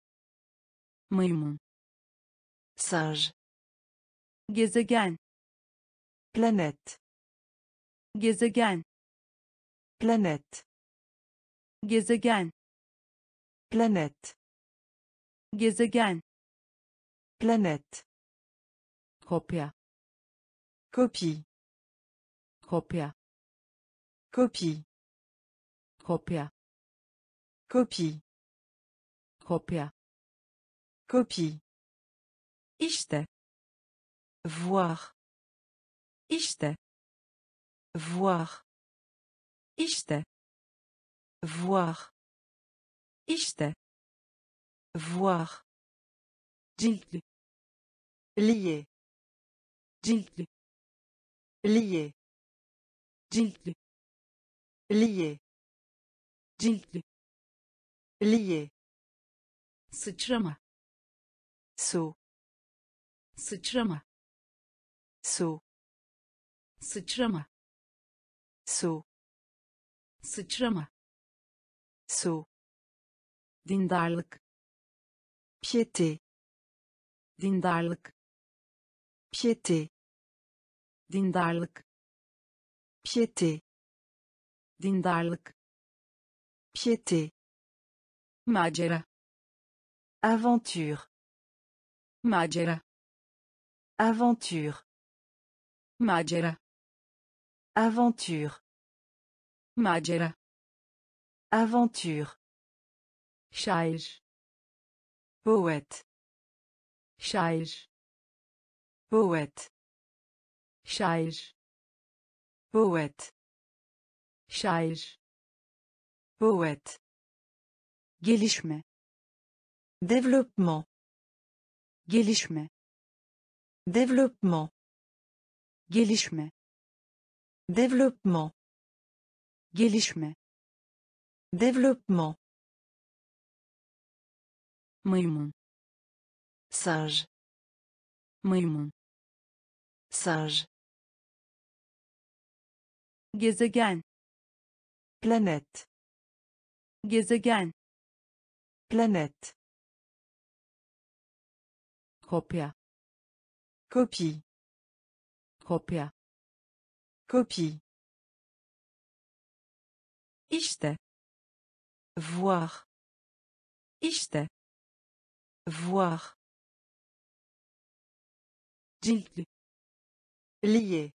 A: maymun
B: Singe.
A: gezegen
B: Planète.
A: gezegen
B: Planète.
A: gezegen
B: Planète.
A: gezegen
B: Planète.
A: kopya
B: Copie.
A: kopya
B: Copie.
A: Kopya
B: Copie.
A: kopya
B: Copie.
A: işte
B: Voir.
A: işte
B: Voir.
A: işte
B: Voir.
A: işte
B: Voir.
A: ciltli
B: Lié.
A: ciltli
B: Lié.
A: ciltli
B: Lié.
A: Ciltli
B: Lié.
A: sıçrama
B: Saut.
A: sıçrama
B: Saut.
A: sıçrama
B: Saut.
A: sıçrama
B: Saut.
A: dindarlık
B: Piété.
A: dindarlık
B: Piété.
A: dindarlık
B: Piété.
A: dindarlık
B: Piété.
A: macera
B: Aventure.
A: macera
B: Aventure.
A: macera
B: Aventure.
A: macera
B: Aventure.
A: şair
B: Poète.
A: şair
B: Poète.
A: şair
B: Poète.
A: şair
B: Poète.
A: gelişme
B: Développement.
A: gelişme
B: Développement.
A: gelişme
B: Développement.
A: gelişme
B: Développement.
A: maymun
B: Singe.
A: maymun
B: Singe.
A: gezegen
B: Planète.
A: Gezegen
B: Planète.
A: kopya
B: Copie.
A: kopya
B: Copie.
A: işte
B: Voir.
A: işte
B: Voir.
A: ciltli
B: Lié.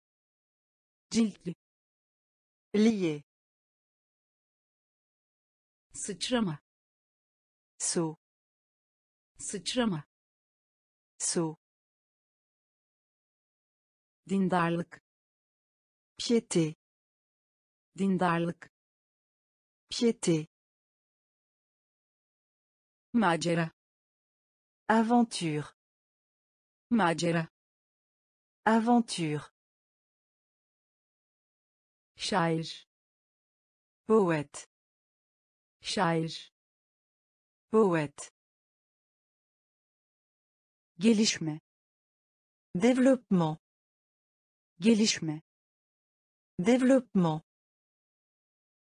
B: Lié.
A: Sıçrama
B: Saut.
A: sıçrama
B: Saut.
A: dindarlık
B: Piété.
A: dindarlık
B: Piété.
A: macera
B: Aventure.
A: macera
B: Aventure.
A: şair
B: Poète.
A: Şair
B: Poète.
A: gelişme
B: Développement.
A: gelişme
B: Développement.